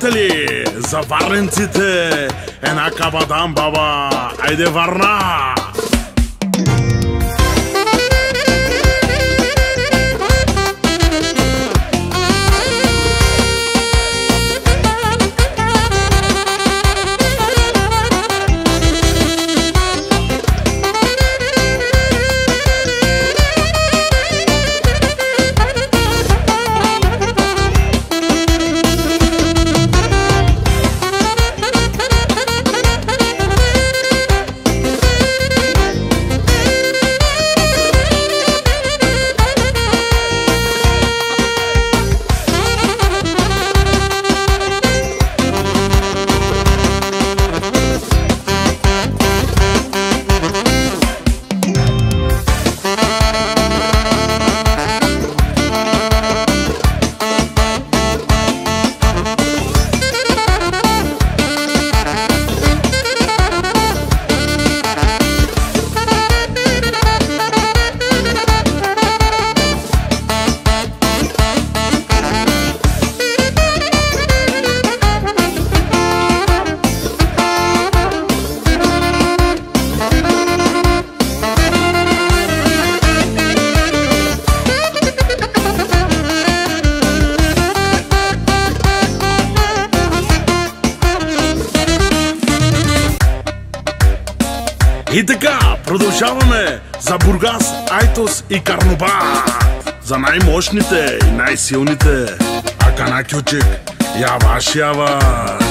приятели, за варненците, една кабадан баба, айде Варна! И така, продължаваме за Бургас, Айтос и Карноба. За най-мощните и най-силните. Акана яваш. Е,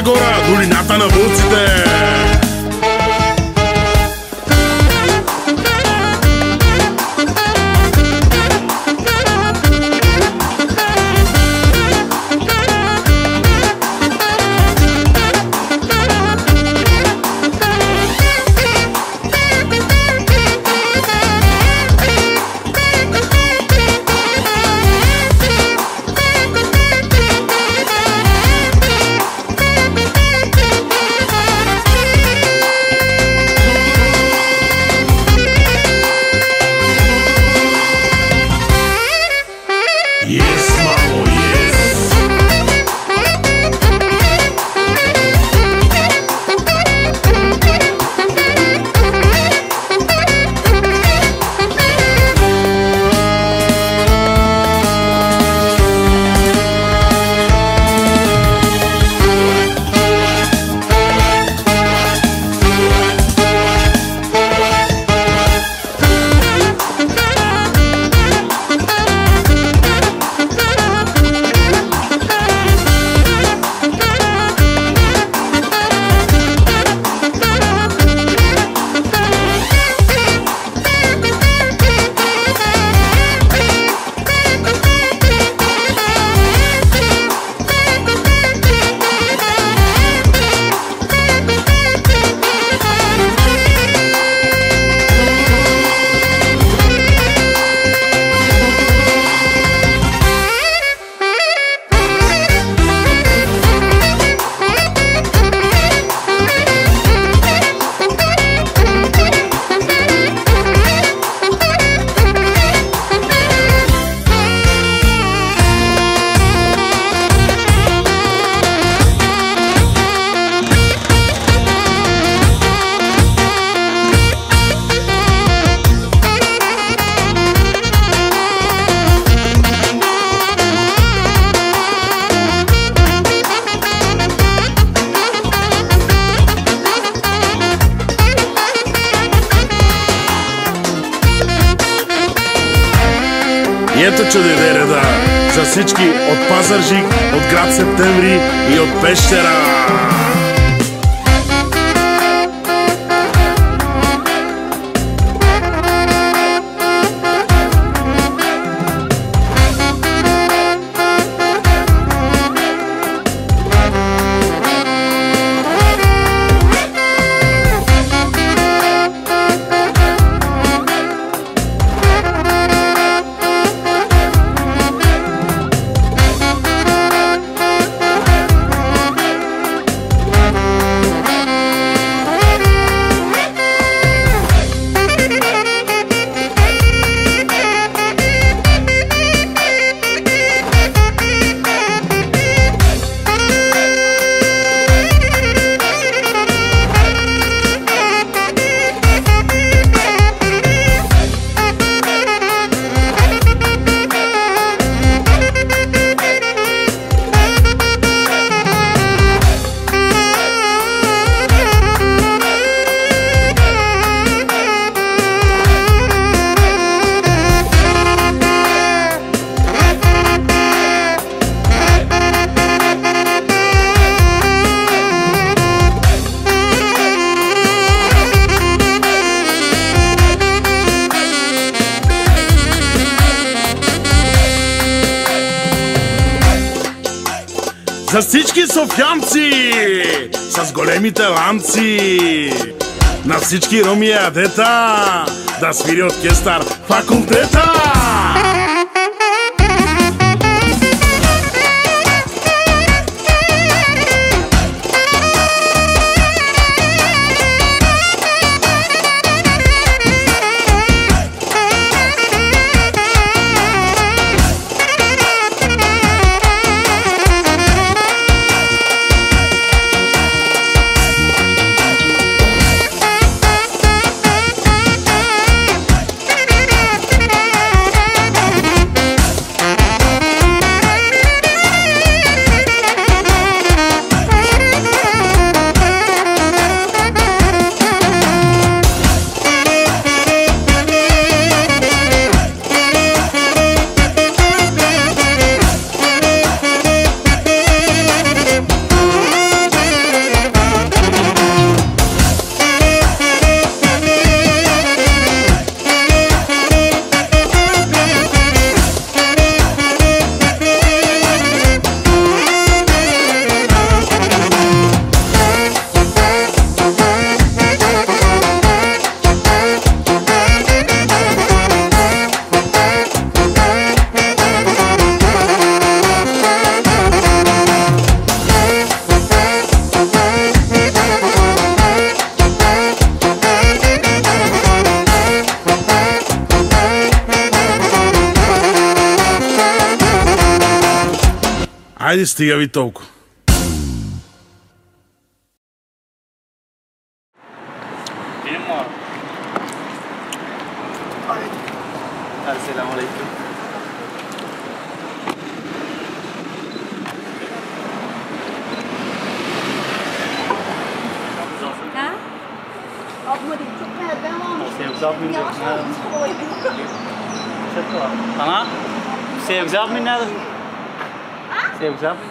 Стара Загора, долината на вълците! таланци. На всички роми адета, да свири оркестър факултета. Siga Bitouco. Assalamu alaikum. Sevgi tá? abi mi nerede? Sevgi abi.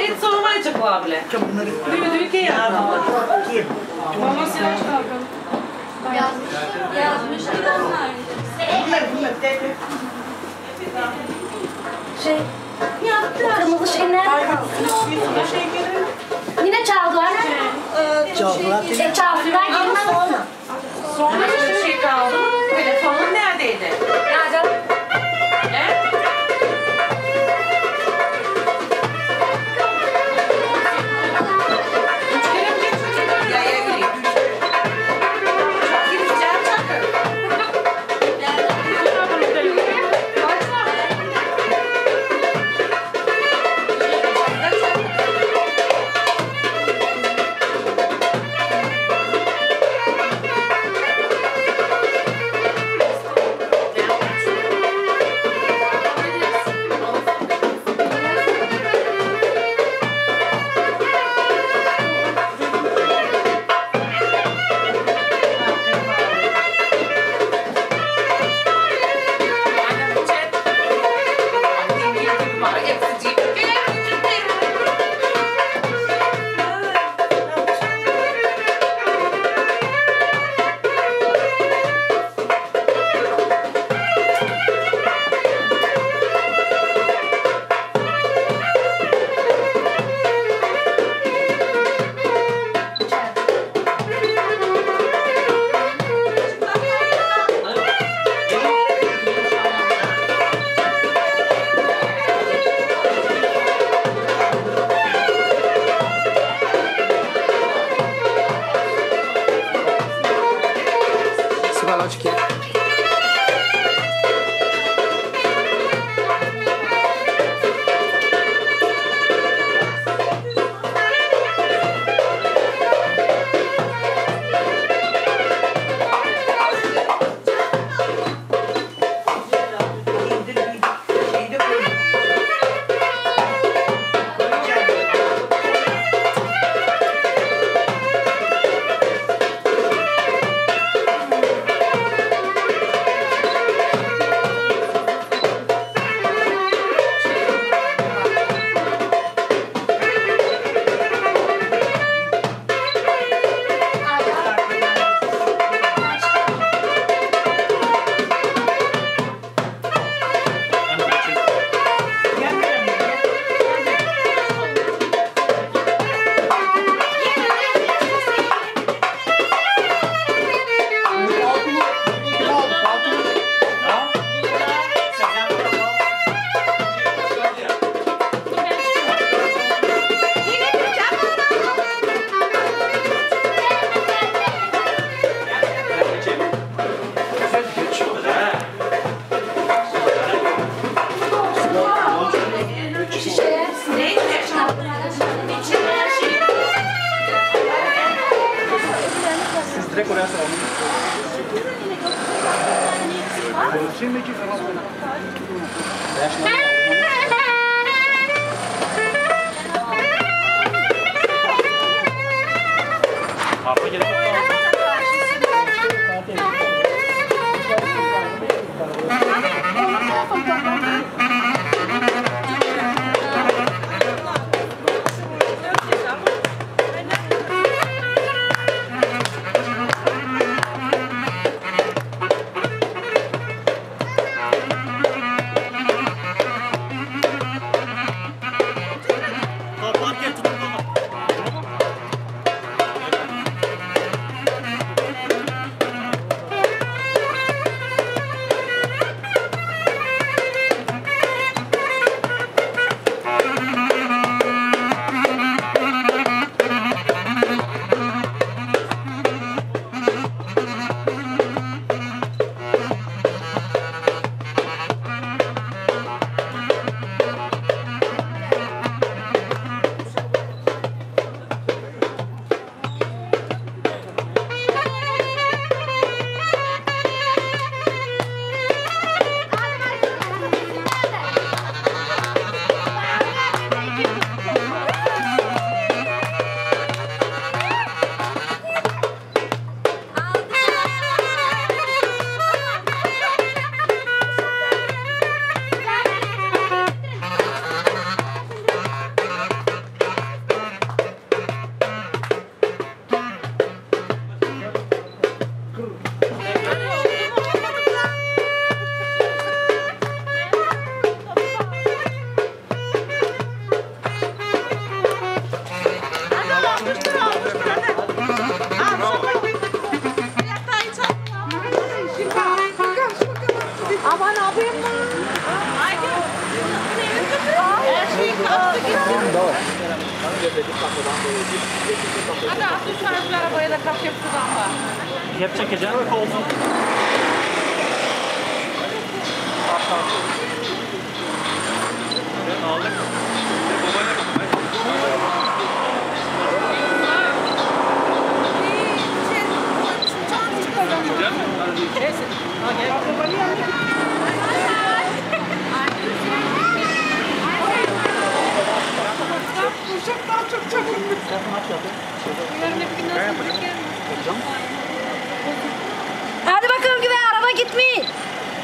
It's so much, probably. Do you drink it? Mama, see,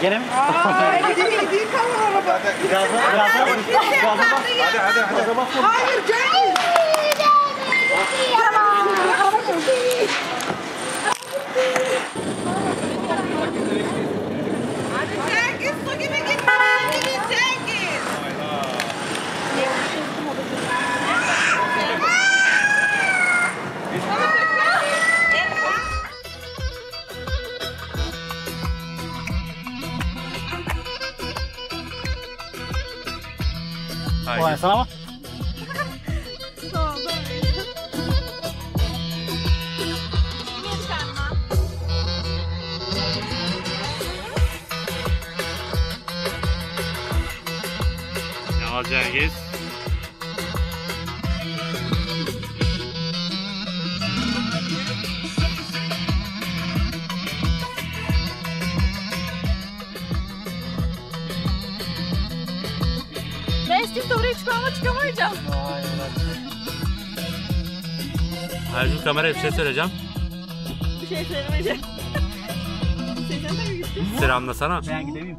Gene mi? Kameraya bir şey söyleyeceğim. Bir şey söylemeyeceğim. Mi? Selamlasana. Ben gideyim.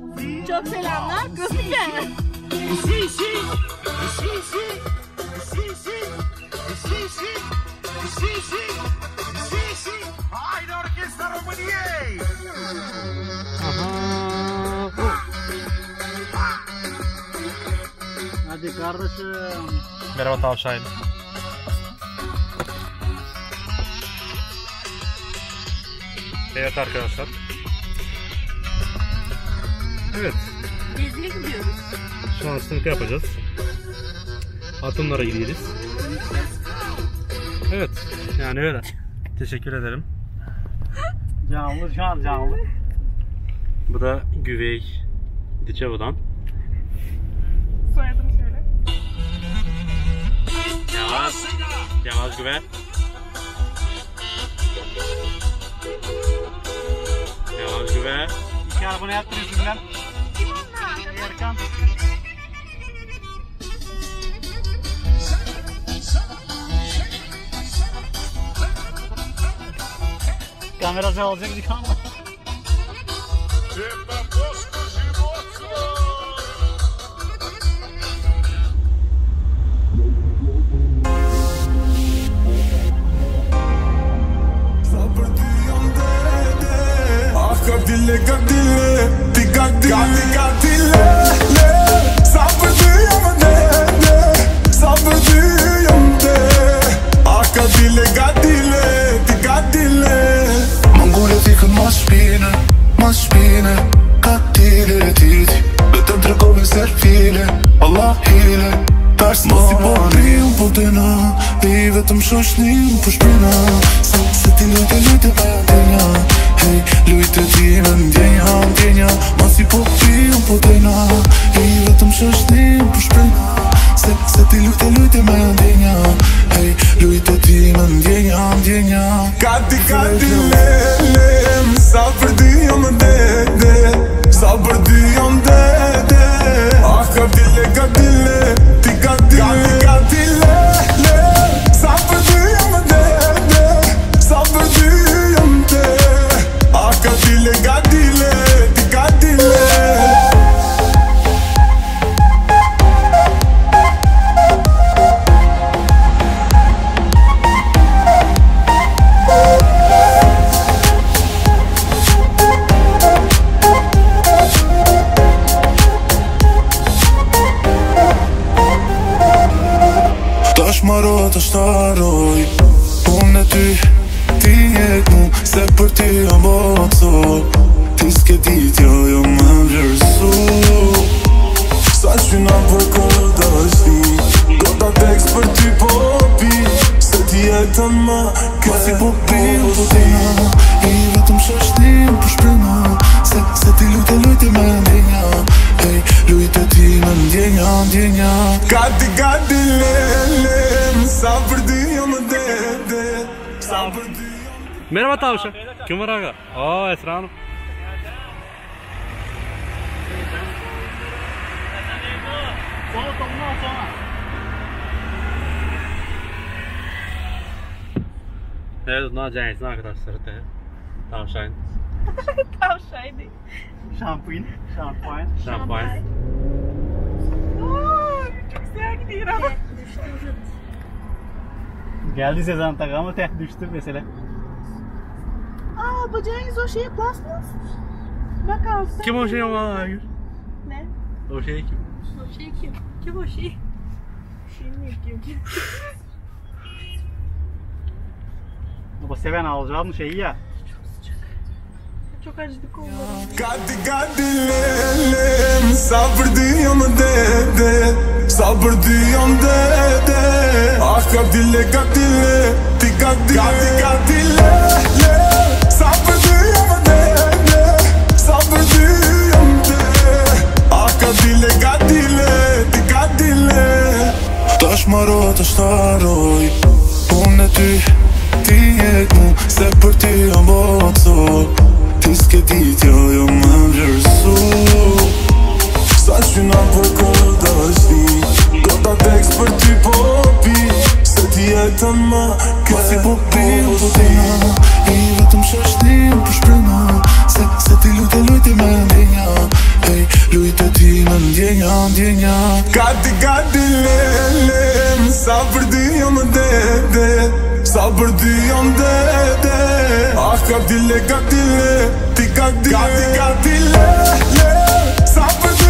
Çok selamlar. Kızım gelme. Hadi kardeşim. Merhaba tavşan. Evet arkadaşlar. Evet. Gezmeye gidiyoruz. Şu an sınıf yapacağız. Atımlara gidiyoruz. Evet. Yani öyle. Teşekkür ederim. Canlı şu an canlı. Bu da Güvey Diçevo'dan. Soyadını Alexander Conway. Evet, bunlar Cengiz'in arkadaşları da. Tavşan. Tavşan değil. Şampuan. Şampuan. Şampuan. Çok güzel gidiyor ama. Geldi Sezen Taka ama teh düştü mesela. Aa bacağınız o şeye plasmas. Bak altta. Kim o şey ama hayır. Ne? O şey kim? O şey kim? Kim o şey? Şey kim kim? Ama seven alacağın şeyi ya. Çok acıdı kollarım. Gati, gati, le, le. Sa për dy jam de, de. Sa për dy jam de, de. Ah gati, le, gati, le. Ti gati, gati, gati, le, le. Sa për dy jam de, de. Sa për dy jam de. Ah gati, le, gati, le. Ti gati, le. Tash maro të shtaroj Unë e ty, jek mu Se për ty jam boco Ti s'ke dit jo jo më vlerësu. Sa qyna për kërë të shti Do ta tekst për ty po pi. Se ti jetën më Mos i po pim po tina I vetëm shoshtim po shprema Se, se ti lujte lujte me ndjenja. Hej, lujte ti me ndjenja, ndjenja. Gati, gati, le, le Sa për dy jam de, de Sa për dy jam dhe Ah ka dile, ka dile Ti ka dile. Ka ti ka dile Sa për dy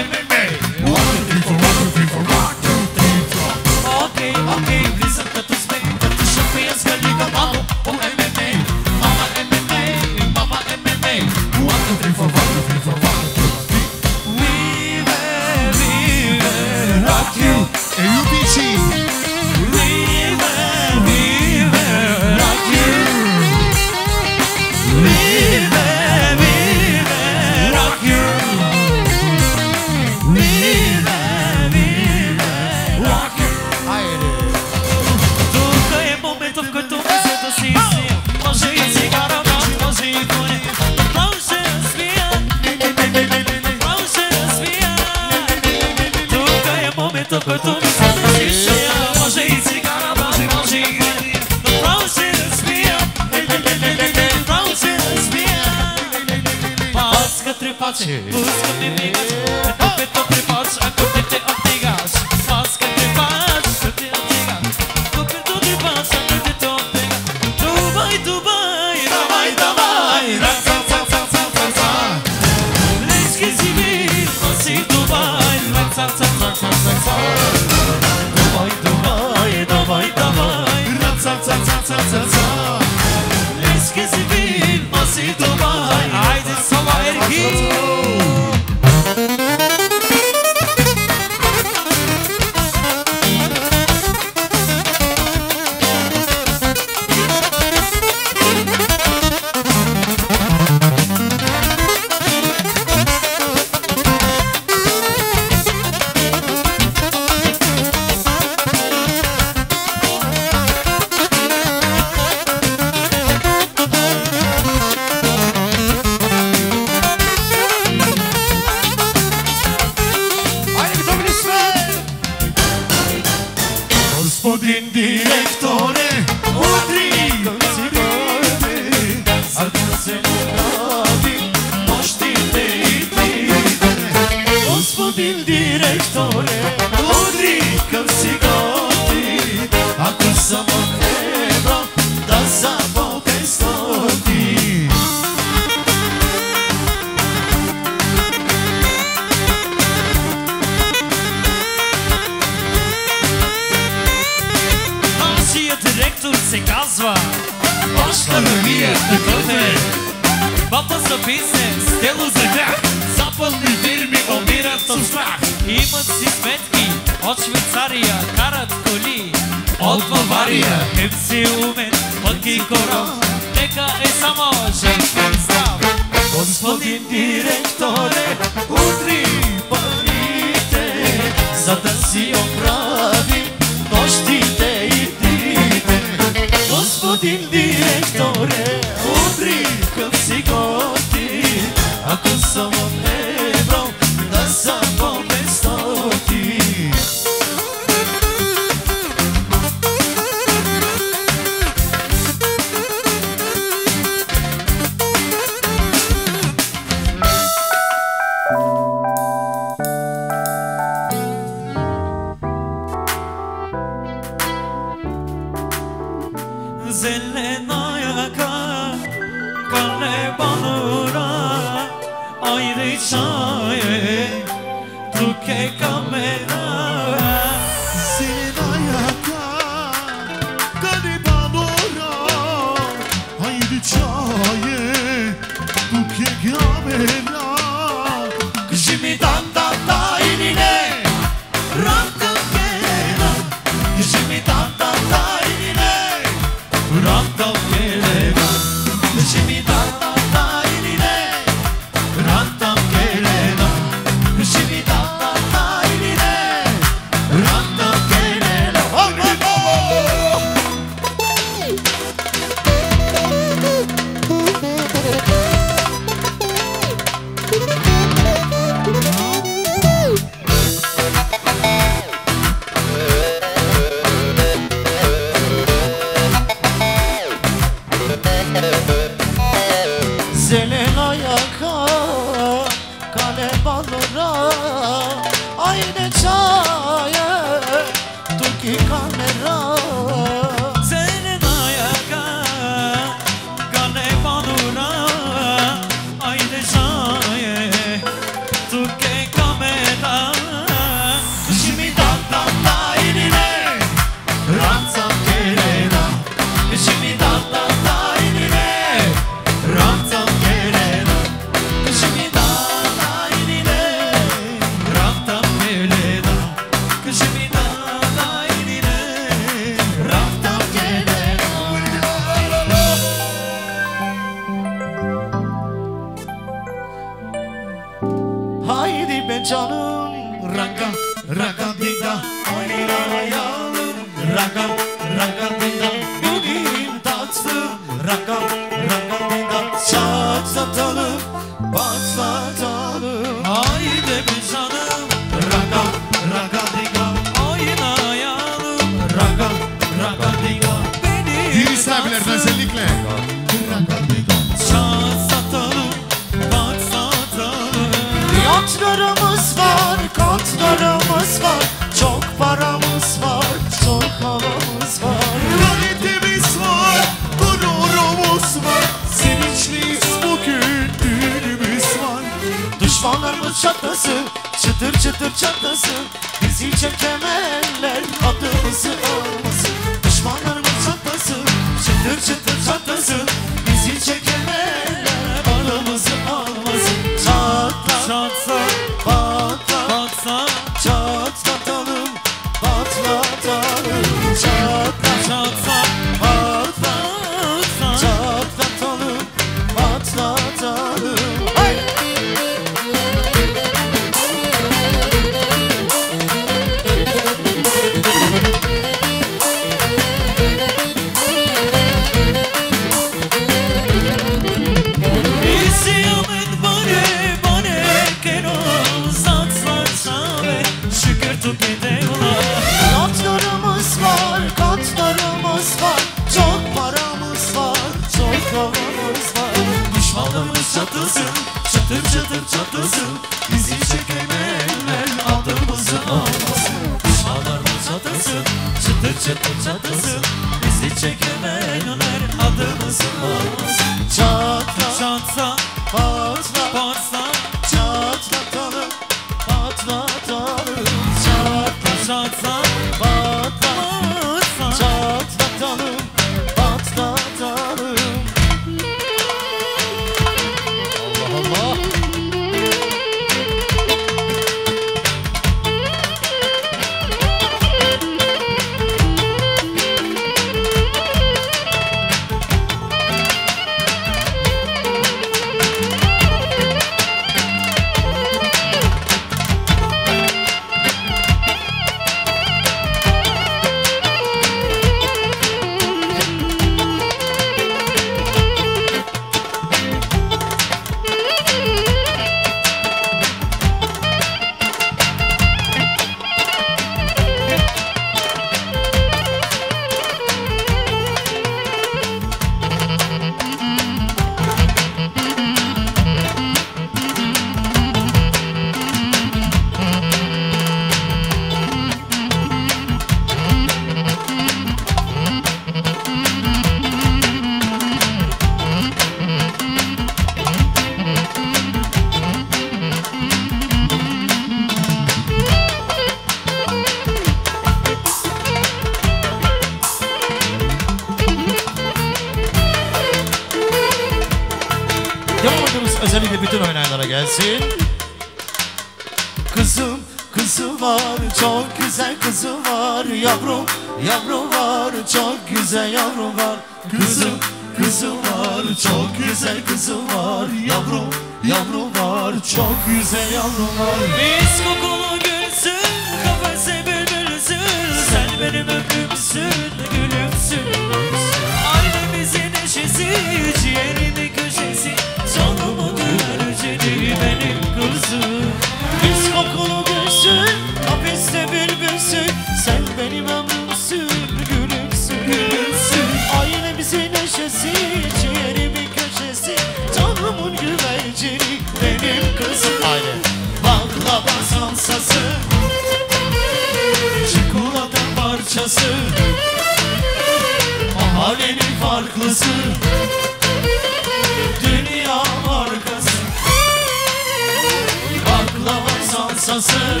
tatlısı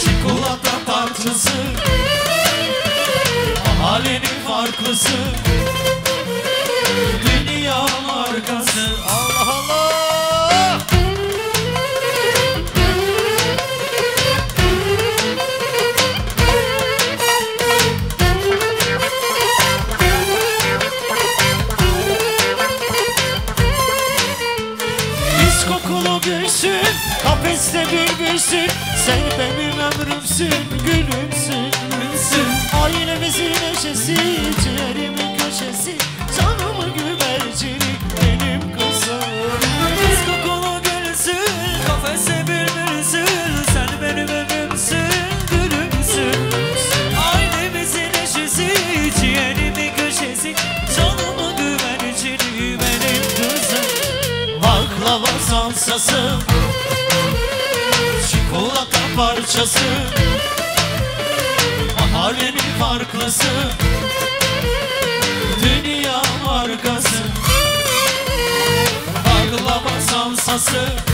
Çikolata tatlısı Mahallenin farklısı. Dünya markası. gülümsün Sen benim ömrümsün gülümsün, gülümsün. Ailemizin neşesi ciğerimin köşesi. Canımın güvercini benim kızım. Kız kokulu gülsün kafese bir bülsün Sen benim ömrümsün gülümsün. Ailemizin neşesi ciğerimin köşesi. Canımın güvercini benim kızım. Baklava salsası parçası. Mahallenin farklısı. Dünya markası. Baklava samsası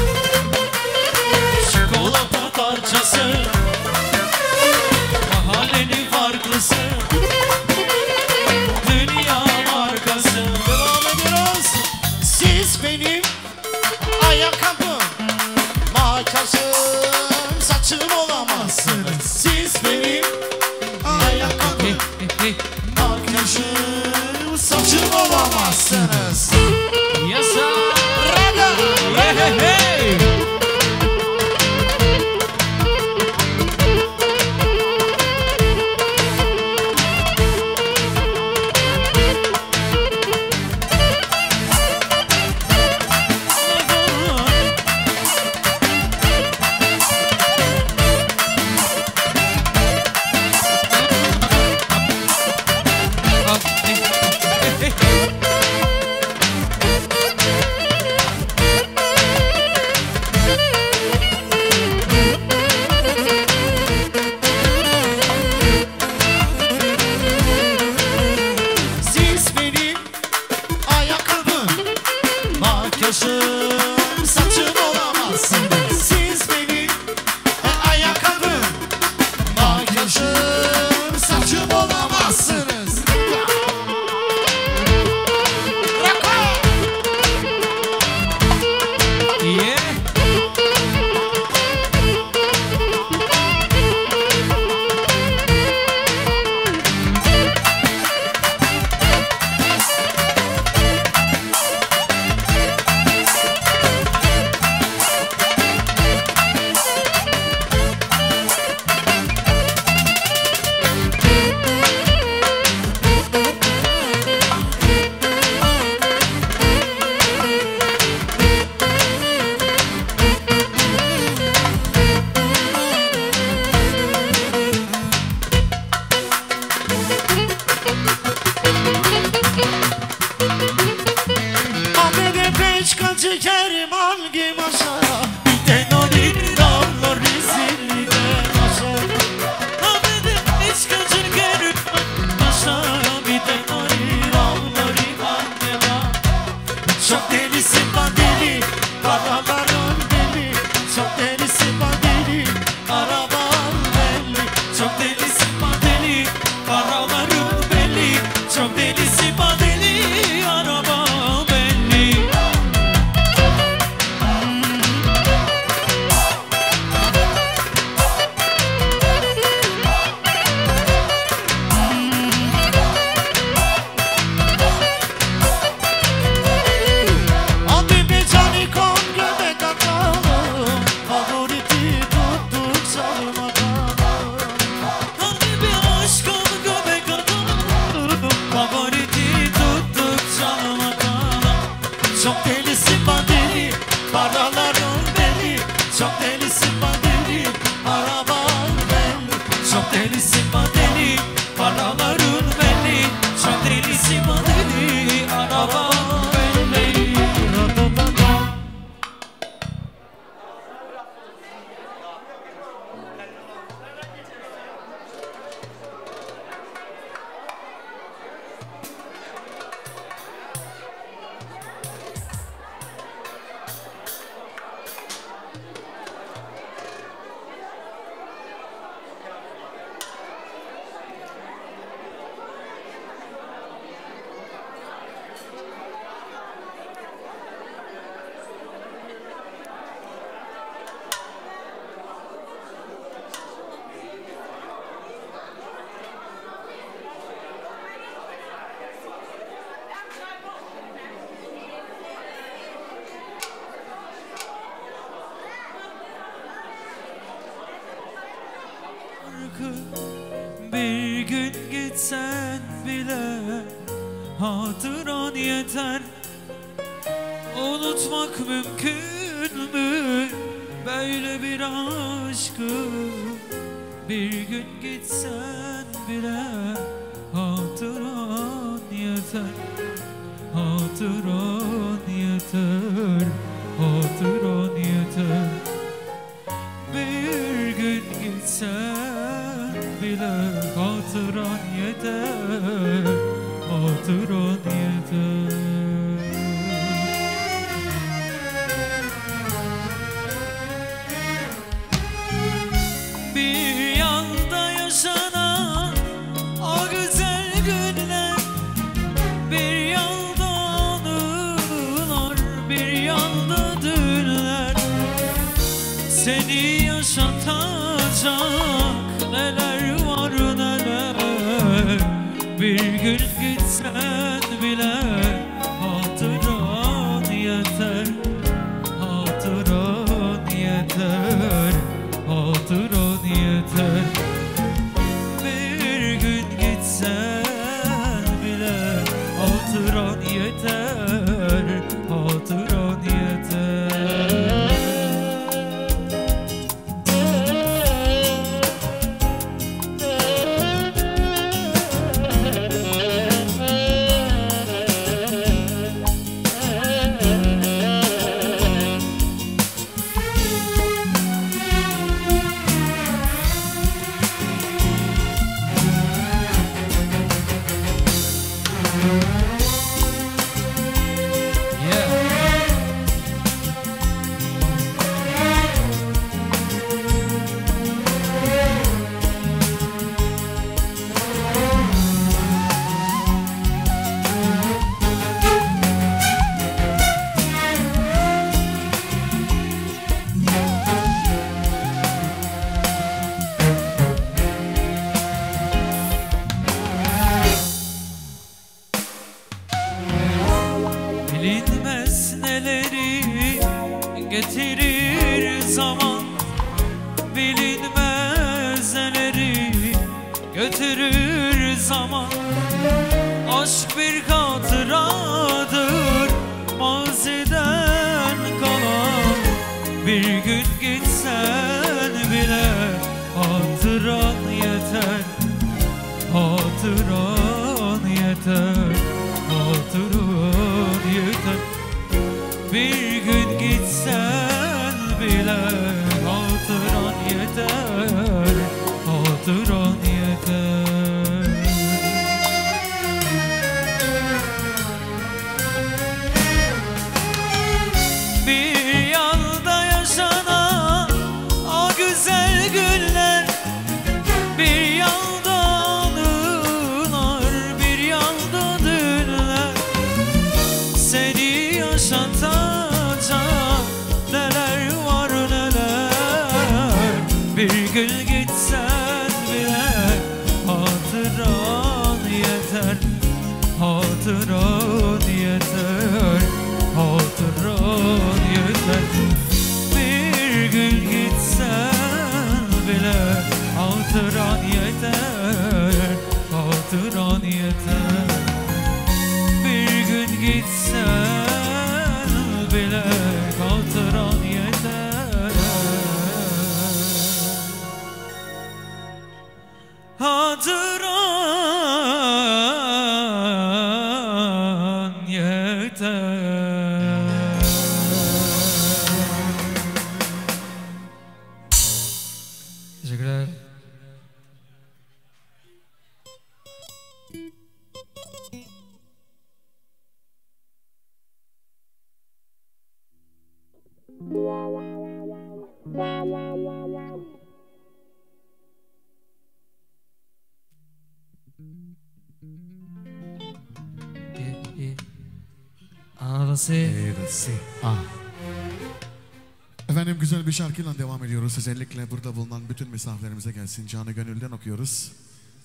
misafirlerimize gelsin. Canı gönülden okuyoruz.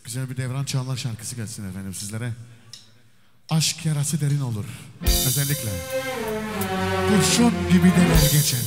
Güzel bir Devran Çağlar şarkısı gelsin efendim sizlere. Aşk yarası derin olur. Özellikle. Kurşun gibi deler geçer.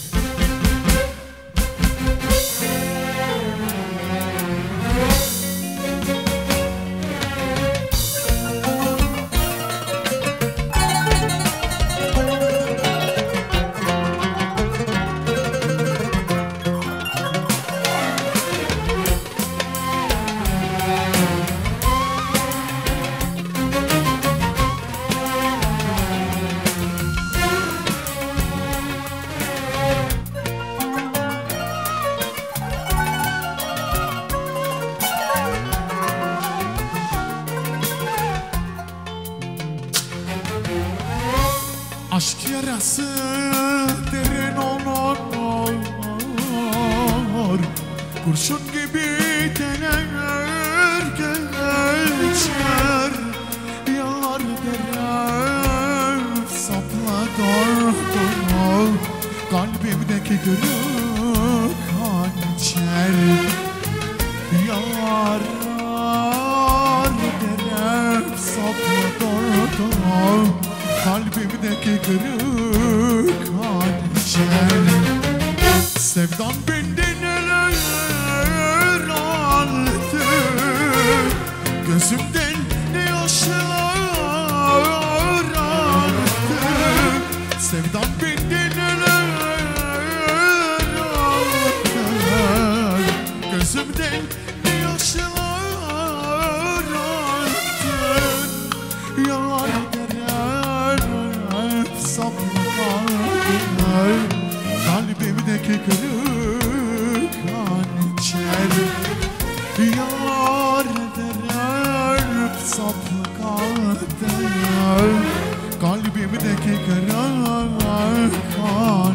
ki kırık hançer Sevdan benden neler aldı Gözümde kırık hançer Yar derler saplı kader Kalbimdeki kırık hançer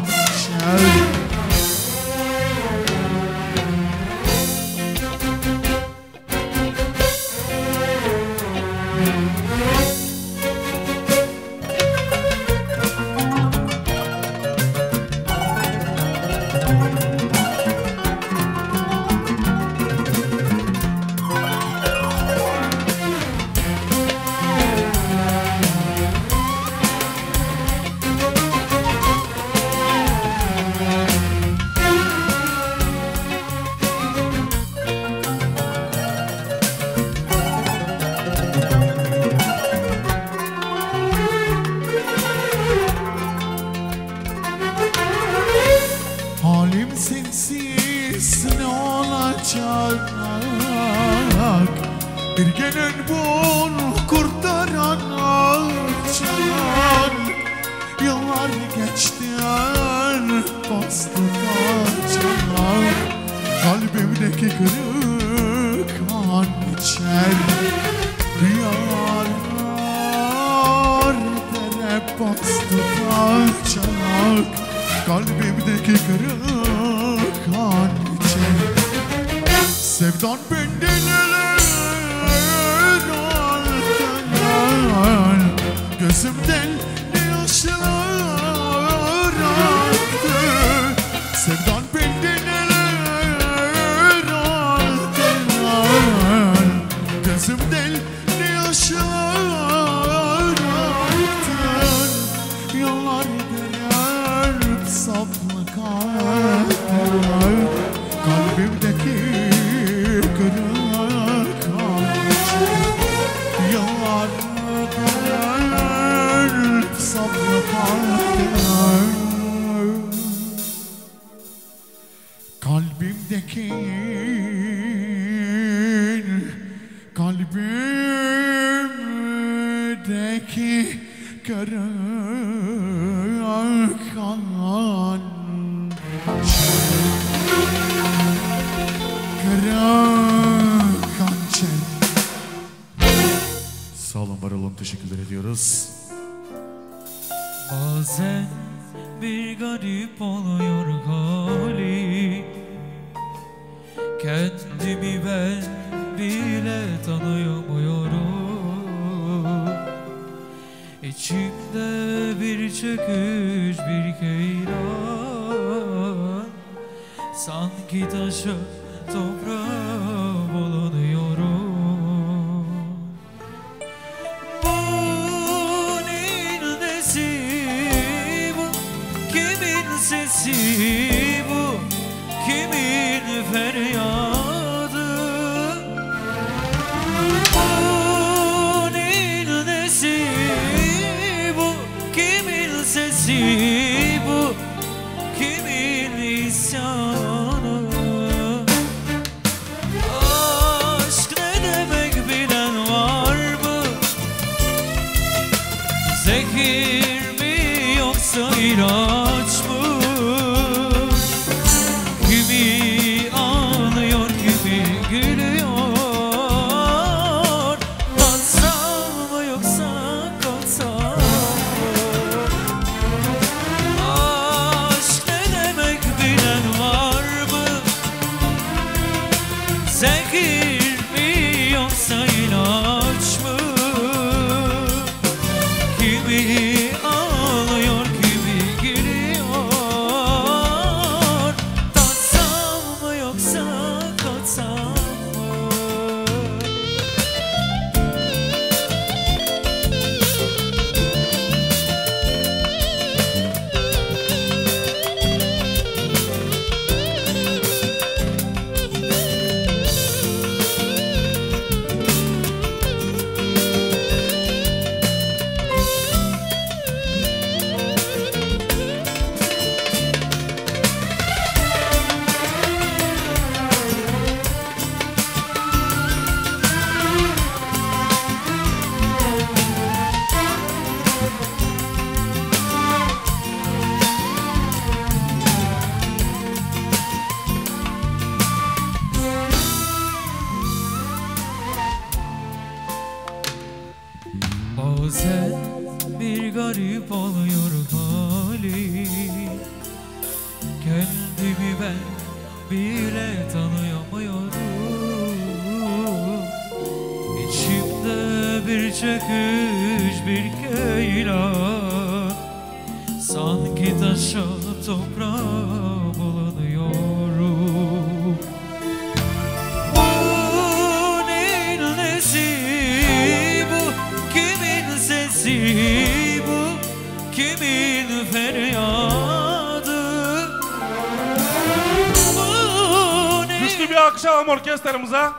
orkestrımıza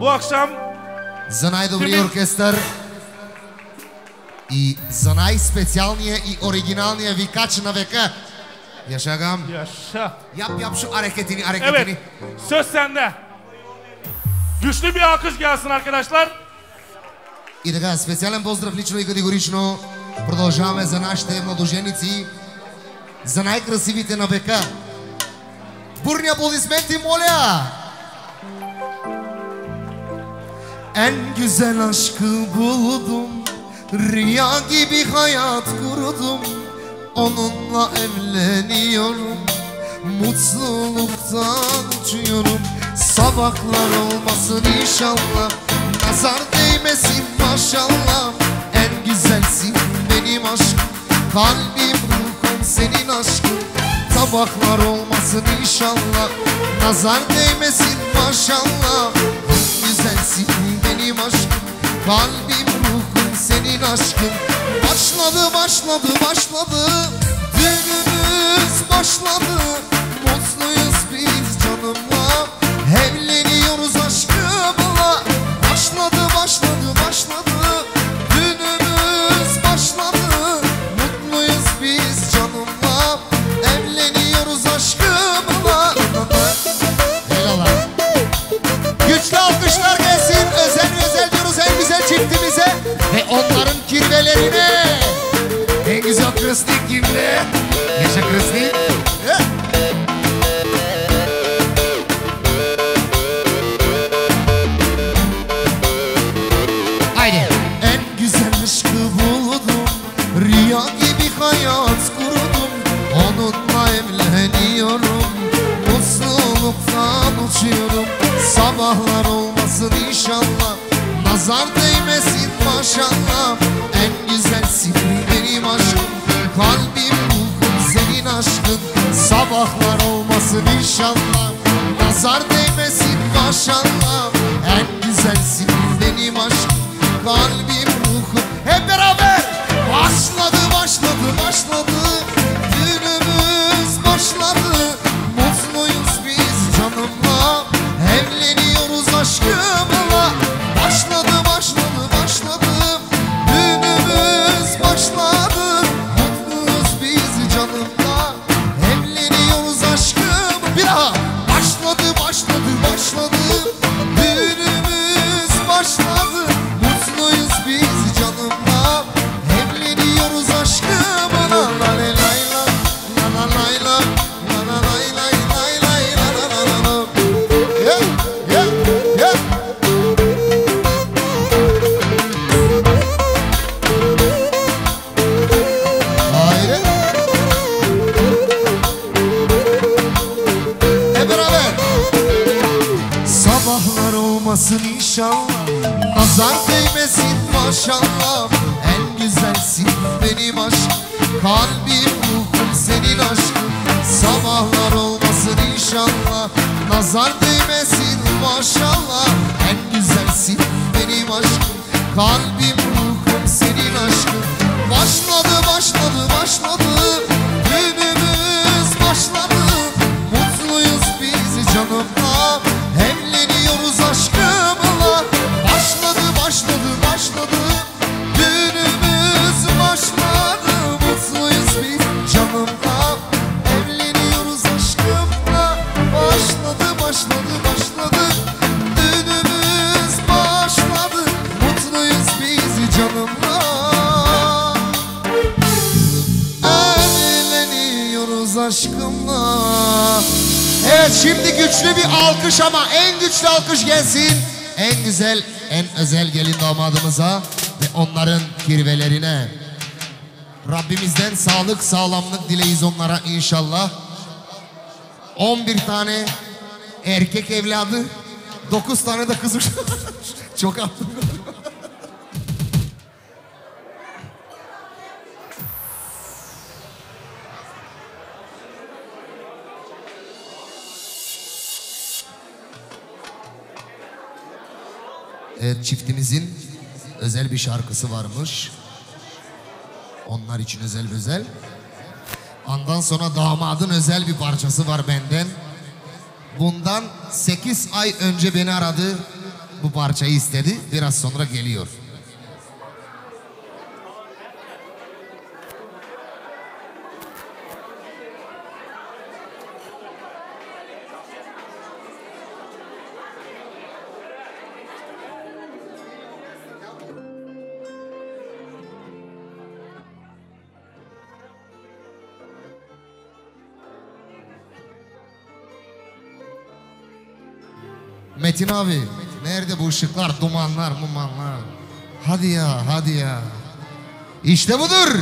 bu akşam Zanay Добри Оркестър и за най-специалния и оригиналния викач на века. Yaşa gam. Yaşa. Yap yap şu hareketini hareketini. Evet. Söz sende. Güçlü bir alkış gelsin arkadaşlar. И така, специален поздрав лично и категорично продължаваме за нашите младоженици, за най-красивите на века. Бурни аплодисменти, моля! En güzel aşkı buldum. Rüya gibi hayat kurdum. Onunla evleniyorum. Mutluluktan uçuyorum. Sabahlar olmasın inşallah. Nazar değmesin maşallah. En güzelsin benim aşkım. Kalbim ruhum senin aşkın. Sabahlar olmasın inşallah. Nazar değmesin maşallah benim aşkım. Kalbim ruhum senin aşkın. Başladı başladı başladı. Düğünümüz başladı. Mutluyuz Gracias, Cristo. Tane erkek evladı, 9 tane de kız uşağı. Çok attım. Evet çiftimizin özel bir şarkısı varmış. Onlar için özel özel. Ondan sonra damadın özel bir parçası var benden. Bundan 8 ay önce beni aradı. Bu parçayı istedi. Biraz sonra geliyor. Metin abi nerede bu ışıklar, dumanlar, mumanlar? Hadi ya, hadi ya. İşte budur.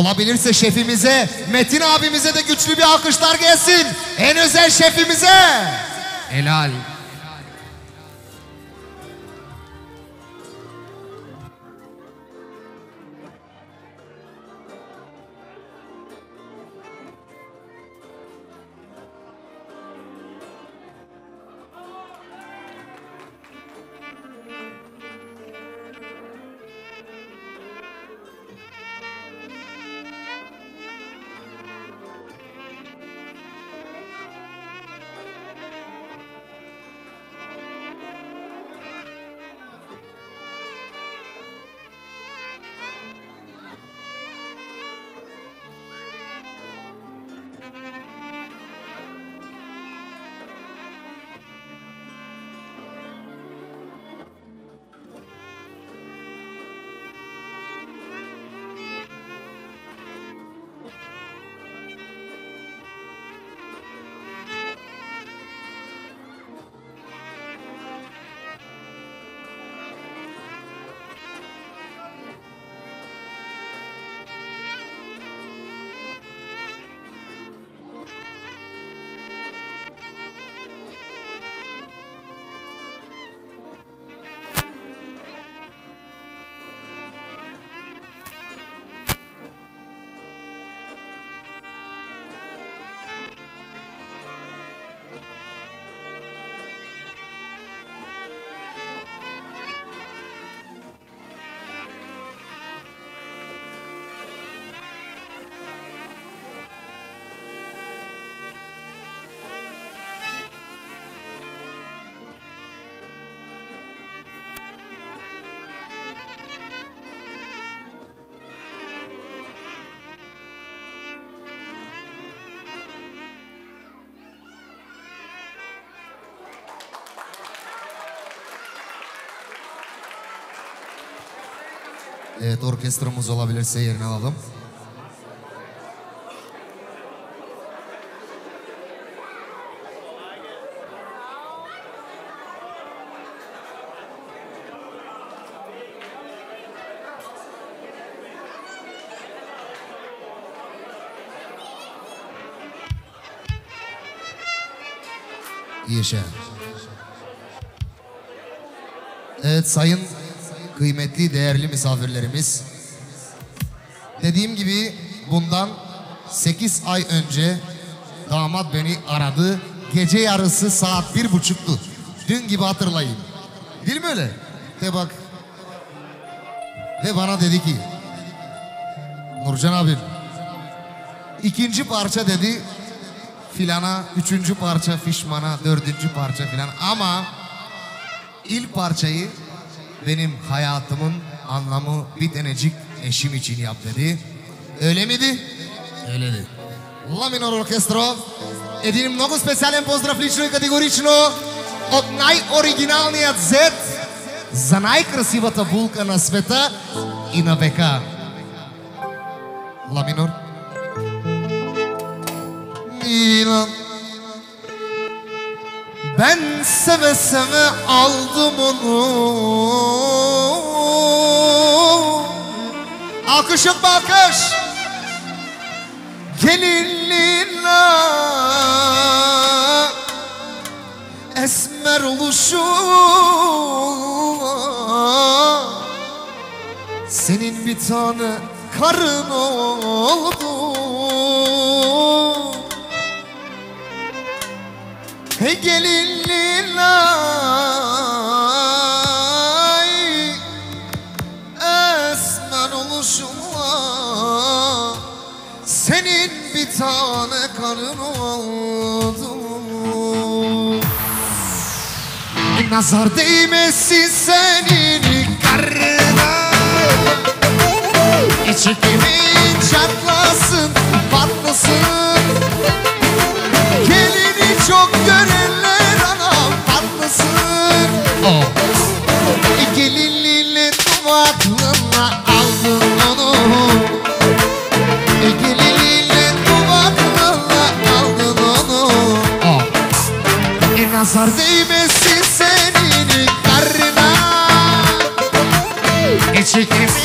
Olabilirse şefimize, Metin abimize de güçlü bir alkışlar gelsin. En özel şefimize. Helal. Evet orkestramız olabilirse yerine alalım. Yaşa. Evet sayın kıymetli değerli misafirlerimiz. Dediğim gibi bundan 8 ay önce damat beni aradı. Gece yarısı saat bir buçuktu. Dün gibi hatırlayın. Değil mi öyle? De bak. Ve bana dedi ki Nurcan abim ikinci parça dedi filana, üçüncü parça fişmana, dördüncü parça filan ama ilk parçayı benim hayatımın anlamı bir tanecik eşim için yap dedi. Öyle miydi? Öyleydi. La minor orkestro. Един много специален поздрав лично и категорично от най-оригиналният Z за най-красивата булка на света и на века. Ла минор. Milan Ben seve seve aldım onu. Alkış yok mu alkış? Gelinliğine Esmer oluşu. Senin bir tane karın oldu. Hey gelinlilay Esmer oluşumla Senin bir tane karın oldu. Nazar değmesin senin karına. İçi kimin çatlasın, patlasın. Gelini çok görenler patlasın oh. E, Gelinliğine duvaklarına aldın onu E, Gelinliğine duvaklarına aldın onu oh. E nazar değmesin senin İçi kimin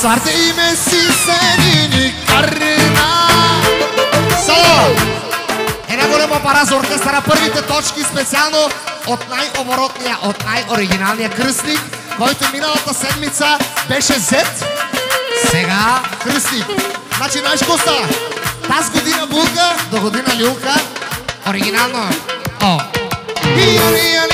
Nazar değmesin senin karına Само! Една голяма пара за оркестъра. Първите точки специално от най-оборотния, от най-оригиналния кръстник, който миналата седмица беше Z. Сега кръстник. Значи, знаеш какво става? Тази година булка, до година люлка. Оригинално. О. Яни, яни, яни,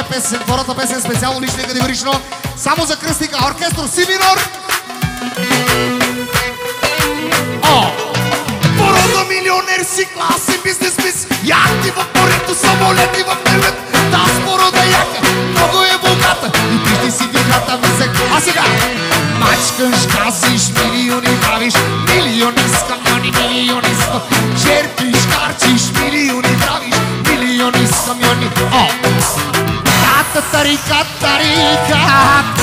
втория песен, втората песен специално лично и категорично, само за кръстника, оркестър си минор. Порода милионер си, класен бизнес мис, яхти в морето, самолети в небето, таз порода яка, много е богата. И ти ще си дигата висък. А сега, мачкаш, газиш, милиони правиш, 怒ったりった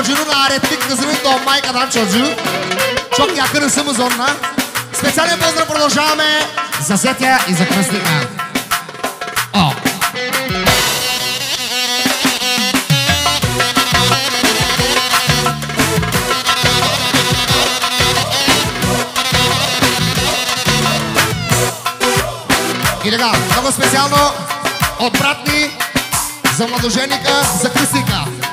çocuğunun aretlik kızının donmay kadar çocuğu. Çok yakın ısımız onunla. Специален поздрав продължаваме за Сетя и за Кръстика. О! И така, много специално от брат за младоженика, за Кръстика.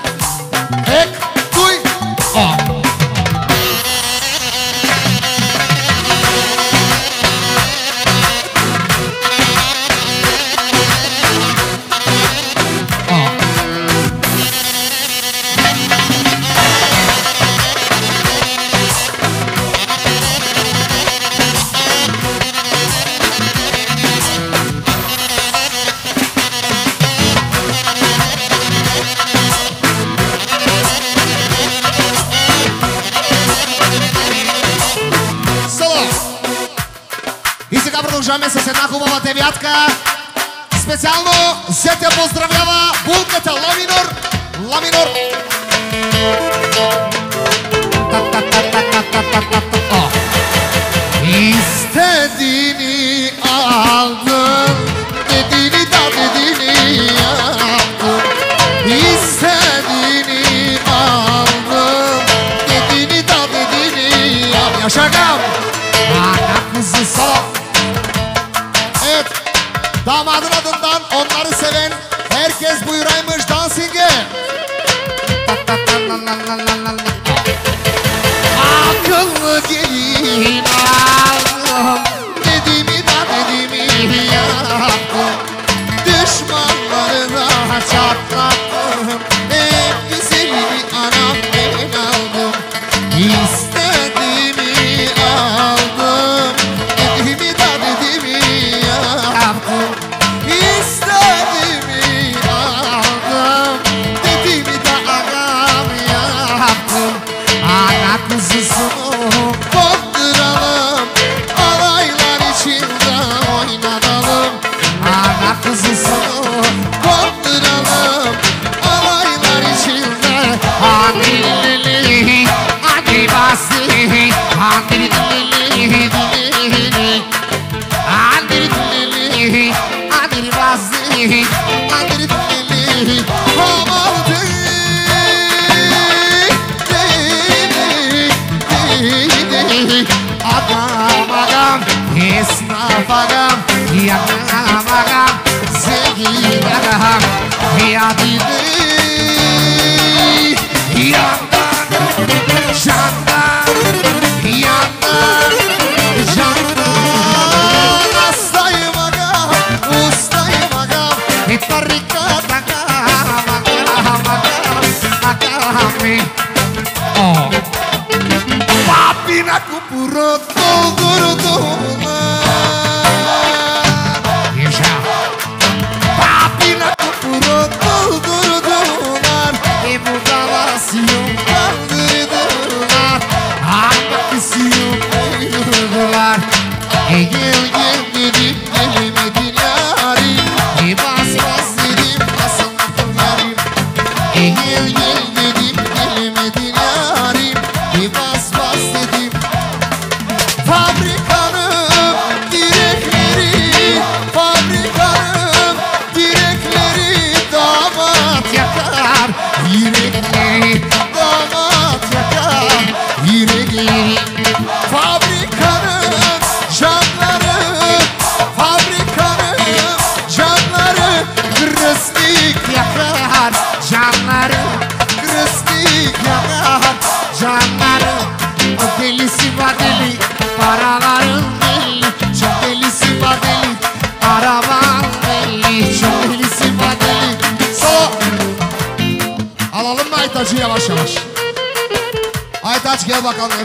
сега продължаваме с една хубава девятка. Специално Зете поздравява булката Ламинор. Ламинор. О. İstediğini aldım Dediğini da dediğini yaptım İstediğini aldım Dediğini da dediğini yap Yaşarım Ana kızı sağ Herkes buyuraymış dansinge Akıllı gelin aldım Dediğimi da dediğimi yaptım Europe.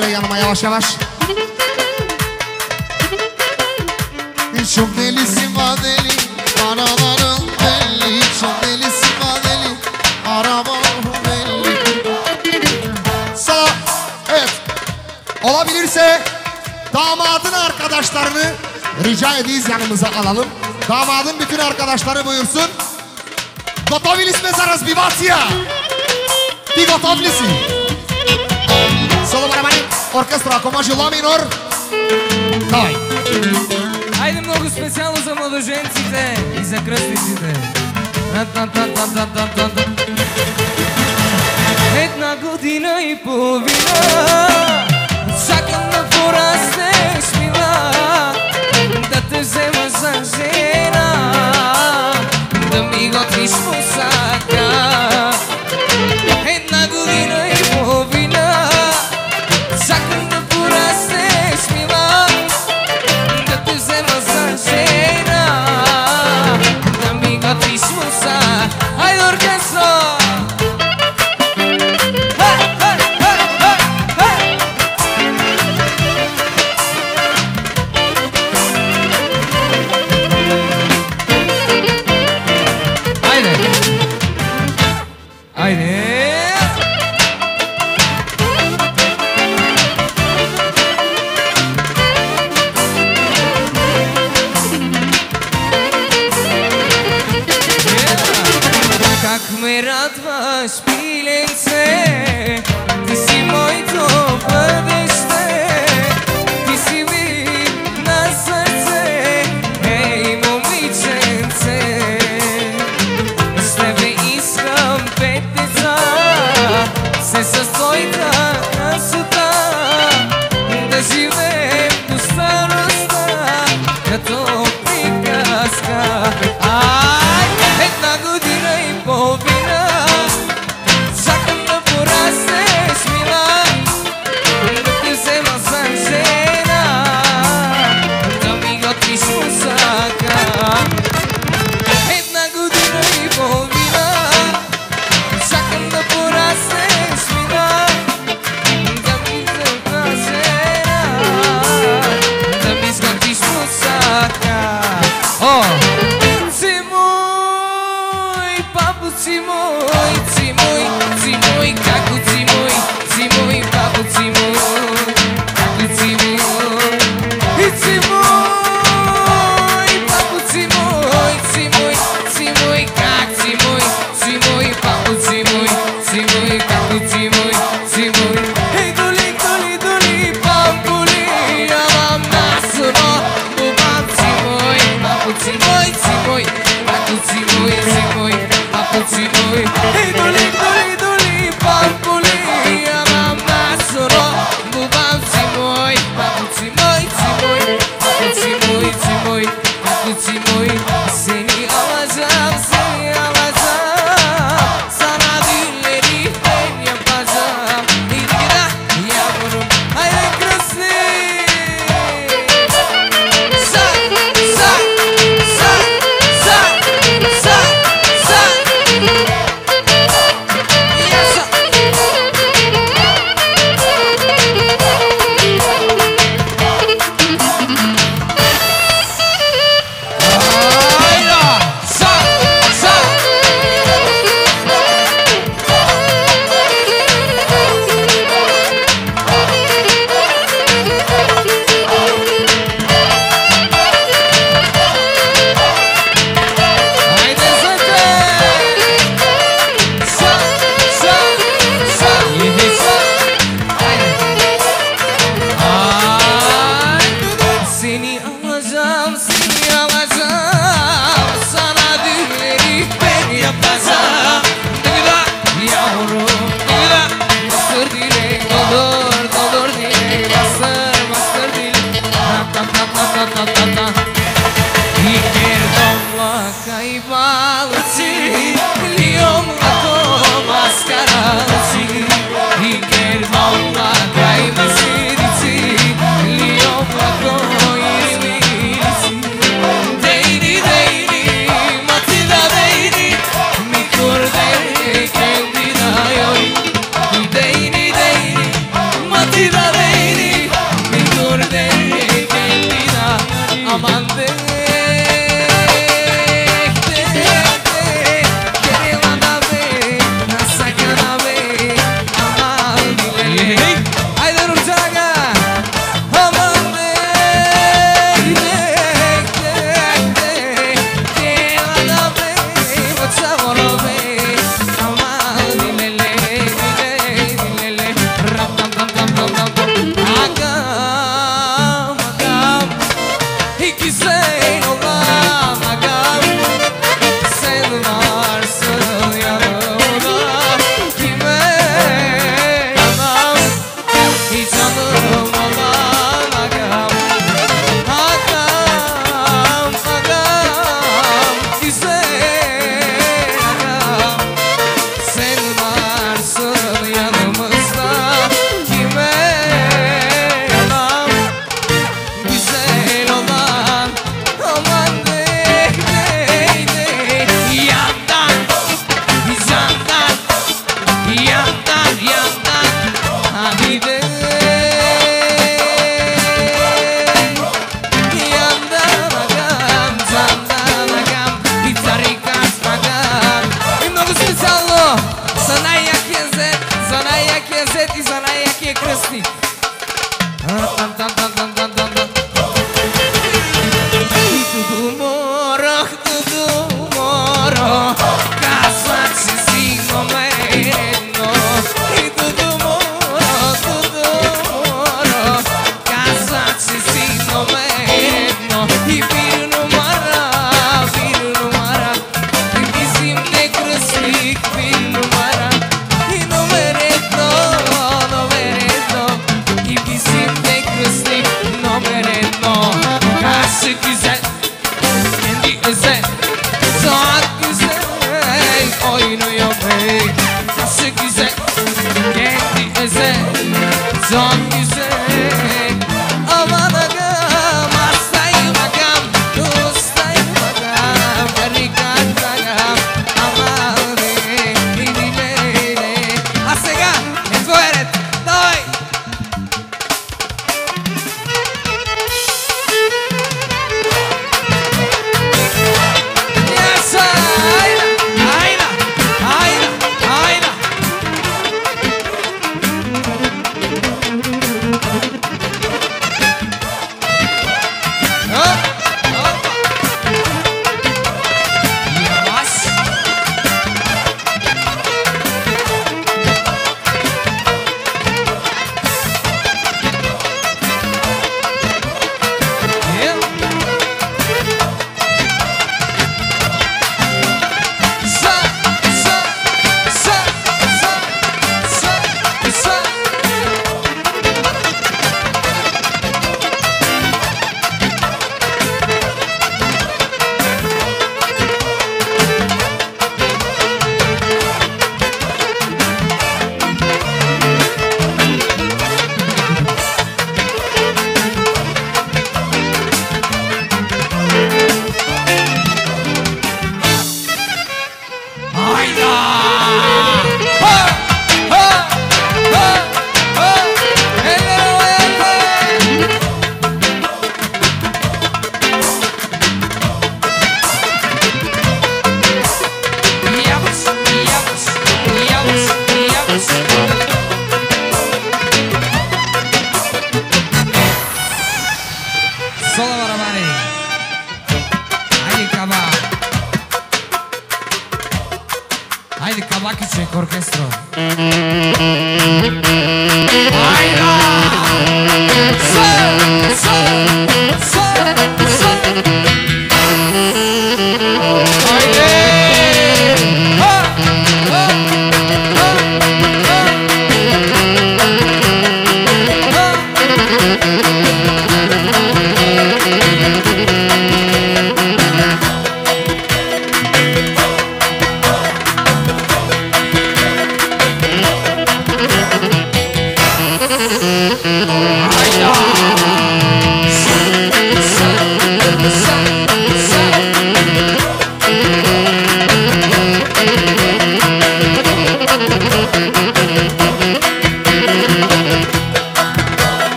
böyle yanıma yavaş yavaş. Çok delisi vadeli, paraların belli. Çok delisi vadeli, arabanın belli. Sağ, evet. Olabilirse damadın arkadaşlarını rica ediyiz yanımıza alalım. Damadın bütün arkadaşları buyursun. Готовились мы зараз биваться! Ты готов ли? Оркестра, ако може ла минор. Давай. Айде много специално за младоженците и за кръстниците. Една година и половина Чакам да порастеш, мила Да те взема за жена Да ми готвиш по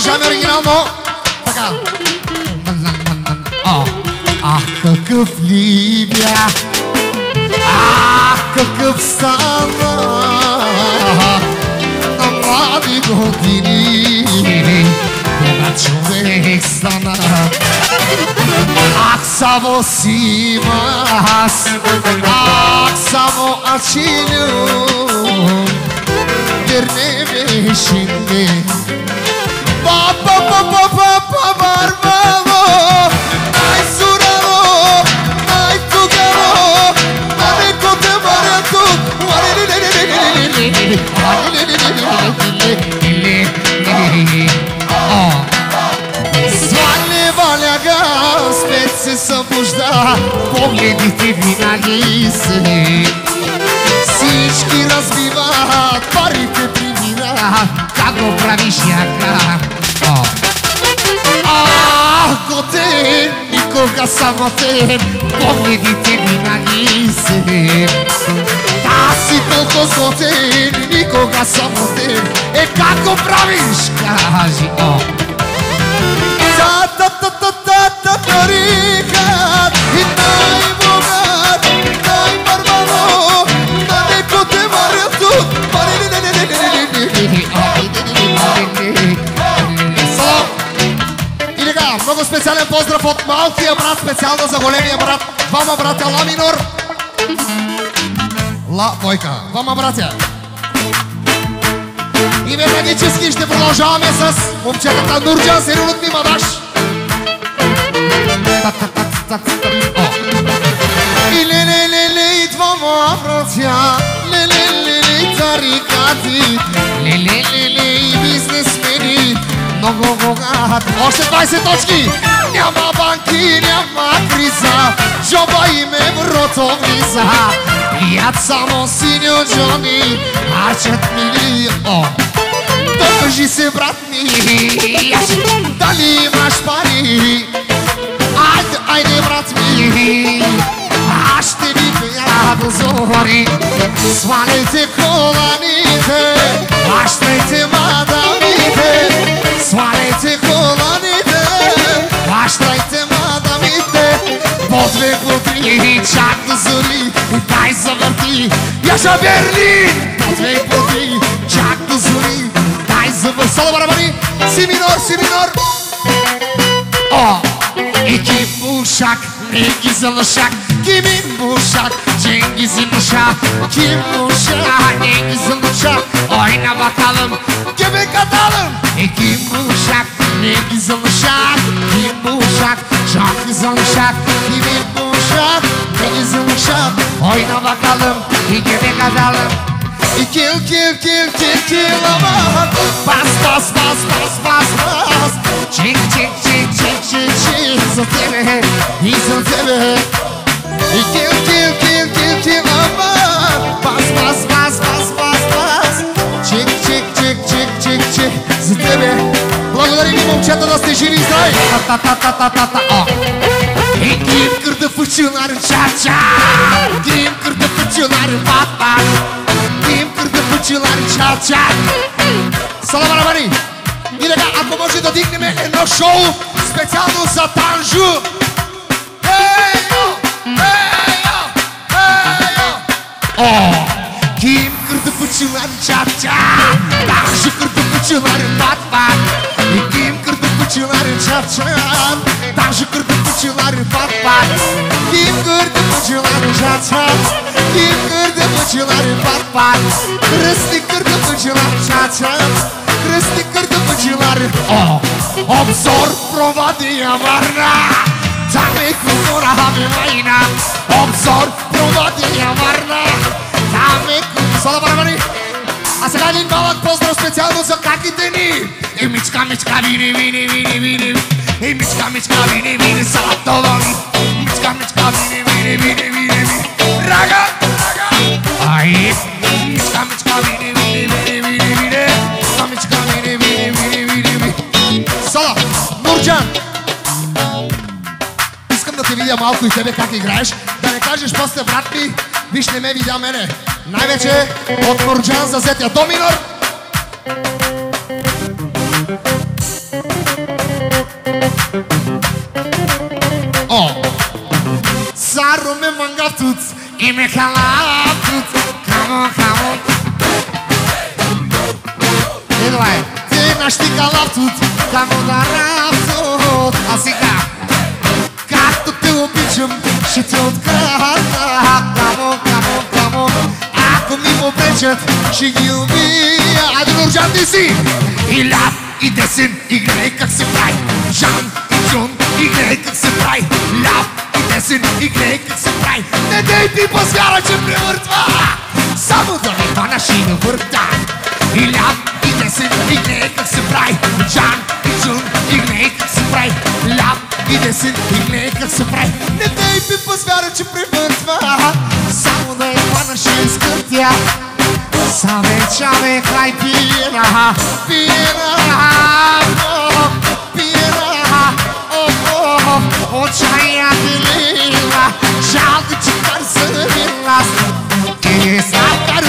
Janeiro insieme Tacito con te, dico che sono te E cacco pravisca, oh Tatatatatatatarika Inai bogat, inai barbaro Nane kote mariotu И така, много специален поздрав é малкиот брат, специално за големиот брат, вама брат Ламинор, Ла Войка. Двама братя. И методически ще продължаваме с момчетата Нурджан, Серилът ми Мадаш. И ле ле ле ле идва моя братя, ле ле ле ле тарикати, ле ле ле ле и бизнесмени, много богат. Още 20 точки! Няма банки, няма криза, джоба им еврото влиза. Пият само синьо Джони, харчат мили, о! Докажи се, брат ми, дали имаш пари? Айде, айде, брат ми, аз ще ви пея до зори. Сваляйте коланите, бащайте мадамите, сваляйте коланите, бащайте мадамите. По две, по три, чак до зори, и дай завърти. Яша Берлин! По две, по три, чак до зори, дай завърти. Соло барабани, си минор, си минор. О! Ekip Uşak, Cengiz Uşak Kimin bu uşak? Cengiz'in uşak Kim bu uşak? Cengiz'in uşak Oyna bakalım, göbek atalım Kim bu uşak? Cengiz'in uşak Kim bu uşak? Çok güzel uşak Kimin bu uşak? Cengiz'in uşak Oyna bakalım, göbek atalım Kill, kill, kill, kill, kill aman Bas, bas, bas, bas, bas, bas Çek, çek, çek, çek, çek, çek За тебе и за тебе И kill, kill, kill, kill, kill aman Bas, bas, bas, bas, bas, bas Чек, чек, чек, чек, чек, чек За тебе Благодарим ви, момчета, да сте живи и здрави Та-та-та-та-та-та Gittim kırdı fıçıları çat çat. Gittim kırdı fıçıları pat pat. Gittim kırdı fıçıları çat çat. Salam alamani Idete ako može dodigni me jedno show. Specijalno za Tanžu Hey yo, hey yo, hey yo Oh Kim kırdı fıçıları çat çat. Tanju kırdı fıçıları pat pat. Ейо! О! Ким кърда почилар ча-ча Танжу кърда почилар пат-пат И Ким кърда почилар ча-ча Танжу кърда почилар пат-пат Ким кърда почилар ча-ча Ким кърда почилар пат-пат Кръсти кърда почилар ча-ча Кръсти кърда почилар О! Обзор проводия Варна Там е култура ми майна Обзор проводия Варна Там е култура Сола барабани А сега един малък поздрав специално за каките ни И мичка, мичка, вини, вини, вини, вини И мичка, мичка, вини, вини, салатова ми Мичка, мичка, вини, вини, вини, вини, вини Рага, рага мичка, мичка, вини, вини, вини, вини, вини Мичка, мичка, вини, вини, вини, вини, вини Сола, Нурджан Искам да те видя малко и тебе как играеш Да не кажеш после брат ми Виж не ме видя мене Най-вече от Нурджан за зетя Oh. Saru me manga tuts, e me cala tuts. Come on, come on. E vai, te nasci cala tuts, come on, arraso. А сега, както те обичам, ще те открадна. Come on, come on, come on. Ако ми попречат Ще ги убия. Айде Нурджан ти си И ляв и десен И гледай как се прави. Жан и Джун И как се прави. Ляв и десен И как се прави. Не дей ти посвяра, че превъртва Само да не и да върта И ляв и десен И гледай как се прави Жан и Джун И гледай как се прави Ляв и десен И гледай как се прави Не дей ти посвяра, че превъртва Само да я хванаш и изкъртя Саме чаме край пиена, пиена, о, пиена, о, о, отчая лила, жалко, че кар събилас, ке знам кар събилас,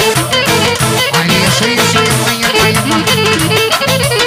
Thank you.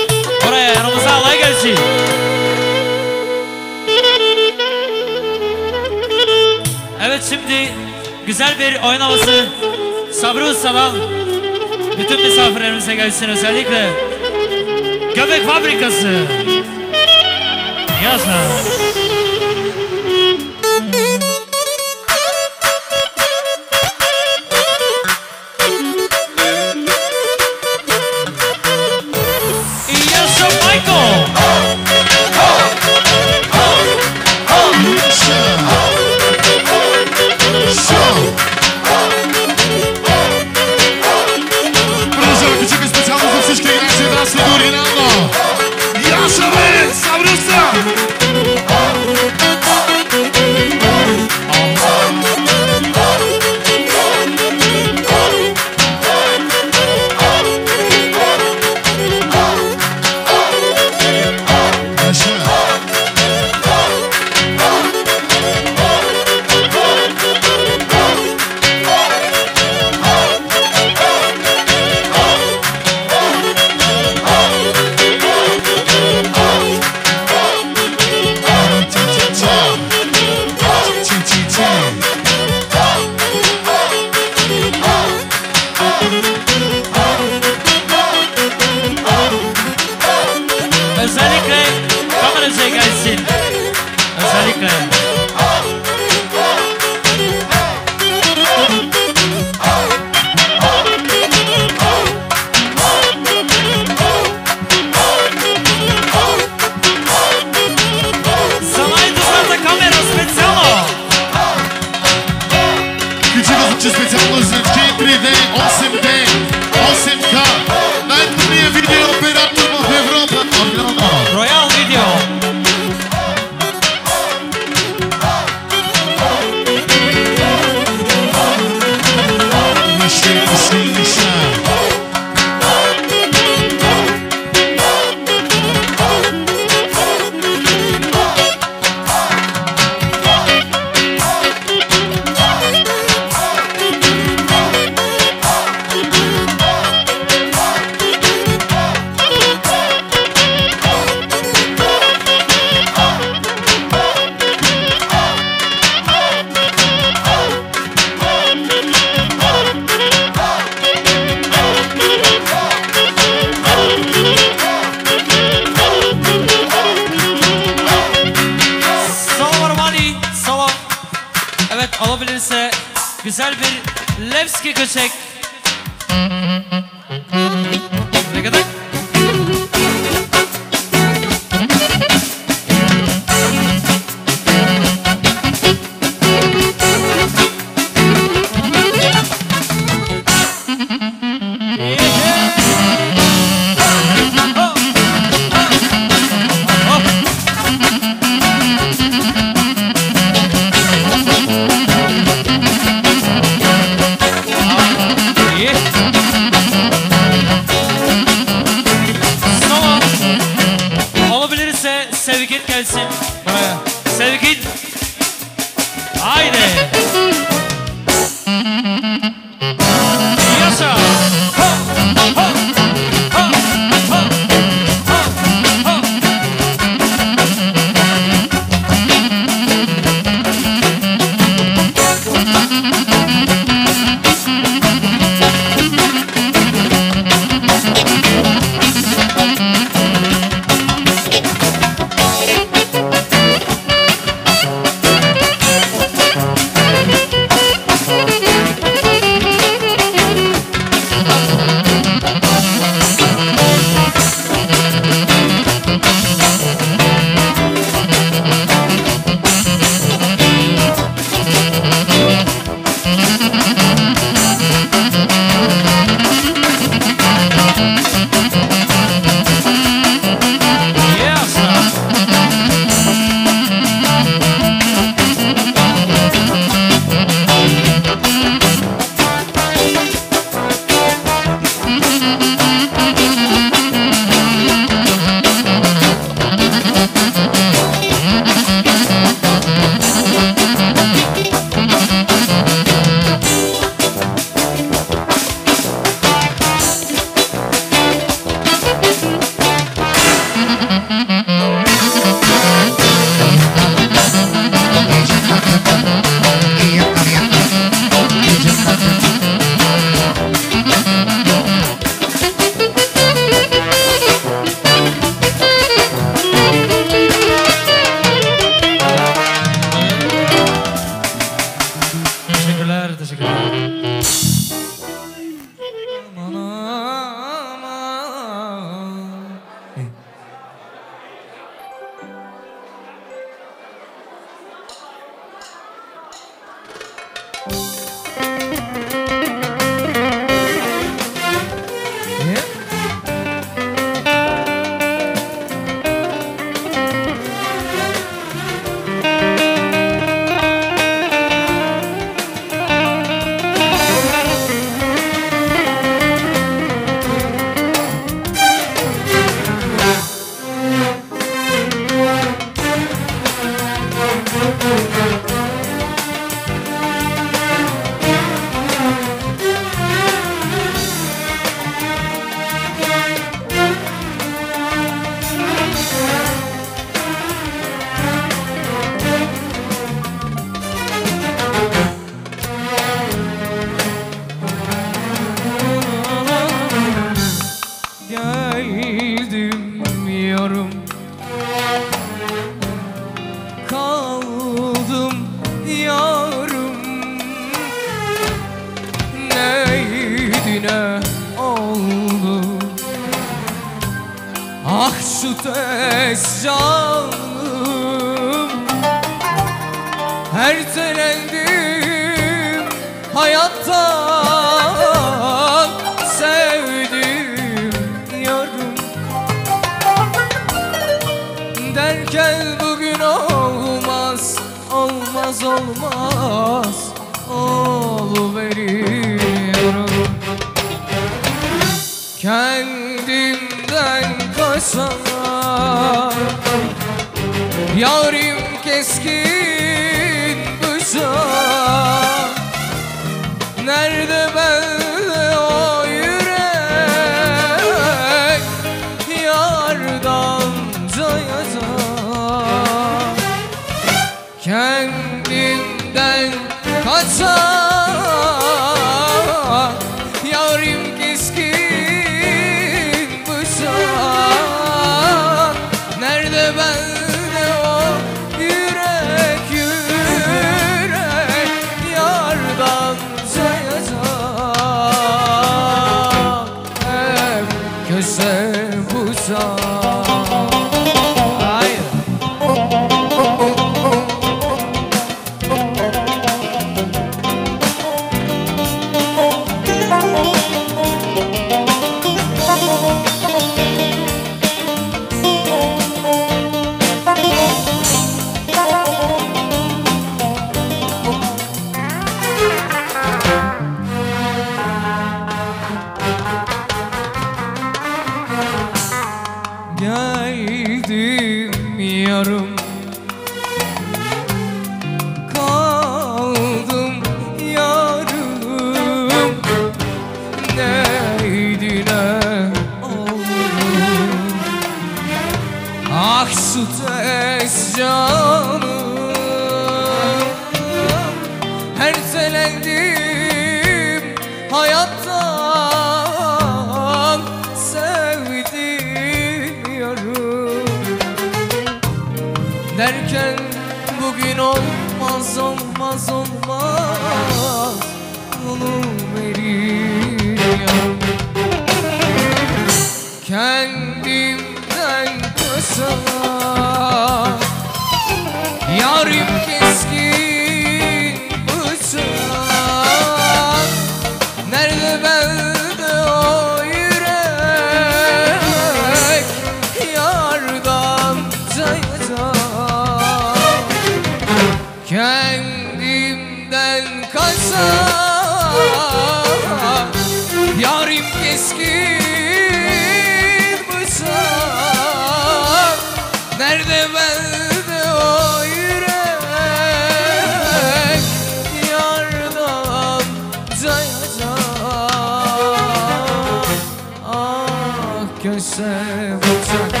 Ah köşe bıçak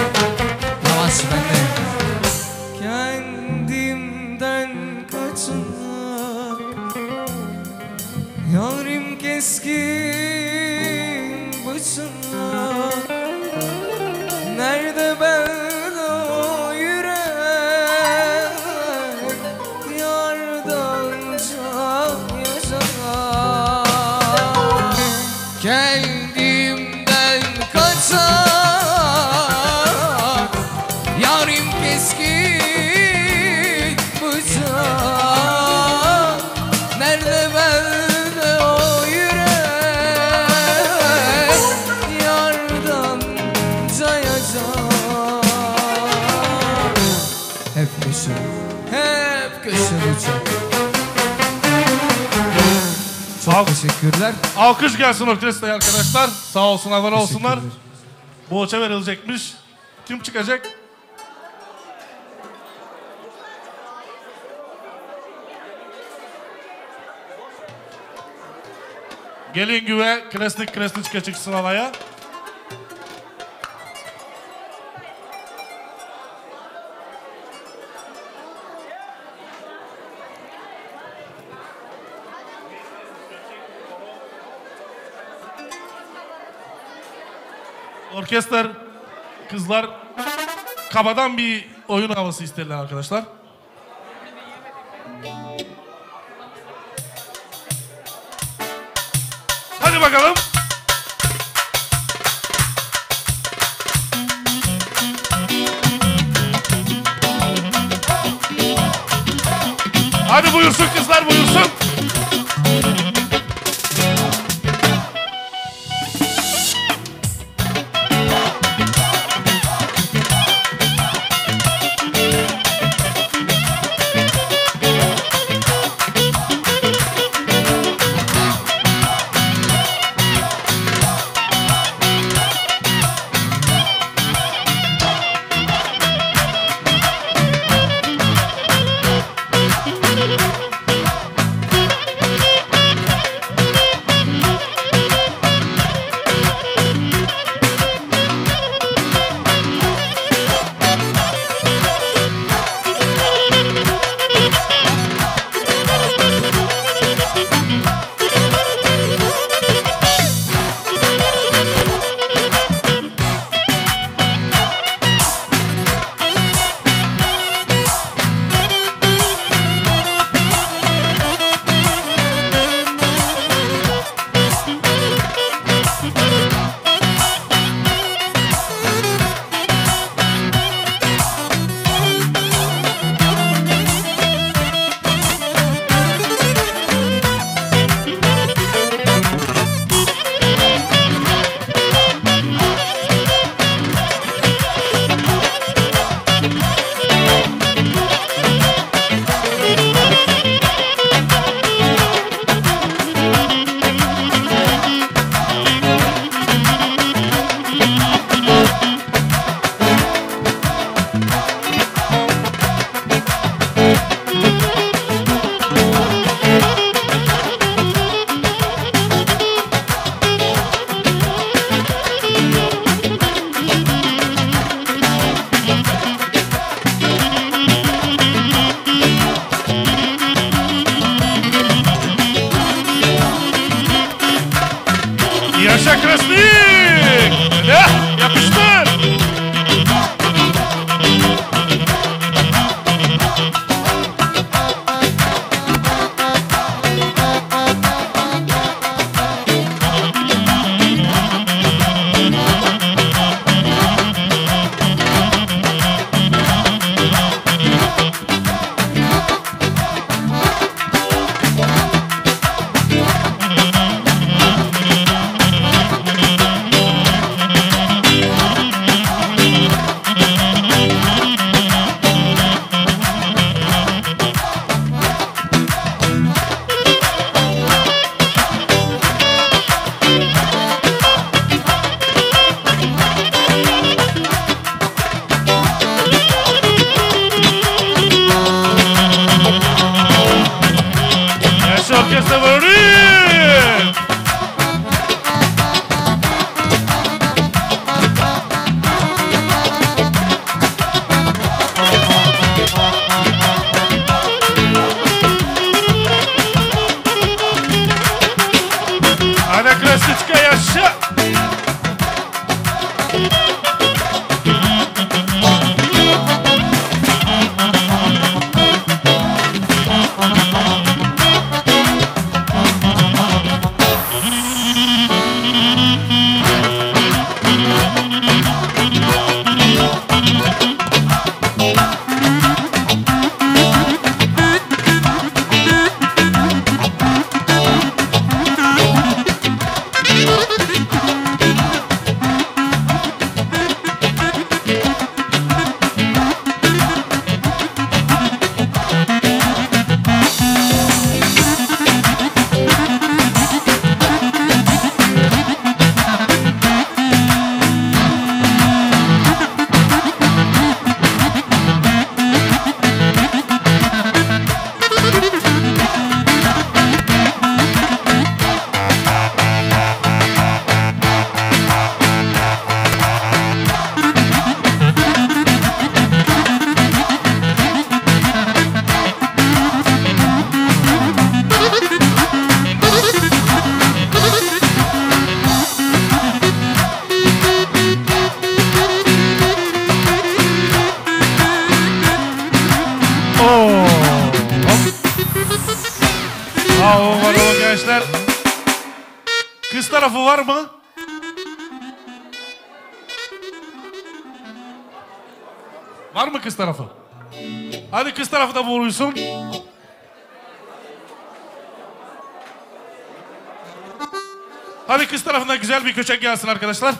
Yavaş bende teşekkürler. Alkış gelsin orkestraya arkadaşlar. Sağ olsunlar, var olsunlar. Boğaça verilecekmiş. Kim çıkacak? Gelin güve, Kresnik Kresniçka çıksın alaya. Orkestler, kızlar kabadan bir oyun havası isterler arkadaşlar. Hadi bakalım. Hadi buyursun kızlar buyursun. Vurulsun. Hadi kız tarafından güzel bir köçek gelsin arkadaşlar.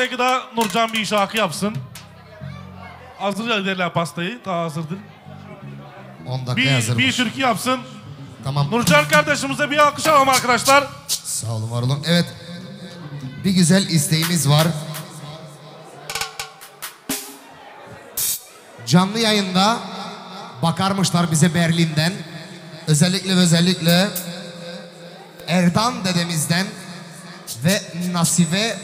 Hazır olursa ki da Nurcan bir şarkı yapsın. Hazır ederler pastayı. Daha hazırdır. 10 dakika Bir, hazırmış. bir türkü yapsın. Tamam. Nurcan kardeşimize bir alkış alalım arkadaşlar. Sağ olun var olun. Evet. Bir güzel isteğimiz var. Canlı yayında bakarmışlar bize Berlin'den. Özellikle ve özellikle Erdan dedemizden ve Nasife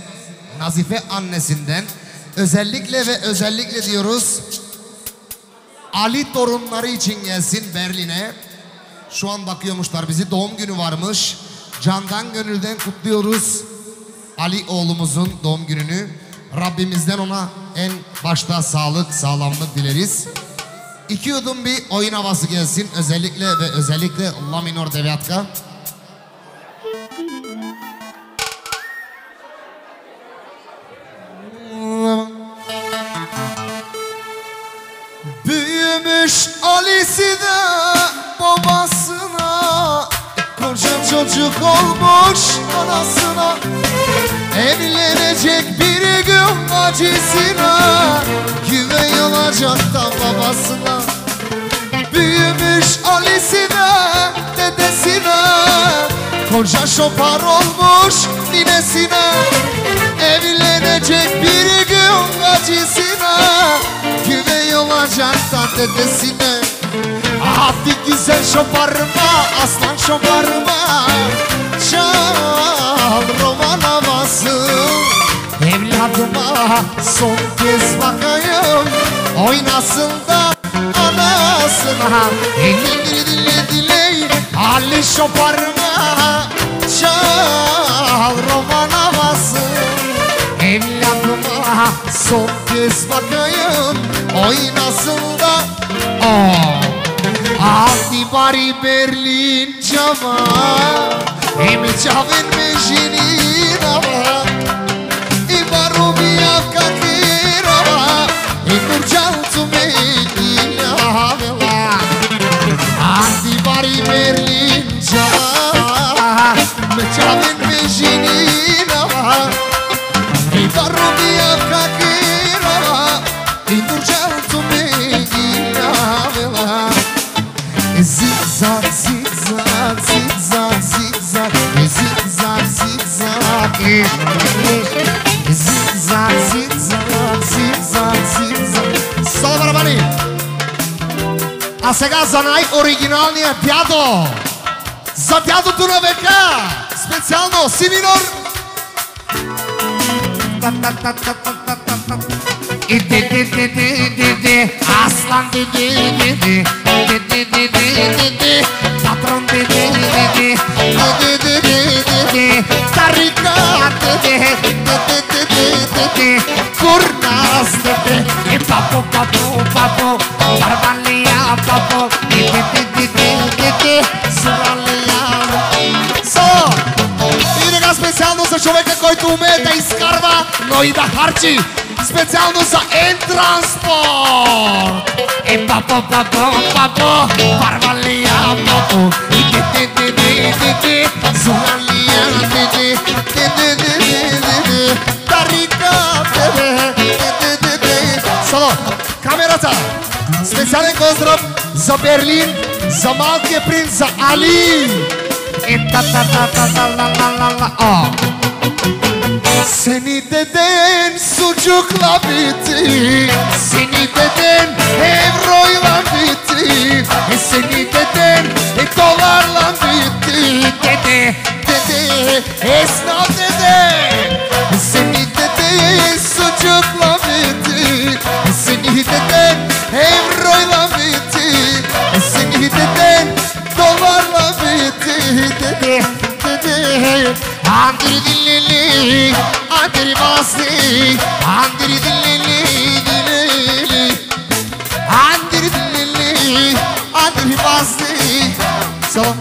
Nazife annesinden özellikle ve özellikle diyoruz Ali torunları için gelsin Berlin'e. Şu an bakıyormuşlar bizi. Doğum günü varmış. Candan gönülden kutluyoruz. Ali oğlumuzun doğum gününü. Rabbimizden ona en başta sağlık, sağlamlık dileriz. İki yudum bir oyun havası gelsin. Özellikle ve özellikle La minor deviatka. De babasına. Koca çocuk olmuş anasına. Evlenecek bir gün acısına Güvey olacak da babasına. Büyümüş Ali'si de dedesine. Koca şopar olmuş ninesine. Evlenecek bir gün acısına Güvey olacak da dedesine Hadi güzel şoparma aslan şoparma Çal roman havası. Evladıma son kez bakayım. Oynasın da anasına. Dile dile dile Ali şoparma Çal roman havası. Evladıma son kez bakayım. Oynasın da. Aa. Aldi Bari Berlin Java. Imi Javin Mejini Rava Ima Rumi Afka Kirava Inur Jaltu Mejini Avila Aldi Bari Berlin Java. Imi Javin Mejini Rava Ima Rumi a Kirava Zig-zag, zig-zag, zig-zag, zig-zag Zig-zag, zig-zag барабани! А сега за най-оригиналния дядо! За дядото на века! Специално си минор! Та-та-та-та-та-та Dedi dedi dedi aslan dedi dedi dedi dedi dedi patron dedi dedi dedi dedi dedi sarıka dedi dedi dedi dedi kurnaz dedi e papo papo papo barbanlıya papo dedi dedi dedi Lumea iz Carva, noi Seni deden sucukla bitti. Seni deden euroyla bitti. E Seni deden e dolarla bitti. Dede, dede, esnaf dede. Seni deden sucukla bitti. E Seni deden euroyla bitti. E Seni deden dolarla bitti. Dede dede Andır dilini, andır bası, andır dilini, dilini Andır dilini, andır bası Selam.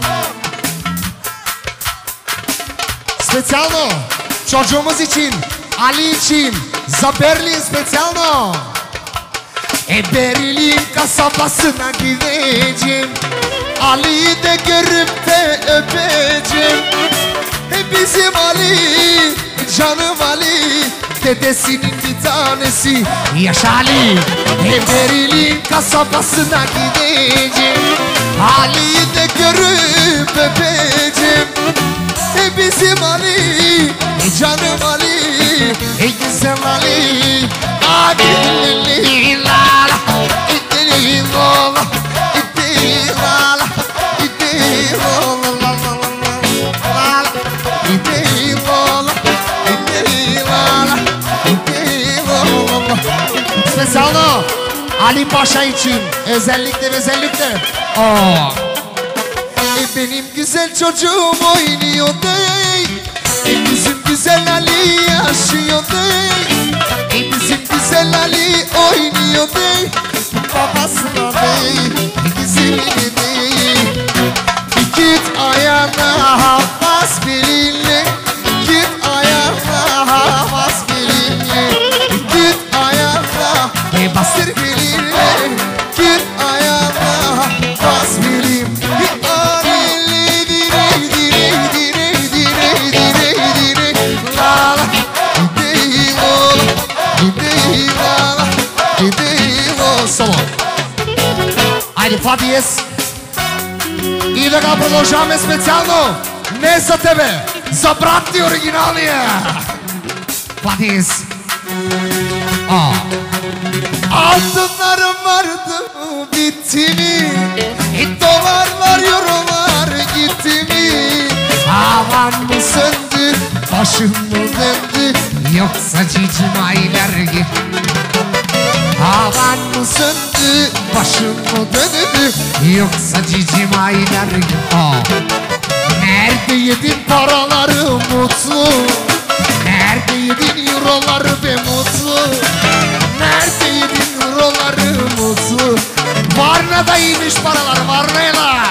Specialno çocuğumuz için, Ali için, za Berlin specialno E Berlin kasabasına gideceğim. Ali'yi de görüp de öpeceğim bizim Ali Canım Ali Dedesinin bir tanesi. Yaşa Ali Emeril'in kasabasına gideceğim. Ali'yi de görüp öpeceğim. E bizim Ali E canım Ali E güzel Ali. Abi lili la la İdili la la İdili Spesiyalo Ali Paşa için. Özellikle özellikle. Aa. E benim güzel çocuğum oynuyor değil E bizim güzel Ali yaşıyor değil E bizim güzel Ali oynuyor değil Babasına değil Güzeline değil. Git ayağına. bas bilinle Git ayağına bas bilinle Git ayağına e bastır bilinle Git ayağına bas bilim Bir aleli dire dire dire dire dire dire La la Değil ol Değil la la Değil ol Solo Ajde, Fabies И да го продължаваме специално ne za tebe, za bratni original je. Patis. Aa. Altınlarım vardı bitti mi? Dolarlar eurolar gitti mi? Havan mı söndü, başım mı döndü? Yoksa cicmaylar gitti Havan mı söndü, başım mı döndü? Yoksa cicim aylar gibi Nerede yedin paraları mutlu? Nerede yedin euroları be mutlu? Nerede yedin euroları mutlu? Varna iyiymiş paralar Varna'yla.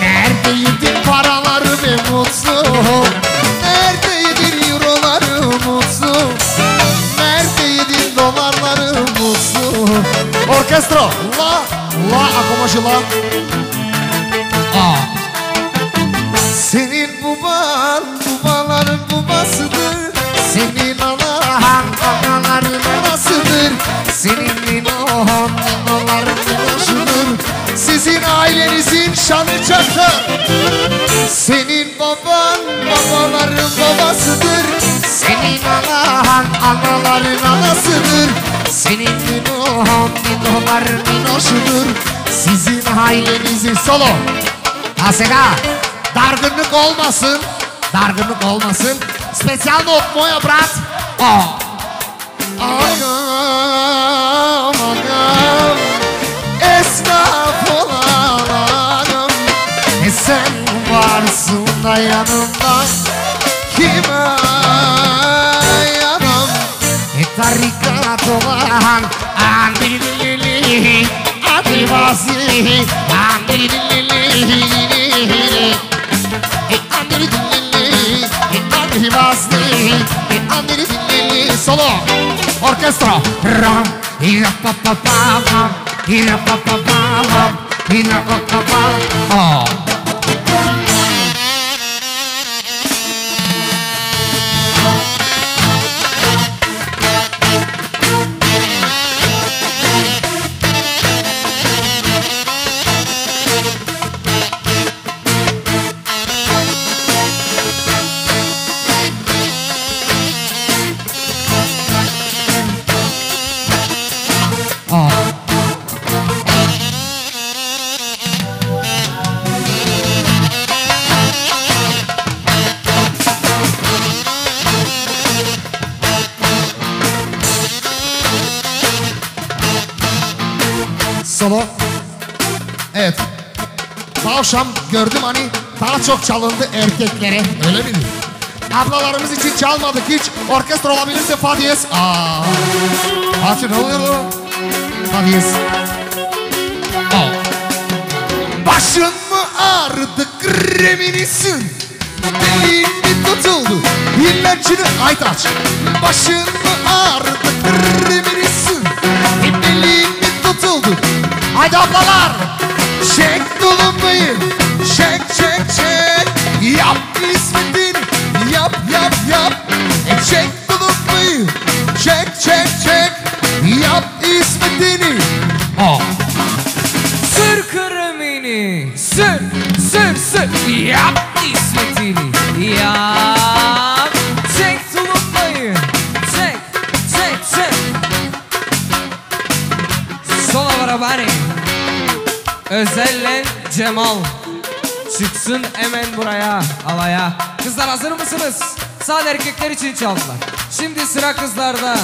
Nerede yedin paraları be mutlu? Nerede yedin euroları mutlu? Nerede yedin dolarları mutlu? Orkestro. La, la, akomaşı la. Aa. Senin baban babaların babasıdır Senin anan anaların anasıdır Senin ninon ninoların ninoşudur Sizin ailenizin şanı çakır Senin baban babaların babasıdır. Senin anan anaların anasıdır. Senin ninon ninoların ninoşudur Sizin ailenizin solo. Asega Dargınlık olmasın. Dargınlık olmasın. Spesyal not moja brat. O. Agam agam Esnaf olalım E sen varsın da yanımda Kime yanım E tarikat olan Andilili Adivasi Andilili Solo Orkestra Ram Ira pa pa pa Ira pa pa pa Ira pa pa pa. Oh akşam gördüm hani daha çok çalındı erkeklere. Öyle mi? Ablalarımız için çalmadık hiç. Orkestra olabilirse fa diyez. Aa. Ne oluyor lan? Fa diyez. Aa. Başın mı ağrıdı kreminisin? Belin mi tutuldu? İlaçını Aytaç. Başın mı ağrıdı kreminisin? Belin mi tutuldu? Haydi ablalar. Çek dolunmayı Çek çek çek. Yap İsmet'ini Yap yap yap. E Çek dolunmayı Çek çek çek. Yap İsmet'ini oh. Sür kremini Sür sür sür. Yap İsmet'ini Yap Özelle Cemal. Çıksın hemen buraya alaya. Kızlar hazır mısınız? Sade erkekler için çaldılar. Şimdi sıra kızlarda.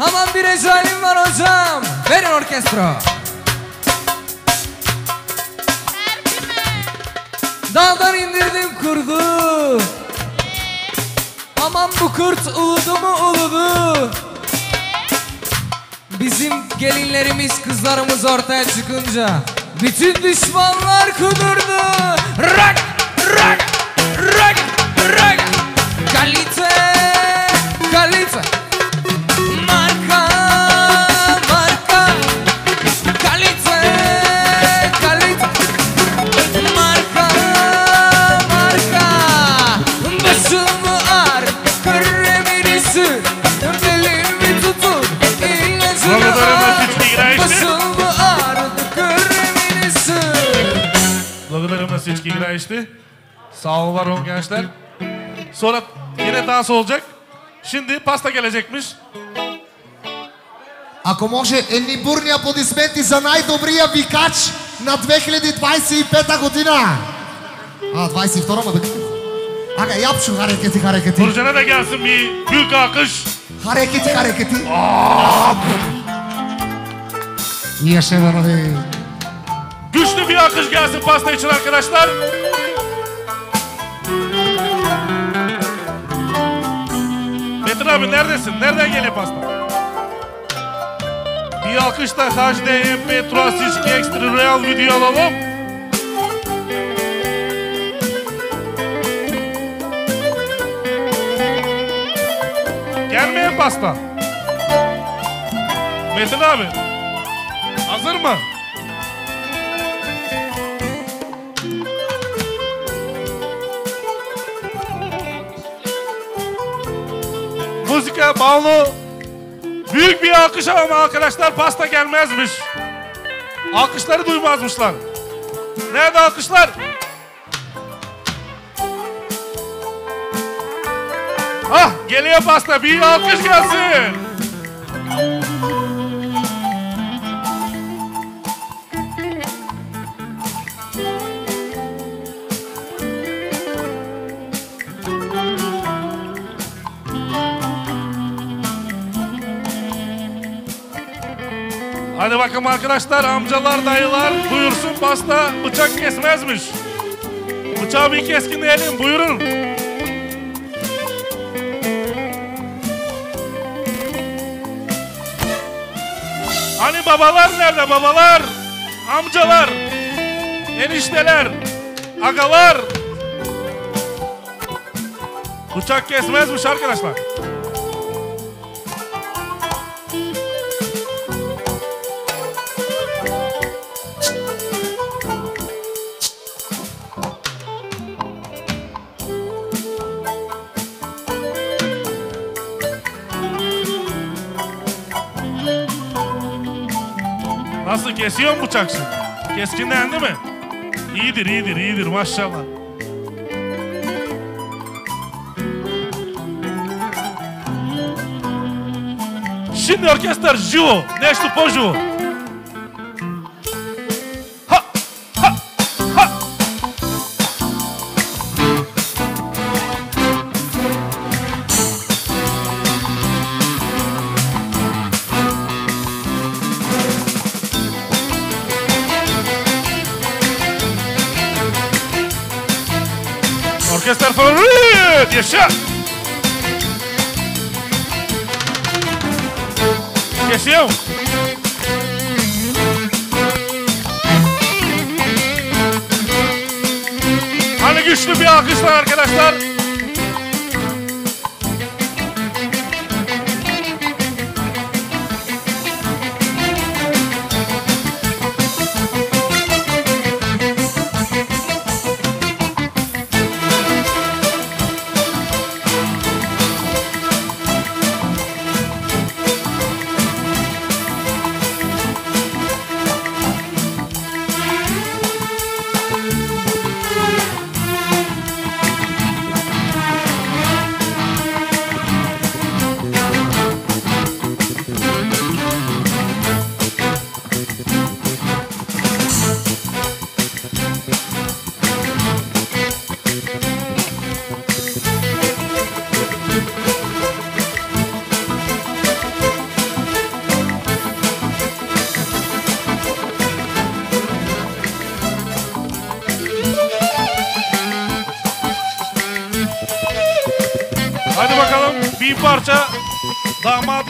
Aman bir ecalim var hocam. Verin orkestra Dağdan indirdim kurdu Aman bu kurt uludu mu uludu? Bizim gelinlerimiz kızlarımız ortaya çıkınca Bütün düşmanlar kudurdu. Rak rak rak rak Kalite всички играещи. Sağ ol var olun gençler. Sonra yine dans olacak. Şimdi pasta gelecekmiş. Ако може, едни бурни аплодисменти за най-добрия викач на 2025 година. А, 22 ма бе. Ага, yapşın hareketi hareketi. Nurcan'a da gelsin bir büyük alkış. Hareketi hareketi. Yaşa bana Güçlü bir alkış gelsin pasta için arkadaşlar. Metin abi neredesin? Nereden geliyor pasta? Bir alkış da HDMP 362 Extra Real video alalım. Gelmeyen pasta. Metin abi. Hazır mı? Müzika bağlı. Büyük bir alkış ama arkadaşlar pasta gelmezmiş. Alkışları duymazmışlar. Nerede alkışlar? Ah geliyor pasta bir alkış gelsin. Hadi bakalım arkadaşlar amcalar dayılar buyursun pasta bıçak kesmezmiş. Bıçağı bir keskinleyelim buyurun. Hani babalar nerede babalar? Amcalar, enişteler, agalar. Bıçak kesmezmiş arkadaşlar. Kesiyor mu bıçak şimdi? Keskinlendi mi? İyidir, iyidir, iyidir maşallah. Şimdi orkestra živo, nešto poživo. Yaşa. Kesiyor. Hani güçlü bir alkışlar arkadaşlar.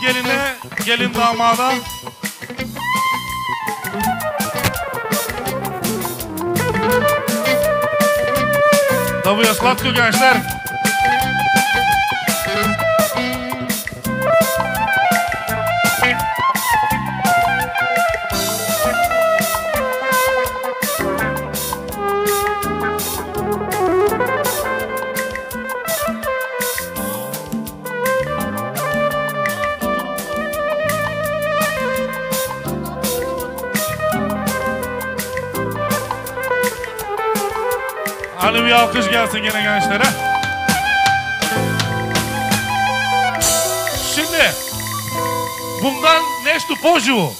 geline, gelin damada. Davul yaslatıyor gençler. alkış gelsin gene gençlere. Şimdi bundan Neştu Poju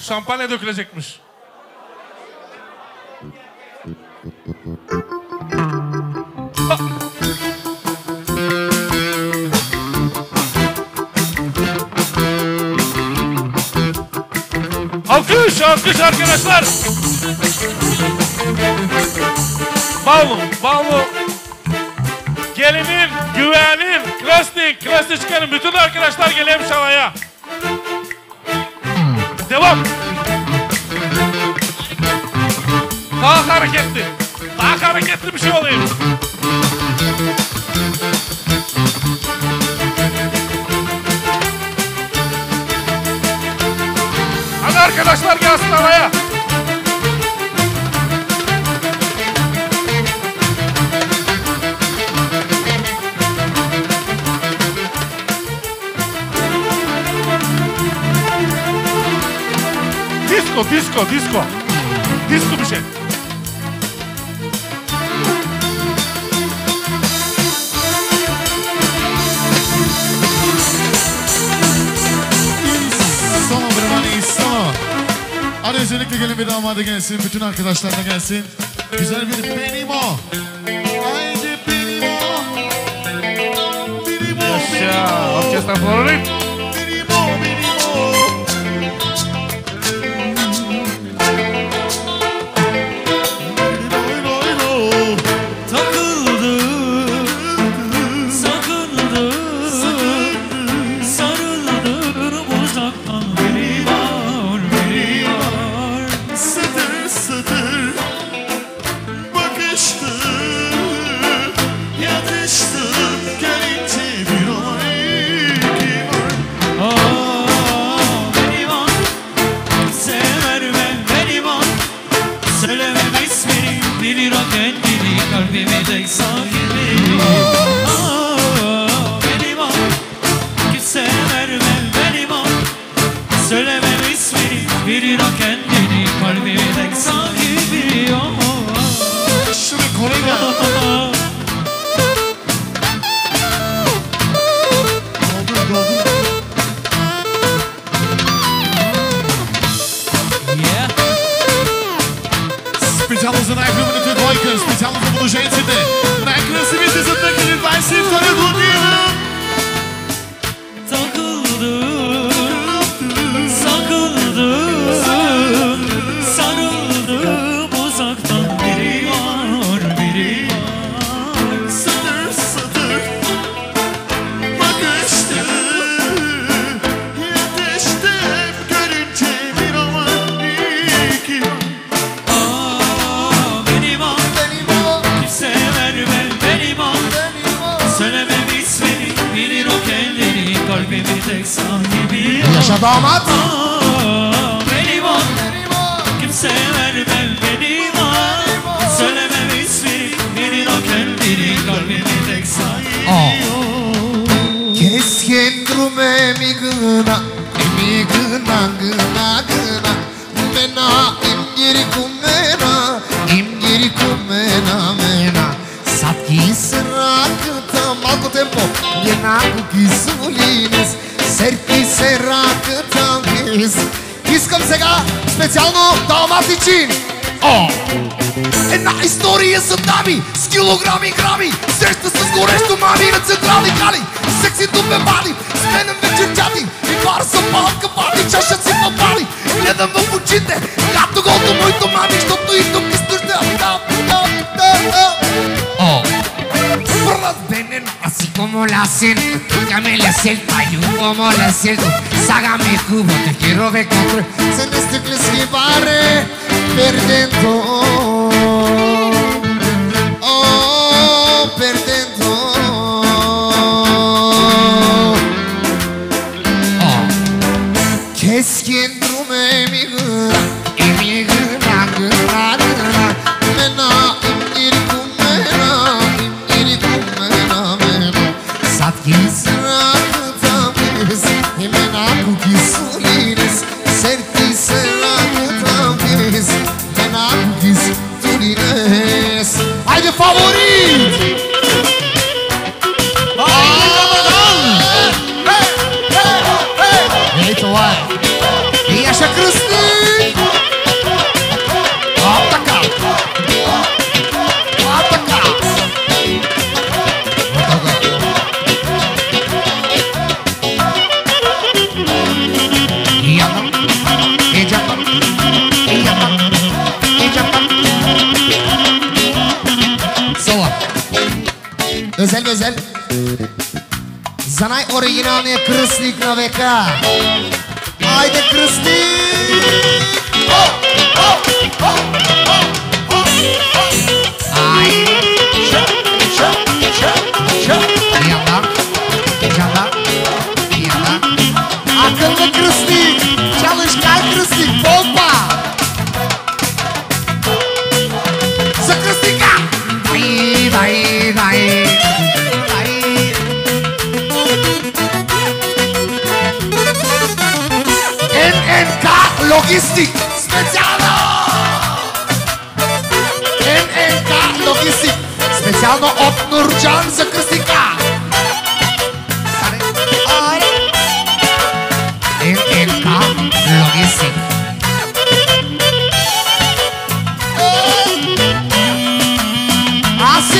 şampanya dökülecekmiş. Alkış, alkış arkadaşlar. Bravo, bravo. Gelinim, güvenim, klastik, klastik çıkarın. Bütün arkadaşlar gelelim şalaya. Devam. Daha hareketli. Daha hareketli bir şey olayım. Hadi arkadaşlar gelsin araya. Disco, disco. Disco bir şey. Hadi özellikle gelin bir damada gelsin, bütün arkadaşlar da gelsin. Güzel bir benim o. Haydi benim o. Benim o, benim o. Orkestra Florida.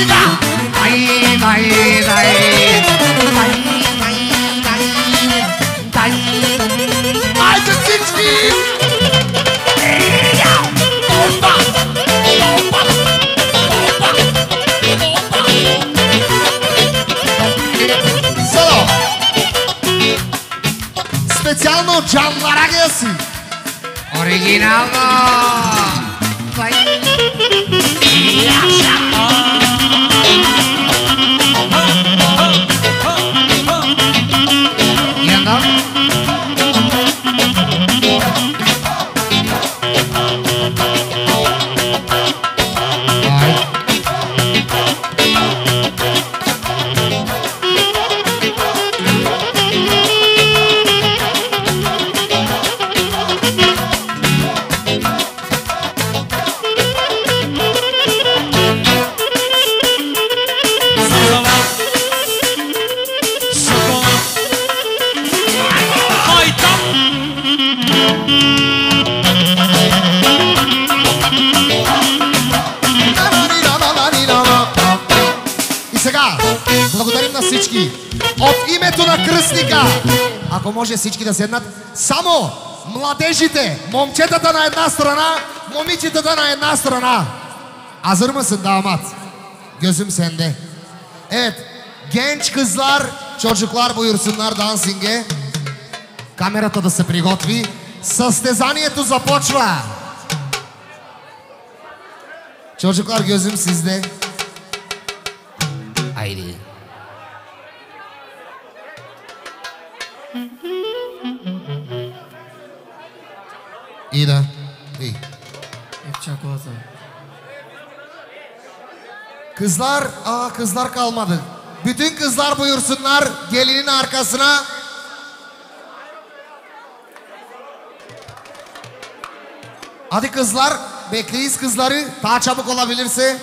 A сега! Daj, daj, daj. Daj, daj, daj. Daj. Ajde всички! Bomba! Bomba! Село! Специално Джан Ларагия си! Оригинално. може всички да седнат, само младежите, момчетата на една страна, момичетата на една страна. Hazır mısın damat? Gözüm sende. Evet, genç kızlar, çocuklar buyursunlar dansинге. Камерата да се приготви. Състезанието започва. Çocuklar gözüm sizde. Kızlar, aa kızlar kalmadı. Bütün kızlar buyursunlar gelinin arkasına. Hadi kızlar, bekleyiz kızları. Daha çabuk olabilirse.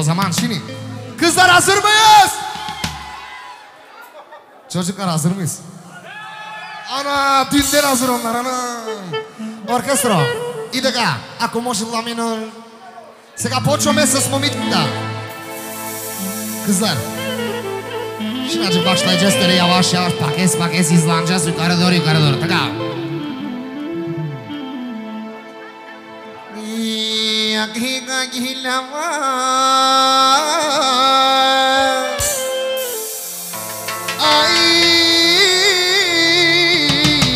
O zaman şimdi. Kızlar hazır mıyız? Çocuklar hazır mıyız? Ana dünden hazır onlar ana. Orkestro. И така, ако може ламино. Сега почваме с момичета. Kızlar. Şimdi azıcık başlayacağız böyle yavaş yavaş paket paket hızlanacağız yukarı doğru yukarı doğru. Tamam. يقهق الهوى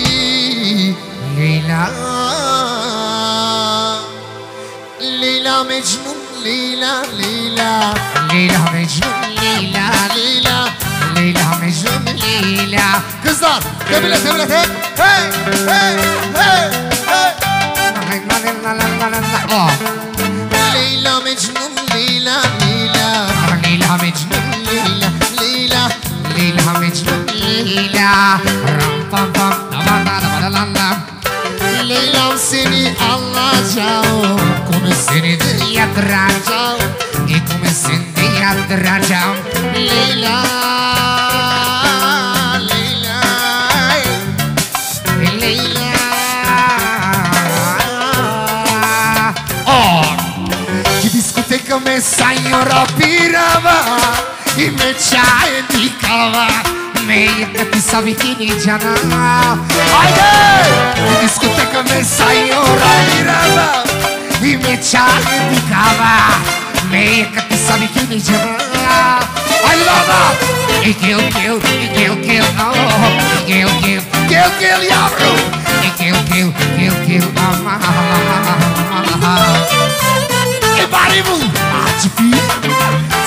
أي ليلى ليلى مجنون ليلى ليلى ليلى مجنون ليلى ليلى ليلى مجنون ليلى كزار تبلة تبلة هي هي هي هي هي ليلى مجنون ليلى ليلى ليلى مجنون ليلى ليلى ليلى مجنون ليلى طم طم Leyla'm seni alacağım Konu seni de yatıracağım Gitmesin de yatıracağım Leyla me saio pirava e me čaje dikava Me jakati sa vikiniđana Ajde! Diskoteka me saio pirava e me čaje dikava Me jakati sa vikiniđana I love her! I kill, kill, I kill, kill, oh I kill, kill, kill, kill, javru I kill, kill, kill, kill, ah, ah, ah, ah, ah, ah. Ama E baribu Atipi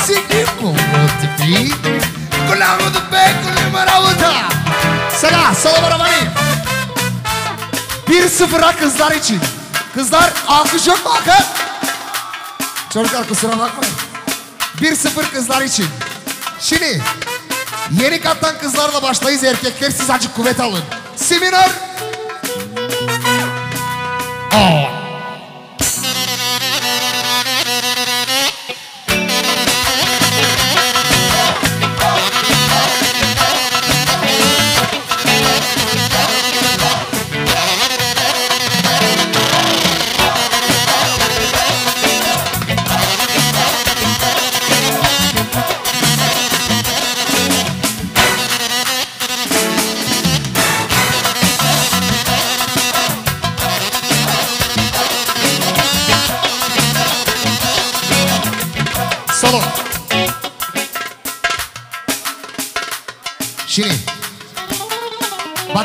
Sikipu Atipi Kulamu da be Kulimaravuta Sela sola barabanı 1-0'a kızlar için. Kızlar alkış yok mu akın? Çocuklar kusura bakmayın. 1-0 kızlar için. Şimdi Yeni kattan kızlarla başlayız. Erkekler siz acık kuvvet alın. Seminar Oh.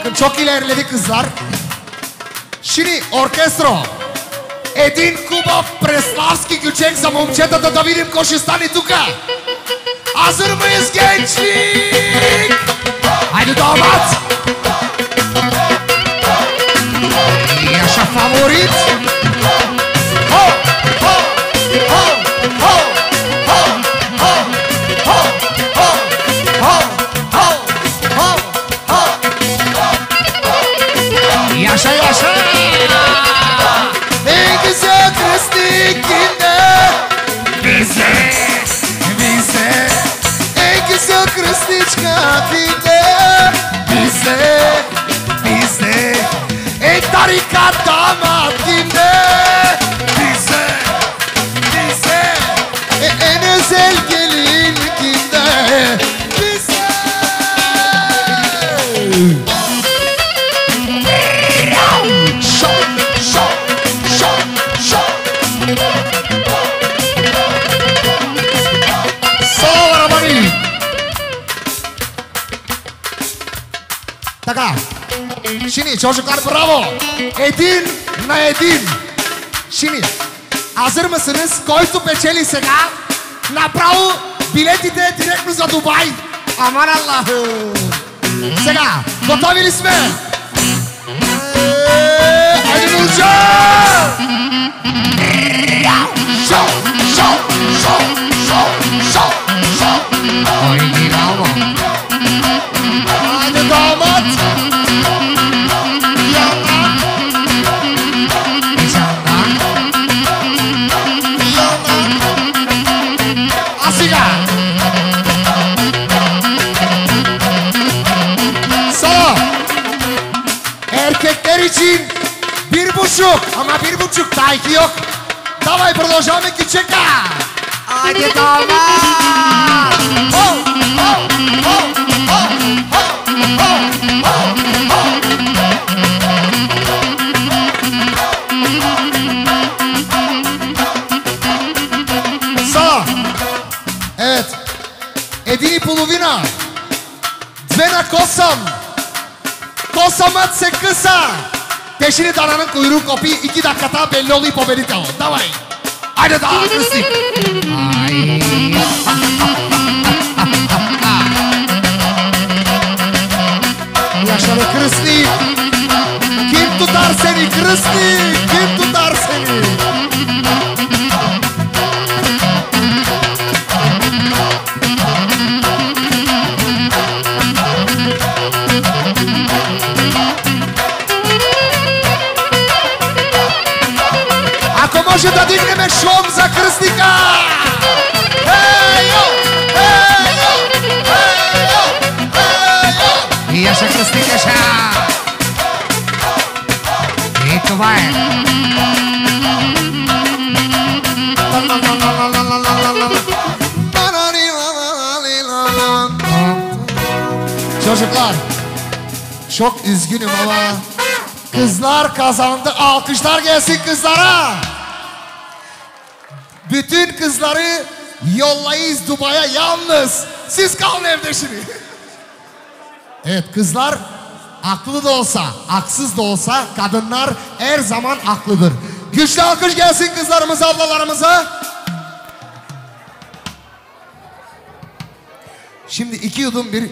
Bakın çok ilerledi kızlar. Şimdi orkestro. Edin Kuba, Preslavski, Gülçenk, momçeta da vidim ko tuka. Hazır mıyız gençlik? Haydi damat. Yaşa favorit. I feel Шини, çocuklar bravo. Един на един. Шини, hazır mısınız? Който печели сега, направо билетите директно за Дубай. Aman Allah'ım. Сега, готови ли сме? Хайде, Нурджан! Шоу, шоу, шоу, шоу, шоу, шоу. Haydi Кичук, тай, Киок. Давай, продължаваме Кичека. Айде, давай! О, о, о, о, о, о, о, о. Един и половина. Две на косъм. Косъмът се къса. Peşini taranın kuyruğu kapıyı iki dakikada belli oluyor poberita o. Davay. Haydi daha hızlı. Yaşalı Kristi. Kim tutar seni Kristi? šom za krznika! Hej jo, hej jo, hej jo, hej jo! Ježe krznikeš já! Je to! Çocuklar, çok üzgünüm ama kızlar kazandı. Alkışlar gelsin kızlara. Bütün kızları yollayız Dubai'ye yalnız. Siz kalın evde şimdi. evet kızlar aklı da olsa, aksız da olsa kadınlar her zaman aklıdır. Güçlü alkış gelsin kızlarımıza, ablalarımıza. Şimdi iki yudum bir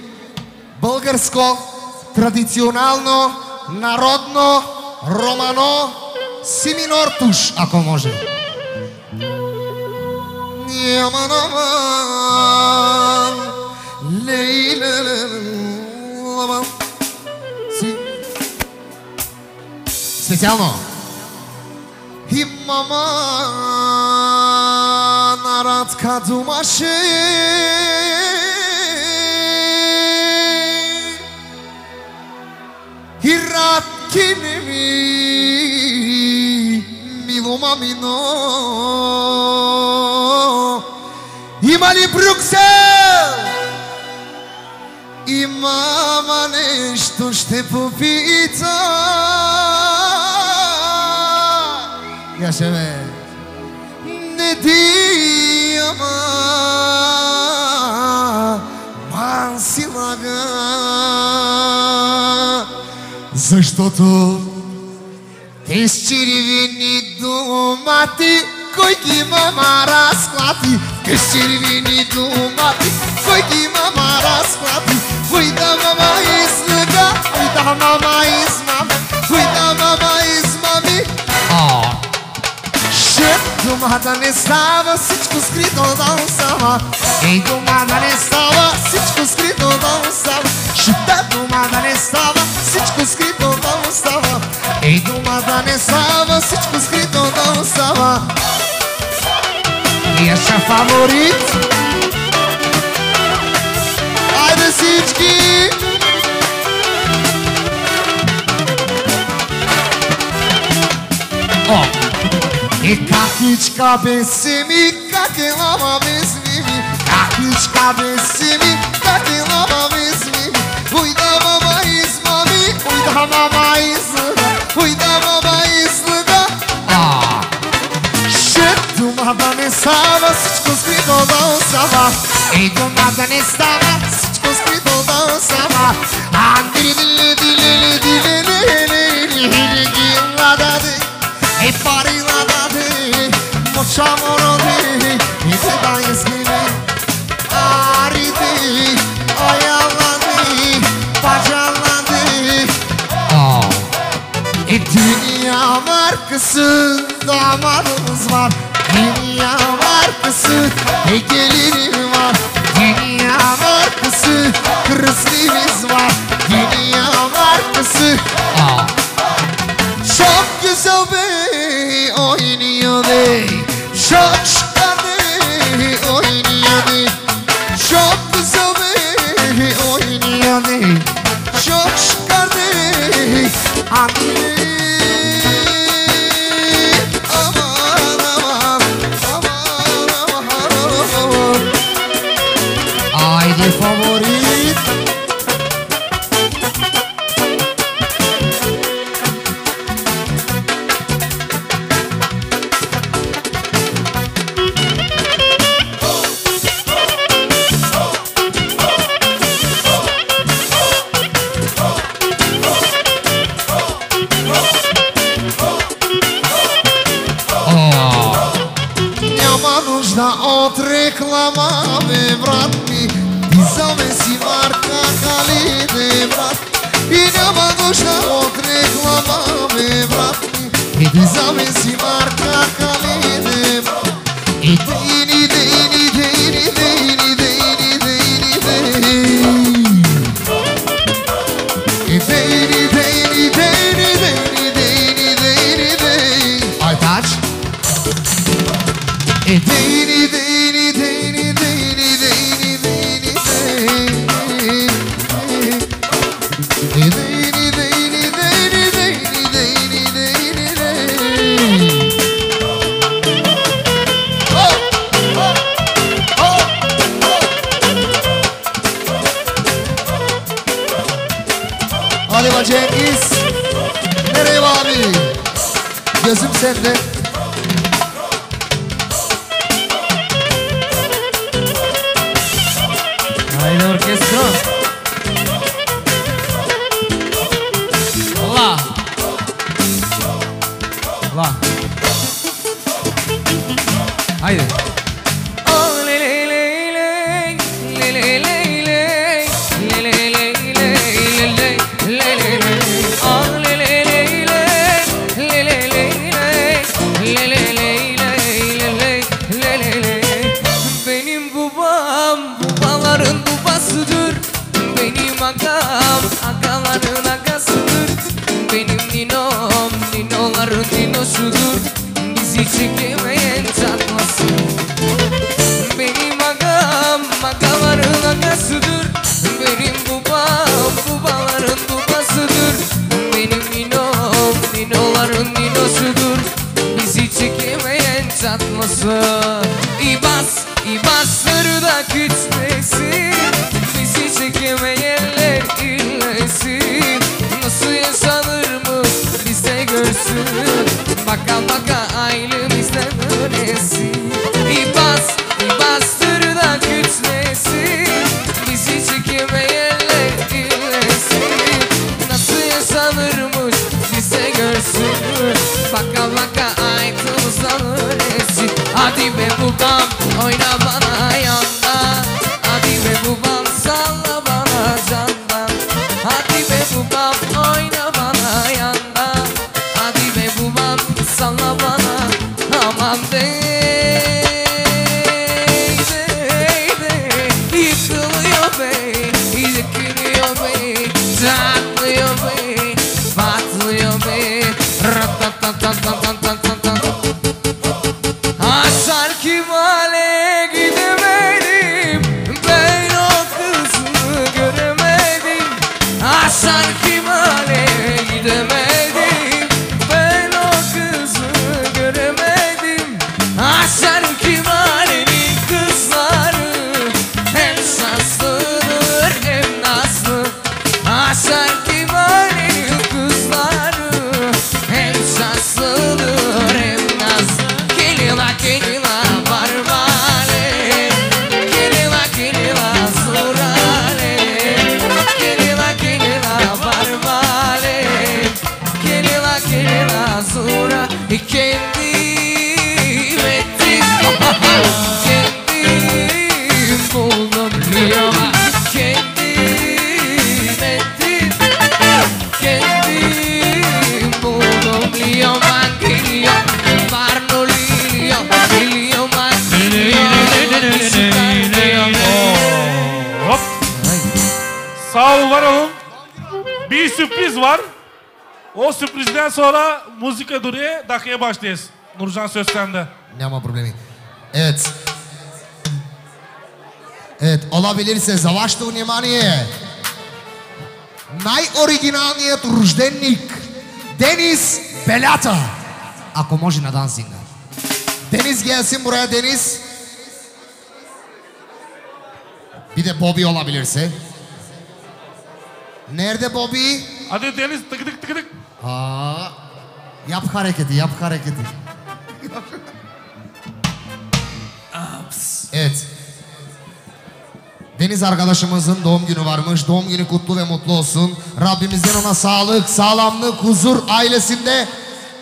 Bulgarsko, tradicionalno, narodno, romano, siminor tuş ako može. Yaman aman. Leylerim aman. Sì Sentiamo Himmaman Arat kadumaşı Hirat kinimi Miluma minor имали Брюксел! И мама нещо ще попица. Я ще ме Не ти ама. Ман си лага. Защото ти с дома ти. Koiki mamara squati Kishiri que dumati. Rasclati, coi da mamãe mama coi da mamãe isnaga Ще дома да не става, всичко скрито да остава. Ей, дома да не става, всичко скрито да остава. Ще дома да не става, всичко скрито да остава. Ей, дома да не става, всичко скрито да остава. Вие са фаворит. Айде всички! О! Kakiçka besimi, kakilama besimi Kakiçka besimi, Cuida, besimi Uyda Cuida, izmami, uyda baba izlıda Uyda baba izlıda Şet dumada ne sava, suçkuz bir doda E Ey nada ne sava, başlayız. Nurcan söz sende. Ne ama problemi. Evet. Evet olabilirse zavaş da unemaniye. Най-оригиналният рожденник Deniz Belata. Ако може на данзинга. Deniz gelsin buraya Deniz. Bir de Bobby olabilirse. Nerede Bobby? Hadi Deniz tık tık tık tık. Aa, yap hareketi, yap hareketi. Evet. Deniz arkadaşımızın doğum günü varmış. Doğum günü kutlu ve mutlu olsun. Rabbimizden ona sağlık, sağlamlık, huzur ailesinde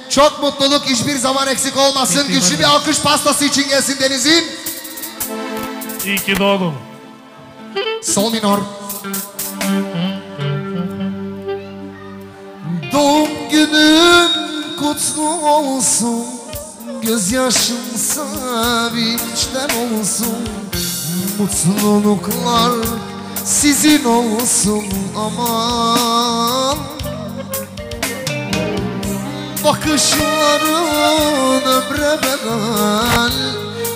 çok mutluluk hiçbir zaman eksik olmasın. Güçlü bir alkış pastası için gelsin Deniz'in. İyi ki doğdun. Sol minor. Gözyaşın sevinçten olsun Mutluluklar sizin olsun aman Bakışların ömre bedel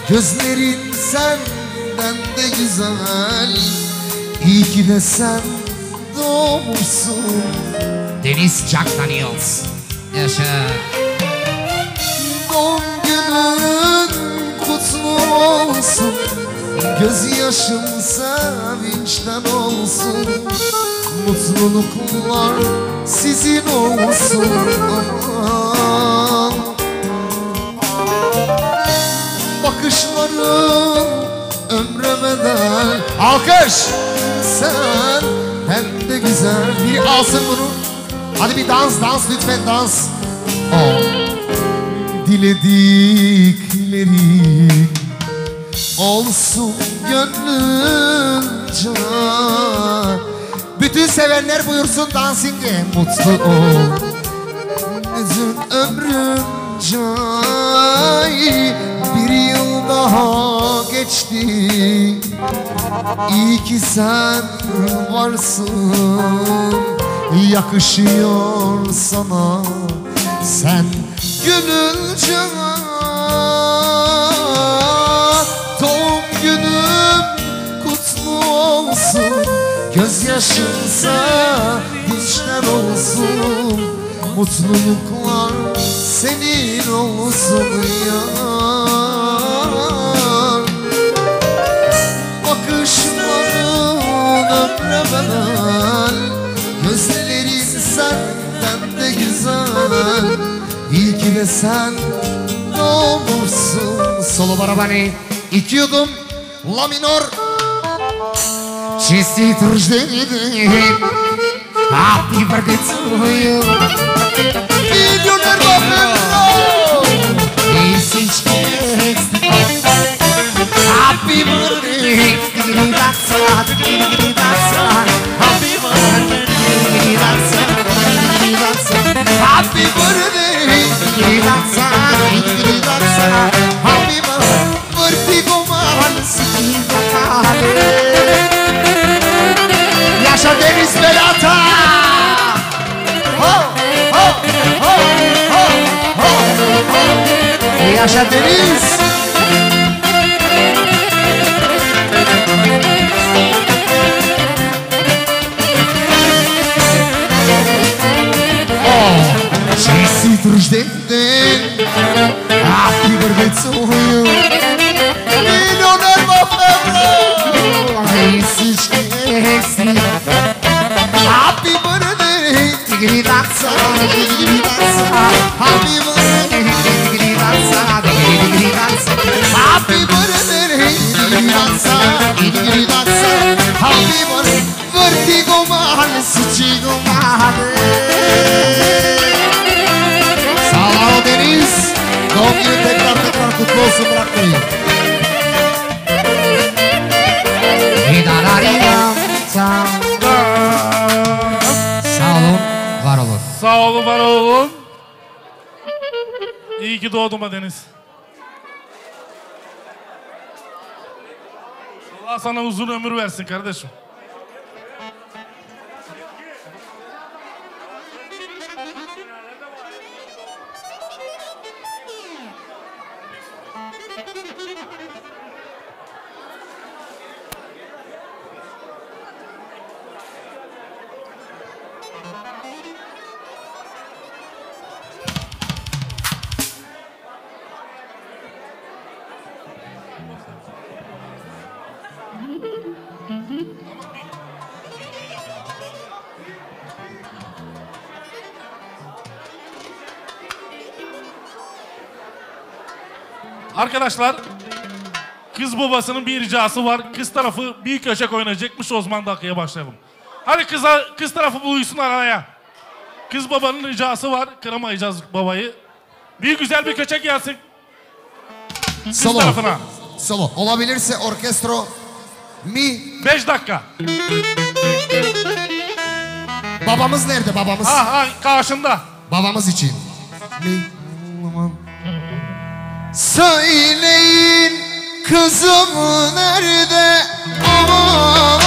Gözlerin senden de güzel İyi ki de sen doğmuşsun Deniz Jack Daniels. Yaşa. Olsun. Gözyaşın sevinçten olsun. Mutluluklar sizin olsun. Aman. Bakışların ömre bedel Alkış! Sen hem de güzel Bir alsın bunu. Hadi bir dans dans lütfen dans. Oh. Dilediklerin olsun gönlünce Bütün sevenler buyursun dansing'e mutlu ol Bütün ömrünce bir yıl daha geçti. İyi ki sen varsın. Yakışıyor sana. Sen gülünce Gözyaşın sevinçler olsun. Mutluluklar senin olsun yar. Bakışların ömre bedel. Gözlerin senden de güzel. İyi ki de sen doğmuşsun. Solo barabani İki yudum La minor Честит рождение. Happy birthday to you. Milyoner Bafemro Тысячки Happy birthday. achar feliz? Oh, já si drôle d'aider Ah, qui veut de sourire Mais non, ne m'a pas vrai Ah, ici, je t'ai Happy birthday, tigri dança, tigri dança, happy birthday. Happy birthday Vertigo mahallesi Chigo Sağ ol Deniz Doğum günü tekrar tekrar kutlu olsun bırakmayın Di-da-da-di-dam-dam. Sağ olun, var olun. Sağ olun var olun. İyi ki doğdun be Deniz. Sana uzun ömür versin kardeşim. arkadaşlar kız babasının bir ricası var. Kız tarafı bir köşek oynayacakmış. Osman Dakı'ya başlayalım. Hadi kıza, kız tarafı buyursun araya. Kız babanın ricası var. Kıramayacağız babayı. Bir güzel bir köçek gelsin. Kız solo. tarafına. Solo. Olabilirse orkestro mi? Beş dakika. Babamız nerede babamız? Ha ha karşında. Babamız için. Mi? Söyleyin kızım nerede? Aman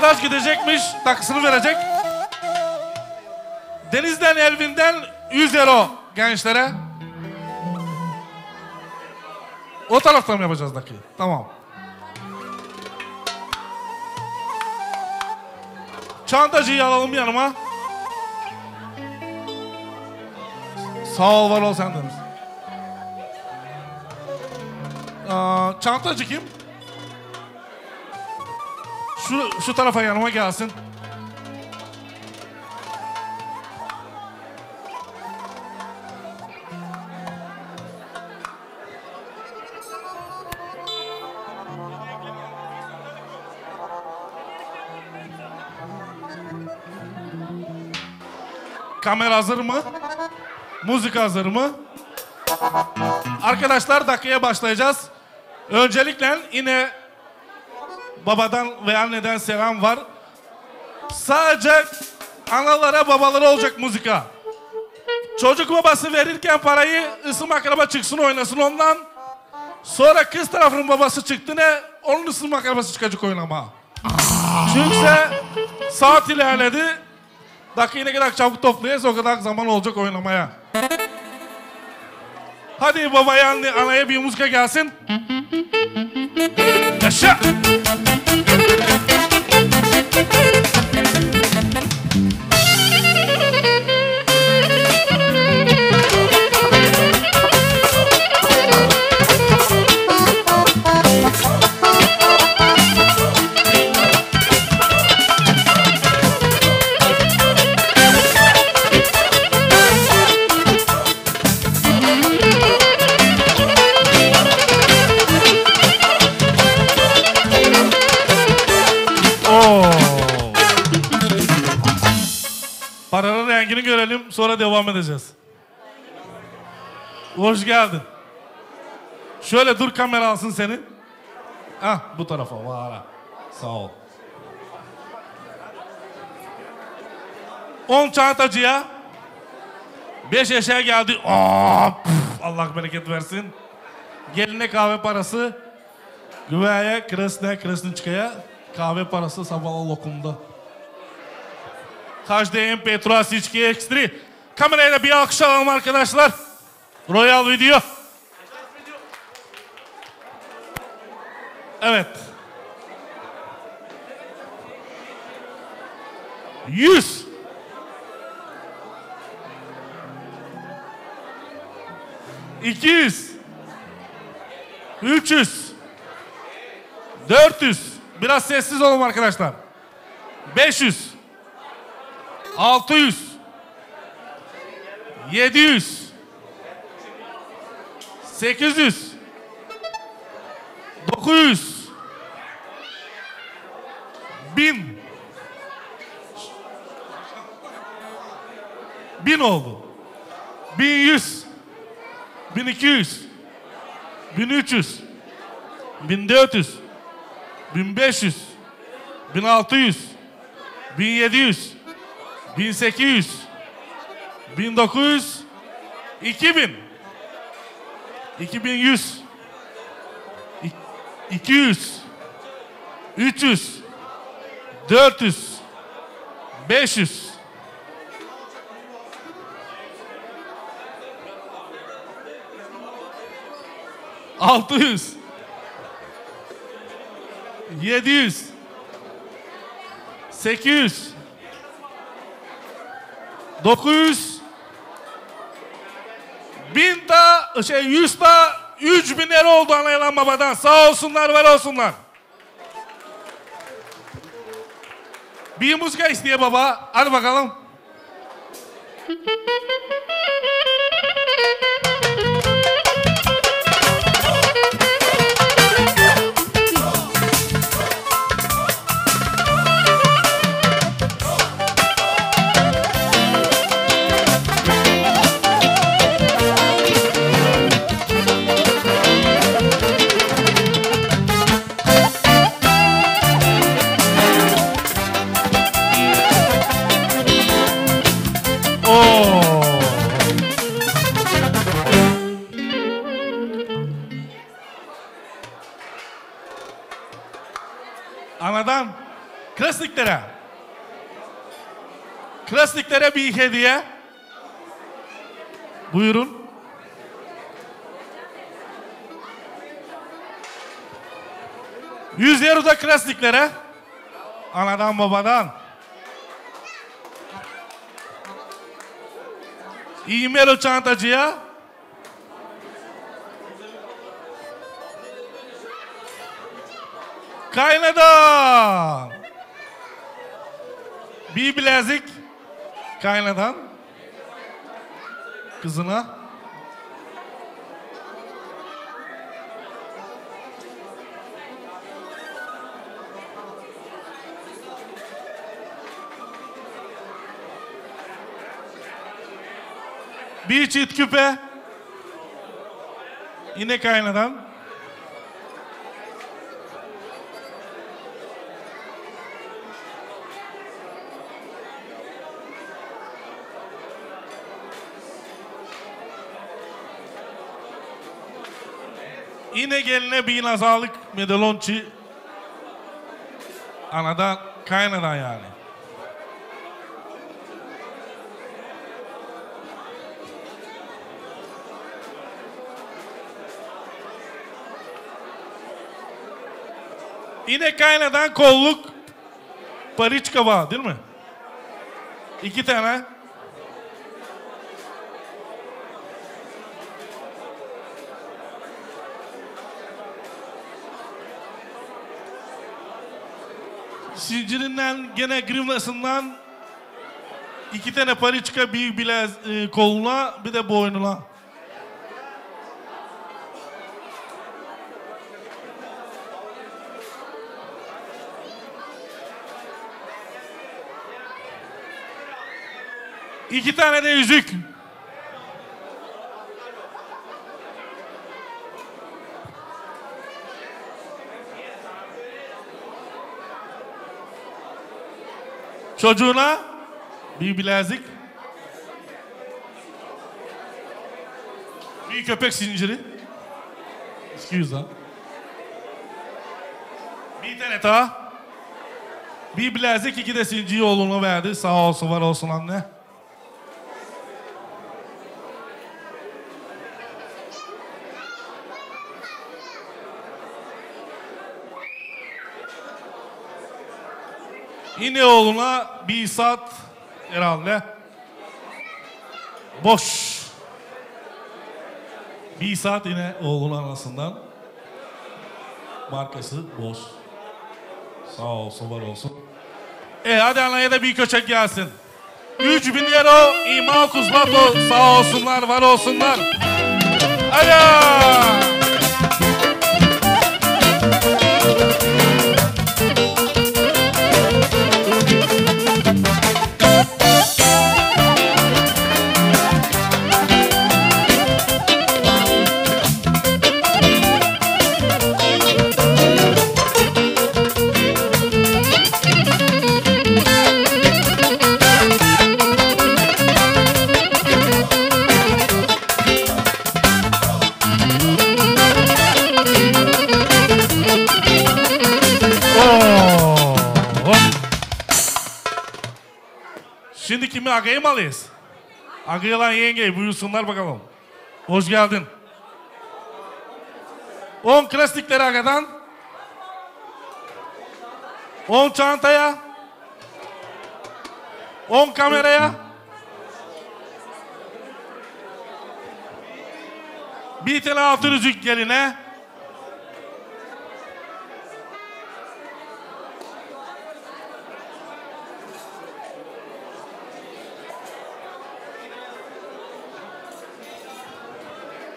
arkadaş gidecekmiş, takısını verecek. Denizden Elvin'den 100 euro gençlere. O taraftan mı yapacağız dakika? Tamam. Çantacıyı alalım yanıma. Sağ ol var ol sen de. Aa, çantacı kim? Şu, şu tarafa yanıma gelsin. Kamera hazır mı? Müzik hazır mı? Arkadaşlar dakikaya başlayacağız. Öncelikle yine babadan ve anneden selam var. Sadece analara babalara olacak muzika. Çocuk babası verirken parayı ısım akraba çıksın oynasın ondan. Sonra kız tarafının babası çıktı ne onun ısım akrabası çıkacak oynama. Çünkü saat ilerledi. Dakika ne kadar çabuk toplayacağız o kadar zaman olacak oynamaya. Hadi babaya anne, anaya bir muzika gelsin. Şöyle dur kamera alsın seni. Ah bu tarafa var. Sağ ol. 10 çantacıya 5 eşeğe geldi. Aa, püf, Allah bereket versin. Geline kahve parası. Güveye, Kresne, Kresniçka'ya kahve parası sabahla lokumda. HDM Petroas H2 X3. Kamerayla bir alkış alalım arkadaşlar. Royal Video. Yüz. İki yüz. Üç Biraz sessiz olun arkadaşlar. Beş yüz. Altı yüz. Yedi yüz. 800 900 bin oldu. 1100 1200 1300 1400 1500 1600 1700 1800 1900 2000 2100 200 300 400 500 600. 700. 800. 900. 1000 ta şey 100 ta 3000 lira oldu anayla babadan. Sağ olsunlar, var olsunlar. Bir muzika isteye baba. Hadi bakalım. Klasiklere bir hediye. Buyurun. Yüz euro da klasiklere. Anadan babadan. E-mail o çantacıya. Kaynadan. Bir bilezik kaynadan kızına. Bir çift küpe. Yine kaynadan. Yine geline bir nazalık medalonçi. Anadan kaynadan yani. Yine kaynadan kolluk pariçka var değil mi? İki tane. Zincirinden gene grivnasından iki tane pariçka bir bilez e, koluna bir de boynuna. İki tane de yüzük. Çocuğuna bir bilezik. Bir köpek zinciri. Excuse ha. Bir tane daha. Bir bilezik iki de sinci oğluna verdi. Sağ olsun var olsun anne. Yine oğluna bir saat herhalde. Boş. Bir saat yine oğlun anasından. Markası boş. Sağ olsun var olsun. E hadi anaya da bir köçek gelsin. 3000 euro imal kuzlato sağ olsunlar var olsunlar. Alo. Şimdi Aga'yı mı alıyız? Aga'yla yenge buyursunlar bakalım. Hoş geldin. 10 klasikleri Aga'dan. 10 çantaya. 10 kameraya. Bir tane altın yüzük geline.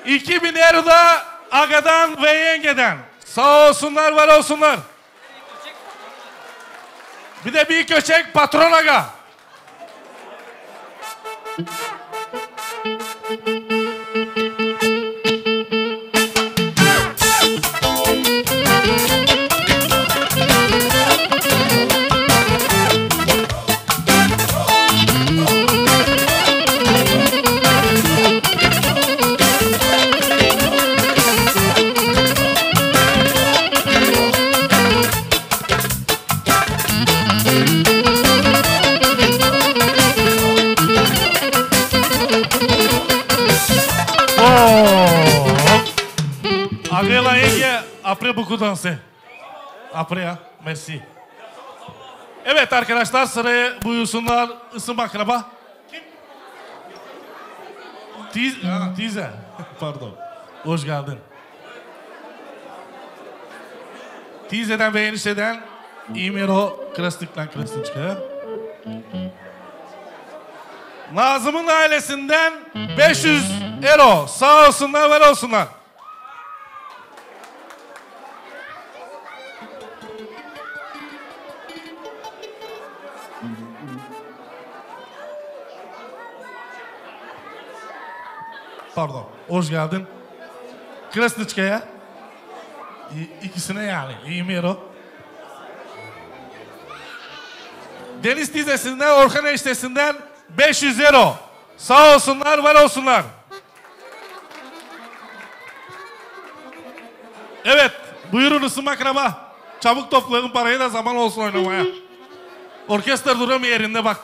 İki bin euro da Aga'dan ve yengeden. Sağ olsunlar, var olsunlar. Bir de bir köçek patron aga. Après beaucoup dansé. Après ha. Merci. Evet arkadaşlar sıraya buyursunlar ısım akraba. Kim? Tiz, tize. Pardon. Hoş geldin. Tize'den ve enişteden İmiro Krastık'tan Krastıçka'ya. Nazım'ın ailesinden 500 euro. Sağ olsunlar, var olsunlar. Pardon. Hoş geldin. Krasniçka'ya. İkisine yani. İmiro. Deniz dizesinden, Orhan Eştesi'nden 500 euro. Sağ olsunlar, var olsunlar. Evet, buyurun ısım akraba. Çabuk toplayın parayı da zaman olsun oynamaya. Orkestra duramıyor yerinde bak.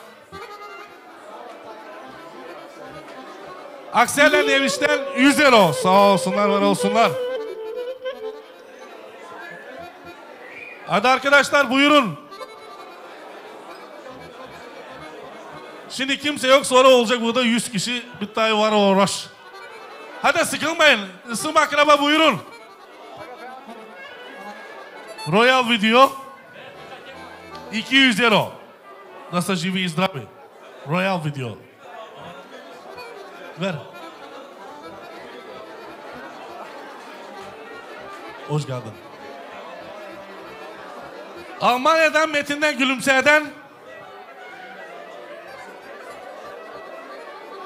Aksel'le Neviş'ten 100 euro. Sağ olsunlar, var olsunlar. Hadi arkadaşlar buyurun. Şimdi kimse yok sonra olacak burada 100 kişi bir tane var uğraş. Hadi sıkılmayın. Isım akraba buyurun. Royal Video 200 euro. Nasıl i zdravi. Royal Video. Ver. Hoş geldin. Almanya'dan Metin'den Gülümse'den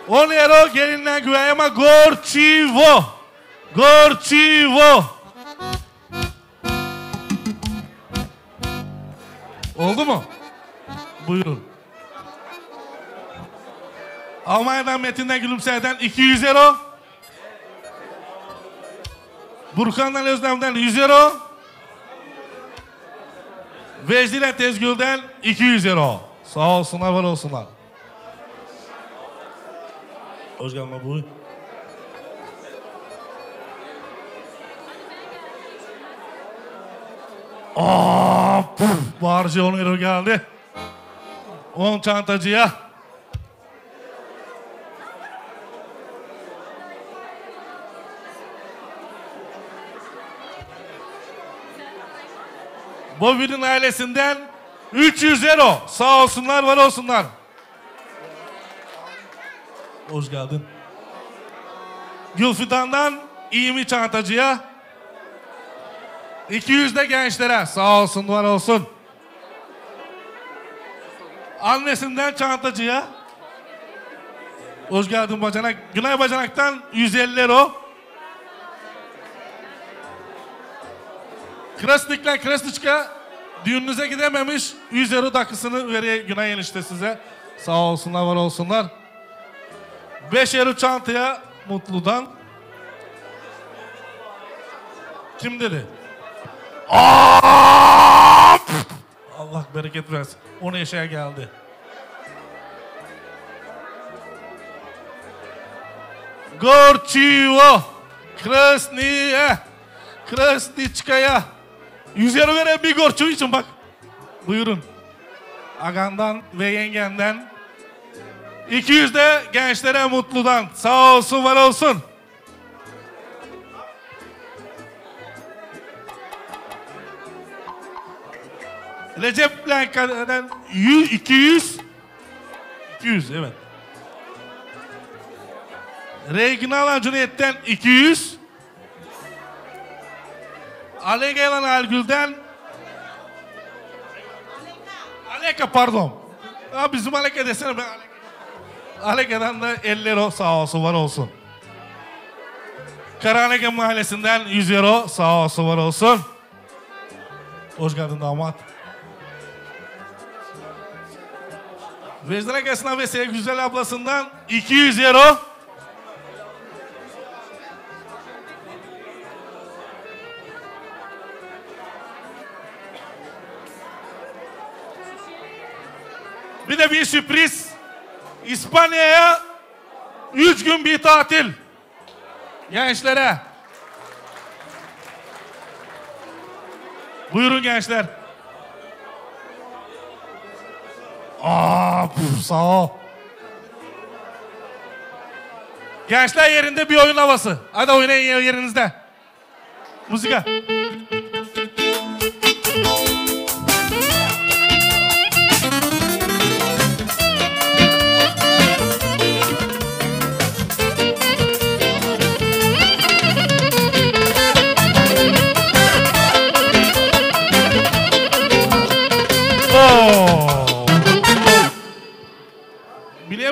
10 euro gelinden güveyeme Gorçivo. Gorçivo. Oldu mu? Buyurun. Almanya'dan Metin'den Gülümse'den 200 euro. Burkan'dan Özlem'den 100 euro. Vecdi ile Tezgül'den 200 euro. Sağ olsunlar, var olsunlar. Hoş geldin abi. Aa, puf, Bağırıcı 10 euro geldi. 10 çantacıya. Bobby'nin ailesinden 300 euro. Sağ olsunlar, var olsunlar. Hoş geldin. Gülfidan'dan iyi mi çantacıya? 200 de gençlere. Sağ olsun, var olsun. Annesinden çantacıya. Hoş geldin bacanak. Günay bacanaktan 150 euro. Krasnik'le Krasniçka düğününüze gidememiş 100 euro takısını veriyor Günay enişte size. Sağ olsunlar var olsunlar. 5 euro çantaya Mutlu'dan. Kim dedi? Aa! Allah bereket versin. Onu yaşaya geldi. Горчиво, Krasniye, Krasniçkaya. 100 euro veren bir gorçu için bak. Buyurun. Agandan ve yengenden. 200 de gençlere mutludan. Sağ olsun var olsun. Recep Lanka'dan 100, 200. 200 evet. Reginal Cüneyt'ten 200. Alegelan Algül'den Aleka pardon. Ha, bizim Aleka desene ben Aleka. Aleka'dan da 50 euro sağ olsun var olsun. Karanege Mahallesi'nden 100 euro sağ olsun var olsun. Hoş geldin damat. Vezdirek Esnaf ve Sevgi Güzel ablasından 200 euro. De bir sürpriz. İspanya'ya 3 gün bir tatil. Gençlere. Buyurun gençler. Aa, sağ ol. Gençler yerinde bir oyun havası. Hadi oynayın yerinizde. Müzika.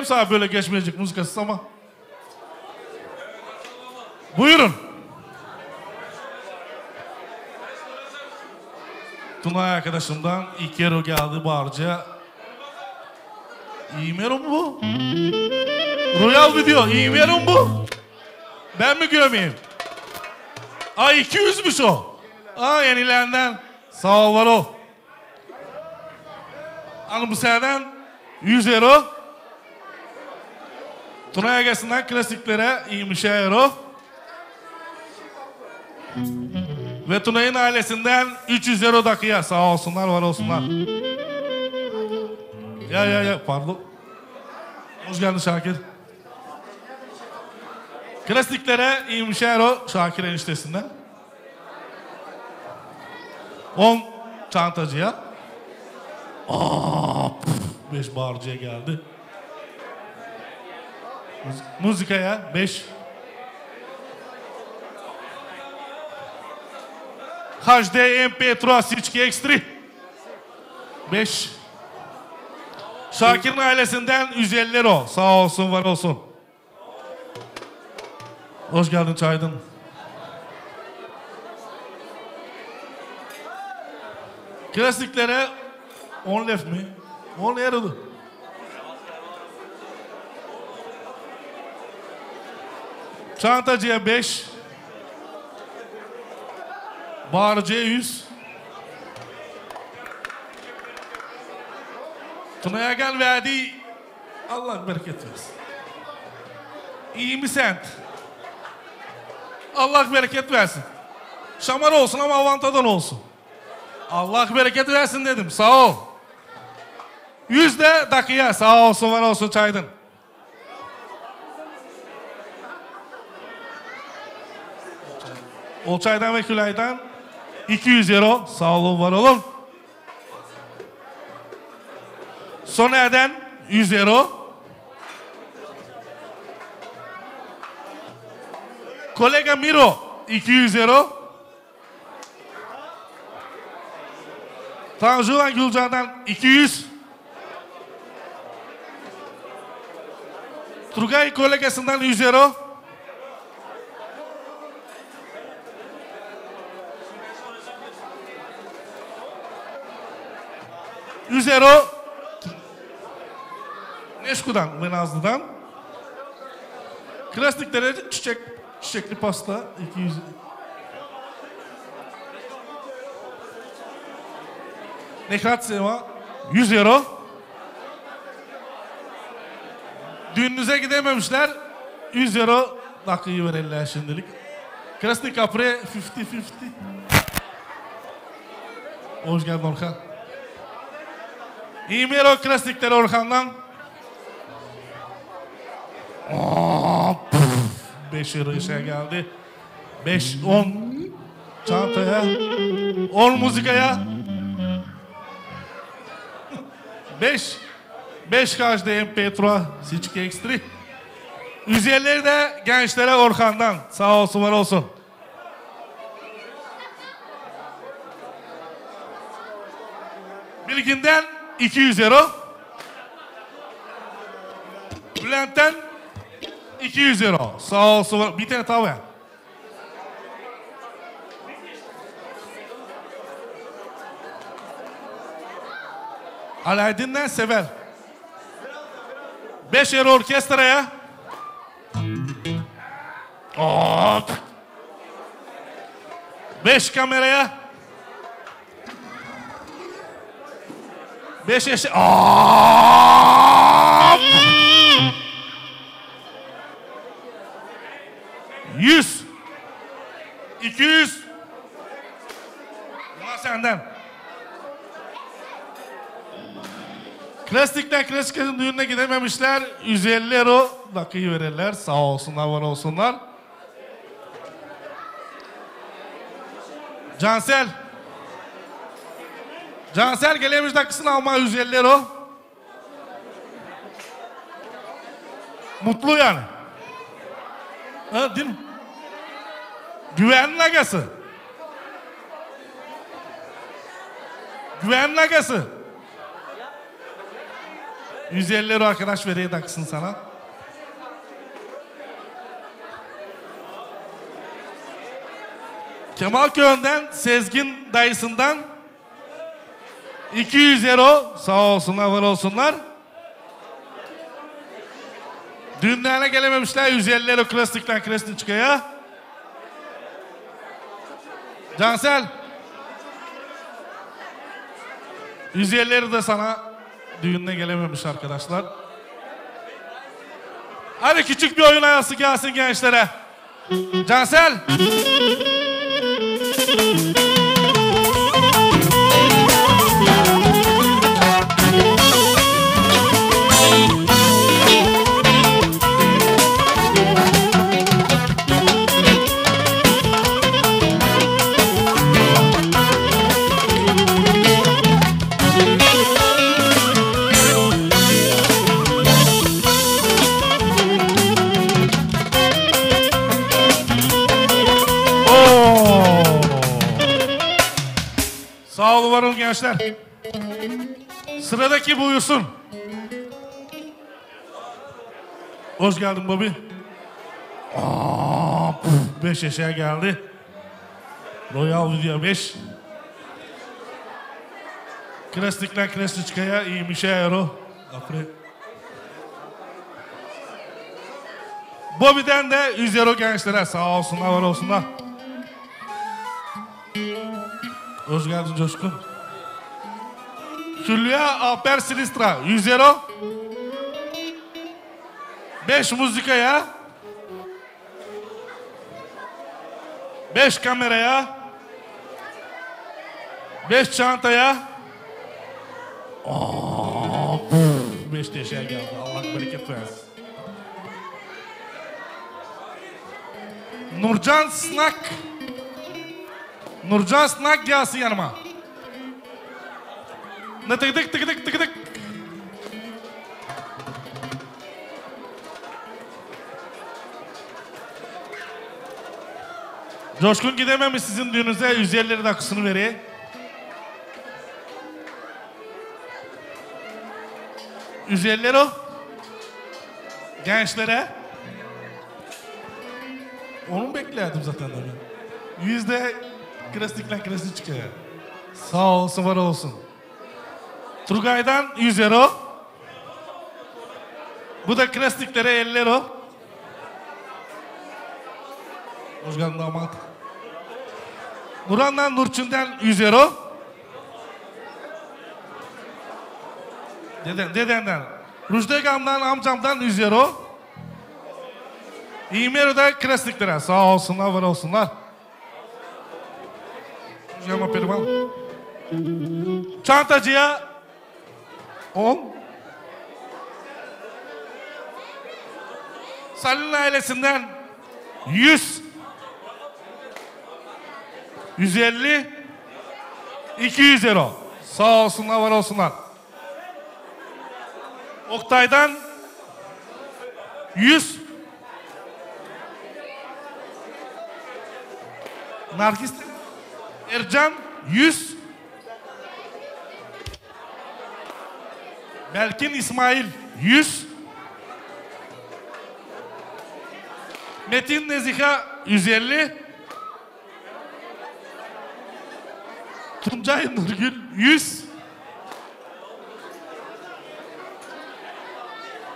Biliyorum sana böyle geçmeyecek müzikasız ama. Buyurun. Tunay arkadaşımdan ilk euro geldi bağırca. Euro mu bu? Royal video. Euro mu bu? Ben mi görmeyeyim? Ay 200'müş o. Aa yenilenden. Sağ ol var ol. Hani bu seneden 100 euro. Tunay Agasi'nden klasiklere 20 euro. Ve Tunay'ın ailesinden 300 euro dakika. Sağ olsunlar, var olsunlar. Ya ya ya pardon. Hoş geldin Şakir. Klasiklere 20 euro Şakir eniştesinden. 10 çantacıya. Aa, puf, beş bağırıcıya geldi. Müz- Müzikaya beş. HD MP3 Siçki Extra. Beş. Şakir'in ailesinden 150 euro. Sağ olsun var olsun. Hoş geldin Çaydın. Klasiklere 10 lef mi? 10 euro. Çantacıya 5. Bağırıcıya 100. Tunayagan Vadi Allah bereket versin. İyi misin? Allah bereket versin. Şamar olsun ama avantadan olsun. Allah bereket versin dedim. Sağ ol. Yüzde dakika sağ olsun var olsun çaydın. Olçay'dan ve Külay'dan 200 euro. Sağ olun var olun. Soner'den 100 euro. Kolega Miro 200 euro. Tanju ve Gülcan'dan 200. Turgay kolegasından 100 euro. Yüz euro Neşku'dan ve Nazlı'dan. Klasiklere çiçek, çiçekli pasta 200 Nekrat Seva 100 euro. Düğününüze gidememişler. 100 euro dakikayı verirler şimdilik. Krasnik Kapre 50-50. Hoş geldin Orhan. İmero Krasnikleri Orhan'dan. 5 euro işe geldi. 5, 10 çantaya. 10 müzikaya. 5 5 kaç MP3 Siçki Extra. Üzerleri de gençlere Orhan'dan. Sağ olsun var olsun. Bilginden 200 euro. Bülent'ten 200 euro. Sağ olsun. var- Bir tane tavuk. Aladdin'den Sever. 5 euro orkestraya. Hop. 5 kameraya. 5 eşe... Hop. 100. 200. Bunlar senden. Klasikten Klasik'in düğününe gidememişler. 150 euro dakikayı verirler. Sağ olsunlar, var olsunlar. Cansel. Cansel gelemiş dakikasını alma 150 euro. Mutlu yani. Ha, değil mi? Güvenli agası. Güvenli agası. 150 euro arkadaş vereye taksın sana. Kemal Köy'den Sezgin dayısından 200 euro sağ olsunlar var olsunlar. Düğünlerine gelememişler 150 euro klasikten klasik çıkaya. Cansel 150 euro da sana düğününe gelememiş arkadaşlar. Hadi küçük bir oyun ayası gelsin gençlere. Cansel. Var olun gençler. Sıradaki buyursun. Hoş geldin Bobby. Aa, puf, beş yaşa geldi. Royal Video 5. Klastikler Klastikaya iyiymiş euro. Après. Bobby'den de 100 euro gençlere sağ olsunlar var olsunlar. Hoş geldin Coşkun. Hülya Alper Silistra 100 euro. 5 muzikaya. 5 kameraya. 5 çantaya. 5 de şey geldi. Allah bereket versin. Nurcan Snack. Nurcan Snack gelsin yanıma. Ne tık tık tık tık tık tık. Coşkun gidememiş sizin düğününüze 150 dakikasını vereyim. Elli o. Gençlere. Onu beklerdim zaten ben. Yüzde klasikten klasik çıkıyor. Sağ olsun var olsun. Turgay'dan 100 euro. Bu da klasiklere 50 euro. Geldin damat. Nuran'dan Nurçin'den 100 euro. Deden, dedenden. Rujdegam'dan amcamdan 100 euro. İmero'da klasiklere sağ olsunlar var olsunlar. Yama Perimal. Çantacıya 10. Salin ailesinden 100. 150. 200 euro. Sağ olsunlar var olsunlar. Oktay'dan 100. Nargis Ercan 100. Belkin İsmail 100. Metin Nezika 150. Tuncay Nurgül 100.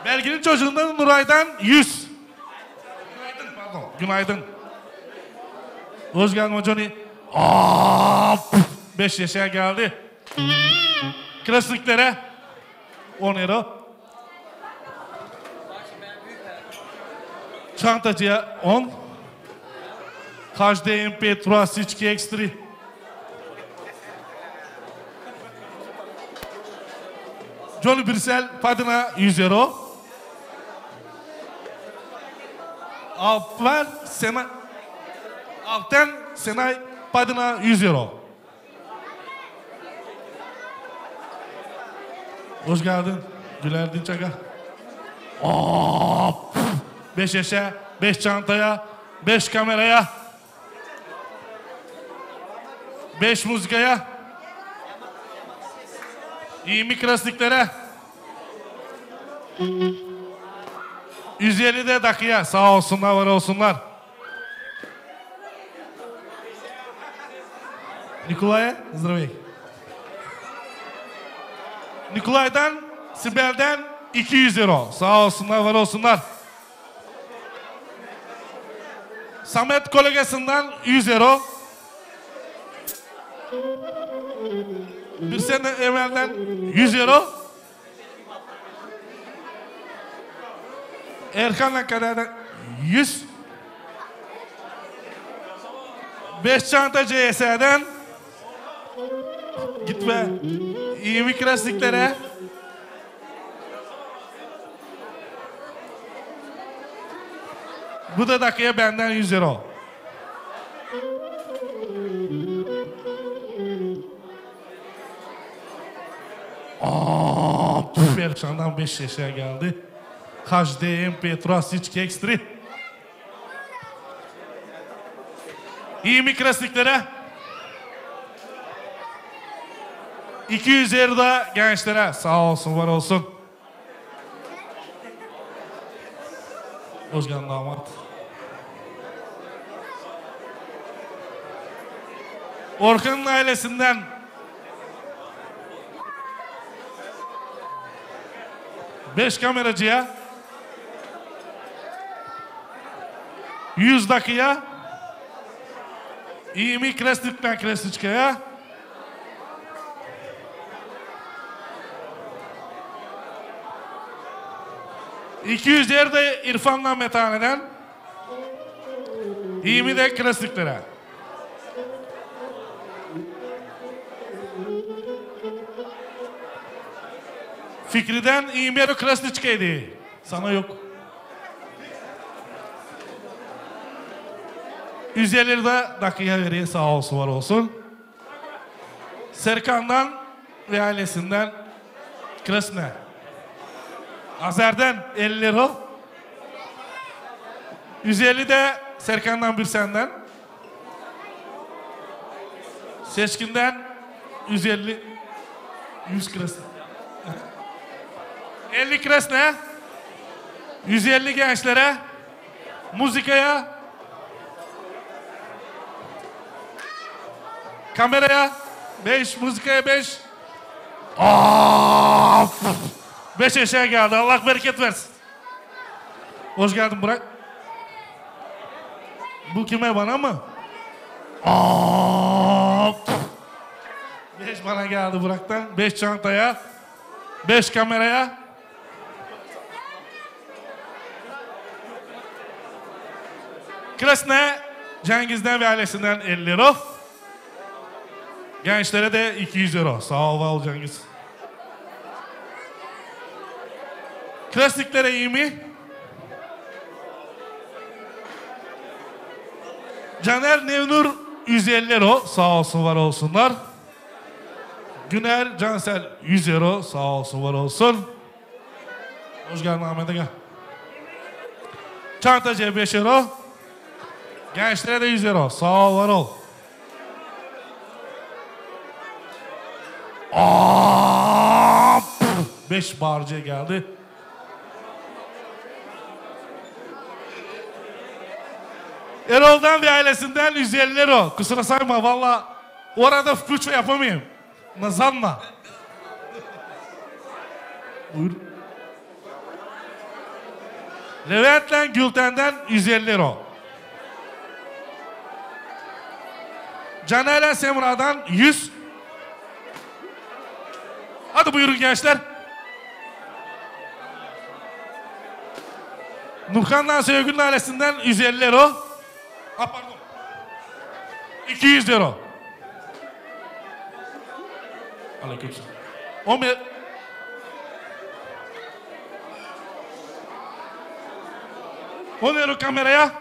Belgin'in çocuğundan Nuray'dan 100. Günaydın pardon. Günaydın. Geldin Johnny. Aa, 5 yaşa geldi. Klasiklere 10 euro. Çantacıya 10. HD MP3 Switch X3. Johnny Birsel Padına 100 euro. Alper Sena Alten Senay Padına 100 euro. Hoş geldin. Gülerdin Çaka. Aa, 5 yaşa, 5 çantaya, 5 kameraya, 5 muzikaya, 20 klasiklere, 150 de dakikaya sağ olsunlar var olsunlar. Nikolay, здравей. Nikolay'dan, Sibel'den 200 euro. Sağ olsunlar, var olsunlar. Samet kolegasından 100 euro. Bir sene evvelden 100 euro. Erkan'la kadardan 100. 5 çanta CS'den gitme. İyi mi klasiklere? Bu da dakikaya benden 100 euro. Aa, Berkcan'dan 5 yaşa geldi. HD MP3 Switch X3. İyi mi klasiklere? 200 euro da gençlere. Sağ olsun, var olsun. Geldin damat. Orkan'ın ailesinden beş kameracıya 100 dakikaya 20 Kresnik'ten Kresniçka'ya 200 yer de İrfan'dan metaneden. 20 de klasiklere. Fikri'den 20 yer klasniçkeydi. Sana yok. 150 de dakikaya veriyor sağ olsun var olsun. Serkan'dan ve ailesinden Krasne. Azer'den 50 lira. 150 de Serkan'dan bir senden. Seçkin'den 150. 100 Krasne. 50 Krasne. 150 gençlere. Muzikaya. Kameraya 5, müzikaya 5. Of! 5 eşeğe geldi. Allah bereket versin. Hoş geldin Burak. Bu kime bana mı? Of! 5 bana geldi Burak'tan. 5 çantaya. 5 kameraya. Krasne Cengiz'den ve ailesinden 50 lira. Gençlere de 200 euro. Sağ ol, ol Cengiz. Klasiklere iyi mi? Caner Nevnur 150 euro. Sağ olsun var olsunlar. Güner Cansel 100 euro. Sağ olsun var olsun. Hoş geldin Ahmet'e gel. Çantacıya 5 euro. Gençlere de 100 euro. Sağ ol var ol. Aa, 5 bağırcıya geldi. Erol'dan ve ailesinden 150 euro. Kusura sayma valla orada fırça yapamayayım. Nazanla. Buyur. Levent'le Gülten'den 150 euro. Caner'le Semra'dan 100. Hadi buyurun gençler. Nurkan'dan Sevgül'ün ailesinden 150 euro. Ha pardon. 200 lira. Aleykümselam. 11 10 euro kameraya.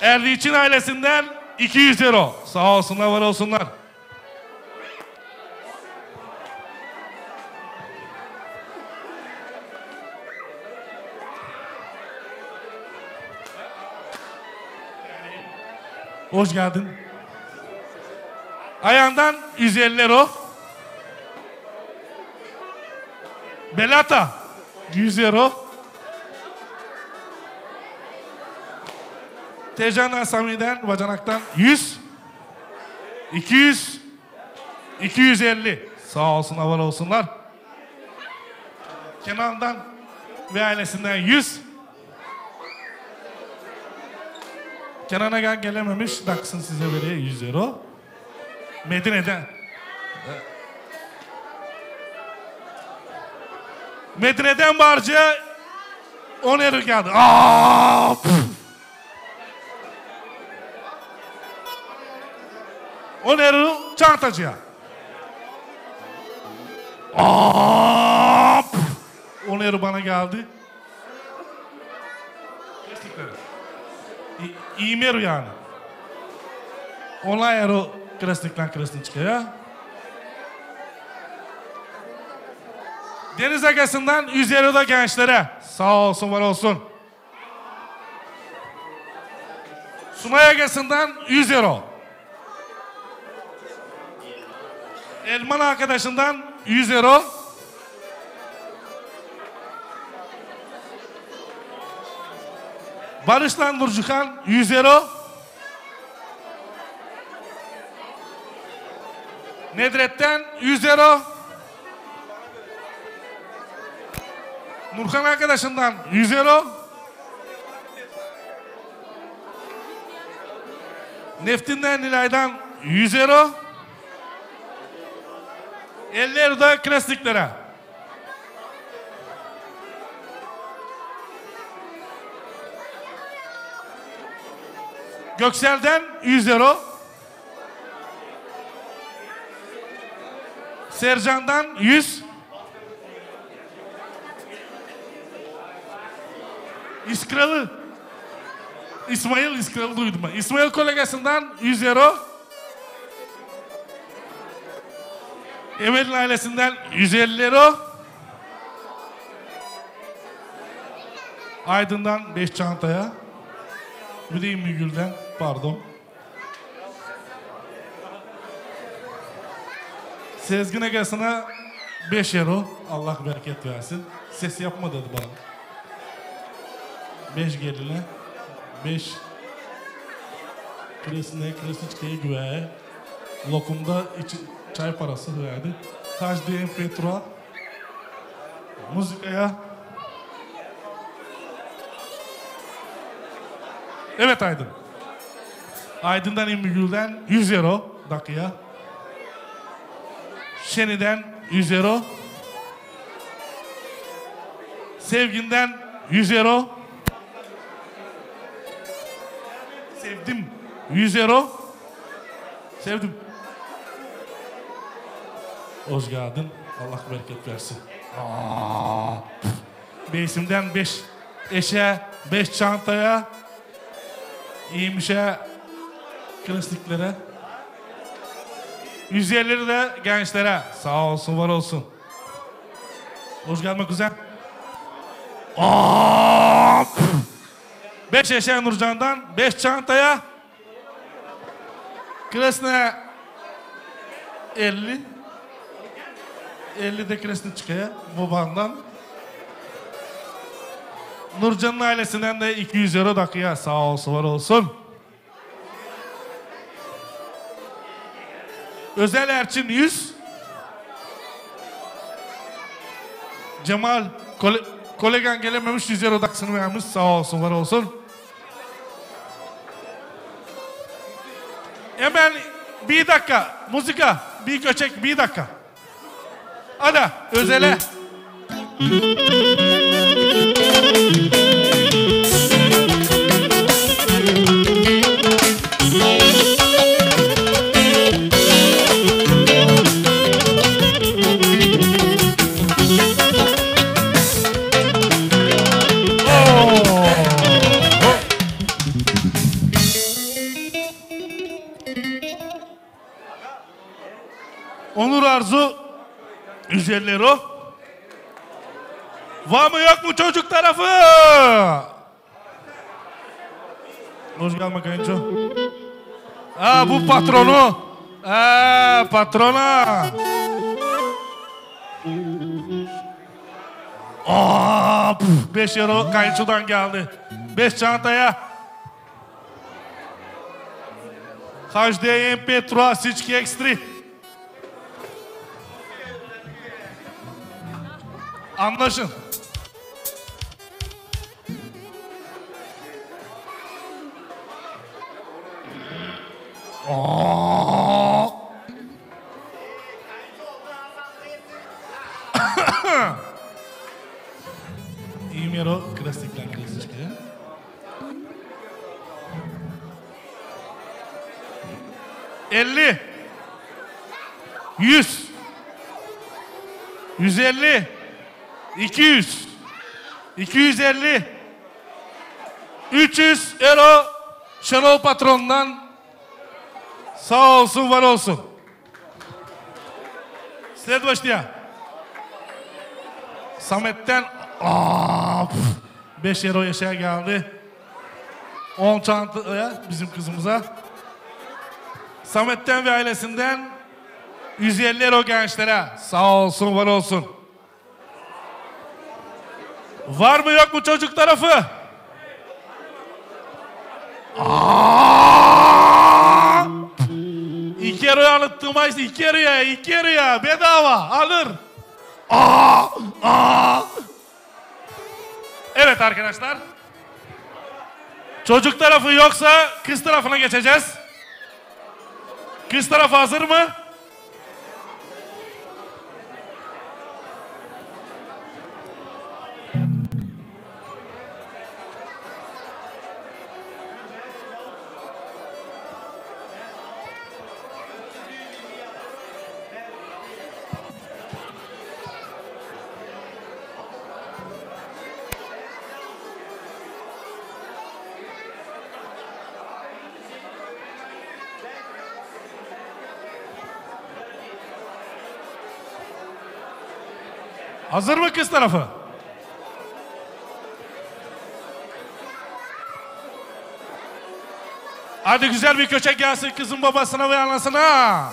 Erdiç'in ailesinden 200 euro. Sağ olsunlar, var olsunlar. Hoş geldin. Ayağından 150 euro. Belata 100 euro. Tejan Asami'den, Bacanak'tan 100. 200. 250. Sağ olsun, havalı olsunlar. Kenan'dan ve ailesinden 100. Kenan'a gel gelememiş. Daksın size veriyor 100 euro. Medine'den. Medine'den Barcı'ya 10 euro geldi. Aa, püf. 10 euro çantacıya. Aa, püf. 10 euro bana geldi. İyi mi euro yani? 10 euro krasnikten krasnik çıkıyor. Deniz Agası'ndan 100 euro da gençlere. Sağ olsun var olsun. Sunay Agası'ndan 100 euro. Elman arkadaşından 100 Barış'tan Nurcukan 100 euro. Nedret'ten 100 euro. Nurkan arkadaşından 100 euro. Neftinden Nilay'dan 100 euro. Elleri de klasiklere. Göksel'den 100 euro. Sercan'dan 100. İskralı. İsmail İskralı duydum ben. İsmail kolegasından 100 euro. Emel'in ailesinden 150 euro. Aydın'dan 5 çantaya. Bir de Ümmügül'den pardon. Sezgin Ege'sine 5 euro. Allah bereket versin. Ses yapma dedi bana. 5 geline. 5 Kresine, kresiçkeye güveye. Lokumda içi, çay parası verdi. Taş diyen Petra. Müzikaya. Evet Aydın. Aydın'dan İmmigül'den 100 euro dakika. Şeni'den 100 euro. Sevgin'den 100 euro. Sevdim. 100 euro. Sevdim. Hoş geldin. Allah bereket versin. Aa, Beysimden 5 eşe, 5 çantaya, iyiymişe, klasiklere. 150'leri de gençlere. Sağ olsun, var olsun. Hoş geldin kuzen. Aa, 5 eşe Nurcan'dan, 5 çantaya. Krasne 50. 50 de Krasne çıkaya babandan. Nurcan'ın ailesinden de 200 euro dakika. Sağ olsun, var olsun. Özel Erçin 100. Cemal kole, kolegan gelememiş 100 euro dakikasını vermiş. Sağ olsun, var olsun. Hemen bir dakika. Muzika. Bir göçek bir dakika. Hadi özele. 150 euro. Var mı yok mu çocuk tarafı? Hoş geldin kayınço. Aa bu patronu. Aa patrona. Aa 5 euro kayınçodan geldi. 5 çantaya. HDM Petrua Siçki Ekstri. Anlaşın. Aa! İmero klasikten klasik. Elli. Yüz. Yüz elli. 200 250 300 euro Şenol Patron'dan sağ olsun var olsun. Следващия. Samet'ten aa, 5 euro yaşa geldi. 10 çantaya bizim kızımıza. Samet'ten ve ailesinden 150 euro gençlere. Sağ olsun var olsun. Var mı yok mu çocuk tarafı? Aa! İki yarıya anlattığıma iki yarıya, iki yarıya bedava alır. Aa! Aa! Evet arkadaşlar. Çocuk tarafı yoksa kız tarafına geçeceğiz. Kız tarafı hazır mı? Hazır mı kız tarafı? Hadi güzel bir köçek gelsin kızın babasına ve anasına.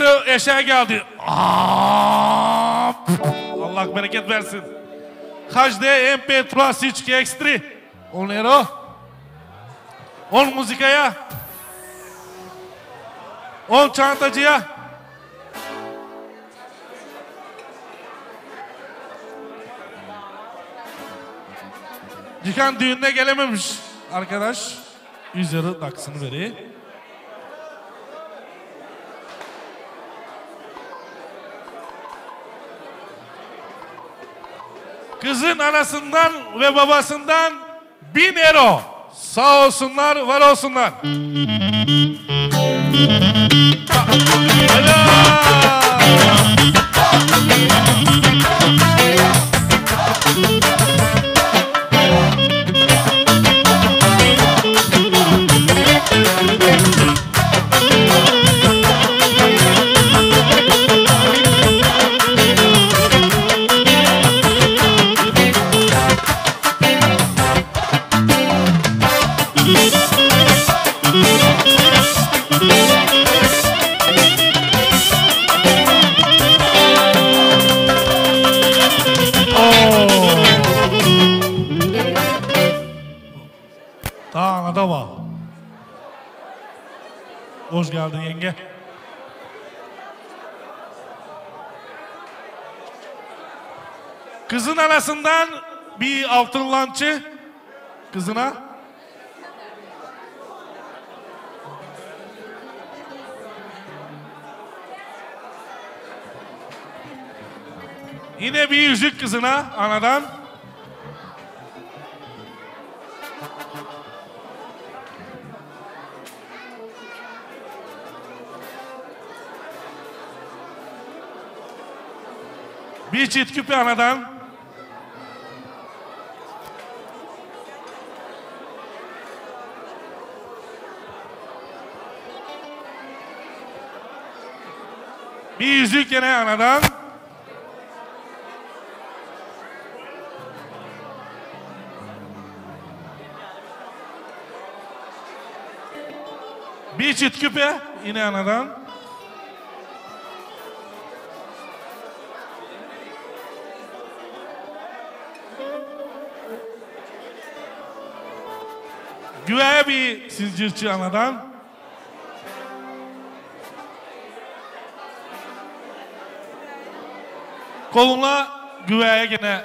5 euro eşya geldi. Allah bereket versin. HD MP3 Siçki X3. 10 euro. 10 müzikaya. 10 çantacıya. Cikan düğününe gelememiş arkadaş. 100 euro taksını vereyim. Kızın anasından ve babasından 1000 euro. Sağ olsunlar, var olsunlar. Kızın anasından bir altın lançı kızına. Yine bir yüzük kızına anadan. Bir çift küpe anadan. Bir yüzük yine anadan. Bir çift küpe yine anadan. Güveye bir zincirçi anadan. Koluna güveye gene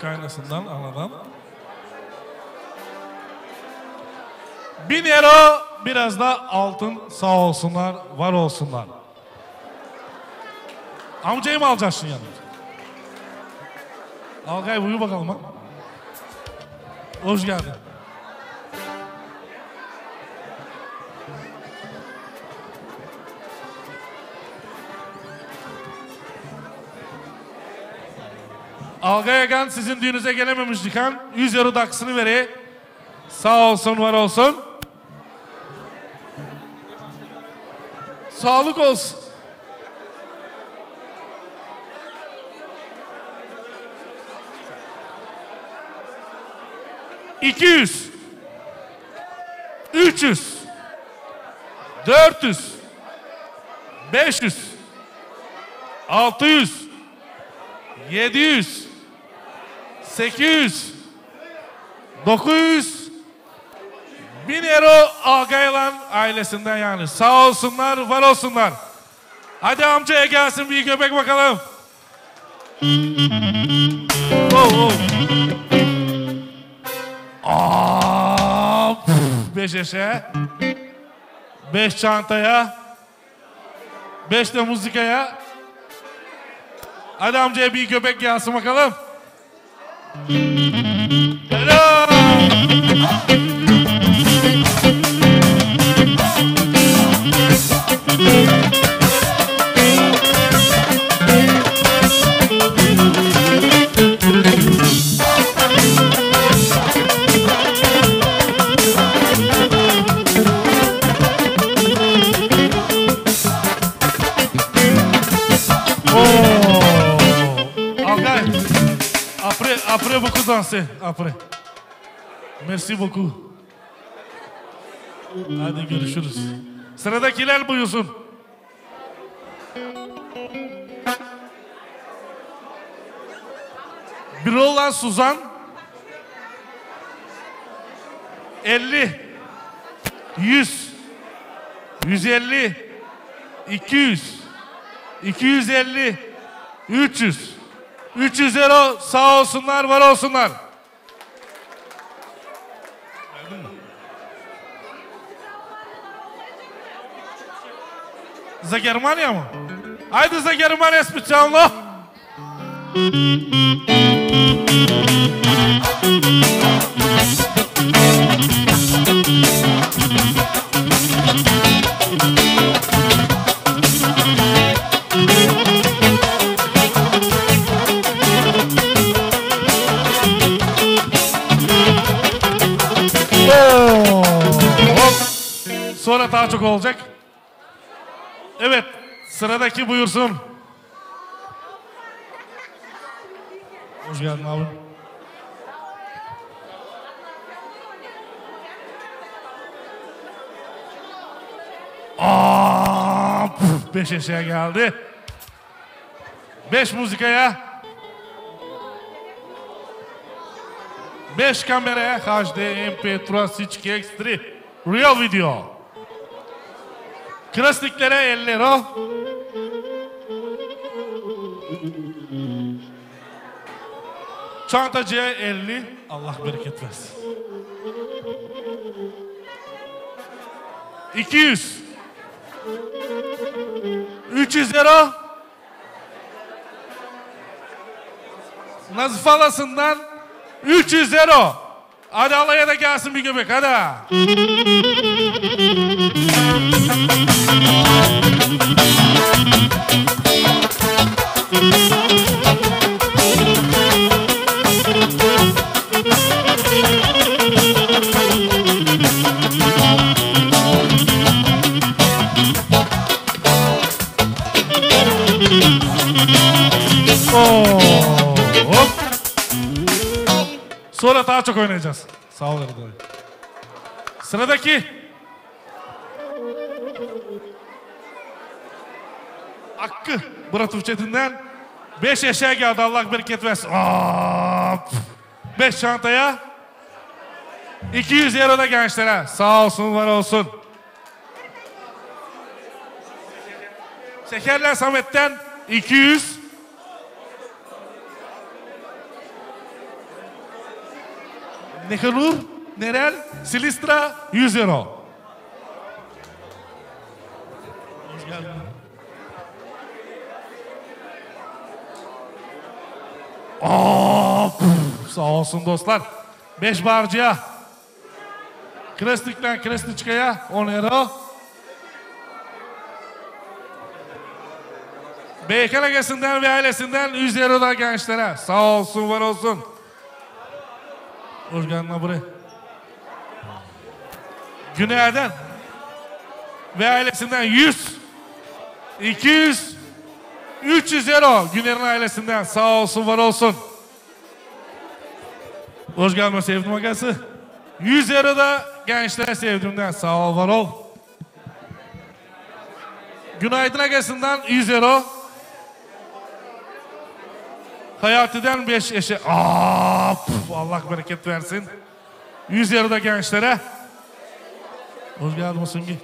kaynasından anadan. Bin euro biraz da altın sağ olsunlar, var olsunlar. Amcayı mı alacaksın yanımıza? Algay uyu bakalım ha. Hoş geldin. Algay Agan sizin düğünüze gelememiş Dikan. 100 euro daksını vereyim. Sağ olsun, var olsun. Sağlık olsun. İki yüz. Üç yüz. Dört yüz. Beş yüz. Altı yüz. Yedi yüz. Sekiz yüz. Dokuz yüz. Bin euro Agaylan ailesinden yani. Sağ olsunlar, var olsunlar. Hadi amcaya gelsin bir göbek bakalım. Oh, oh. Aa, beş eşe. Beş çantaya. Beş de muzikaya. Hadi amcaya bir göbek gelsin bakalım. Música beaucoup danser. Après. Merci beaucoup. Hadi görüşürüz. Sıradakiler buyursun. Bir olan Suzan. 50. 100. 150. 200. 250. 300. 300 euro sağ olsunlar, var olsunlar. За Германия мı? Haydi за Германия специально. Sonra daha çok olacak. Evet, sıradaki buyursun. Hoş geldin abi. Aa, püf, beş eşeğe geldi. Beş muzikaya. Beş kameraya HD MP3 6 X3 Real video. Krasniklere 50 lira. Çantacıya 50. Allah bereket versin. 200. 300 lira. Nazif Alası'ndan 300 euro. Hadi alaya da gelsin bir göbek hadi. Hop. Sonra daha çok oynayacağız. Sağ ol Erdal. Sıradaki. Hakkı Murat Çetin'den 5 eşeğe geldi Allah bereket versin. Aa, 5 çantaya 200 euro da gençlere. Sağ olsun var olsun. Şekerler Samet'ten 200. Nehılur, Nerel, Silistra 100 euro. Hoş geldin. Aa, sağ olsun dostlar. Beş barcıya. Krestik'ten Krestiçka'ya 10 euro. Beykal Agesi'nden ve ailesinden 100 euro da gençlere. Sağ olsun var olsun. Geldin buraya. Güneyden ve ailesinden 100, 200, 300 euro Güner'in ailesinden sağ olsun var olsun. Hoş geldin sevdim agası. 100 euro da gençlere sevdiğimden sağ ol var ol. Günaydın agasından 100 euro. Hayati'den 5 eşe. Aa, puf, Allah bereket versin. 100 euro da gençlere. Hoş geldin Sungi.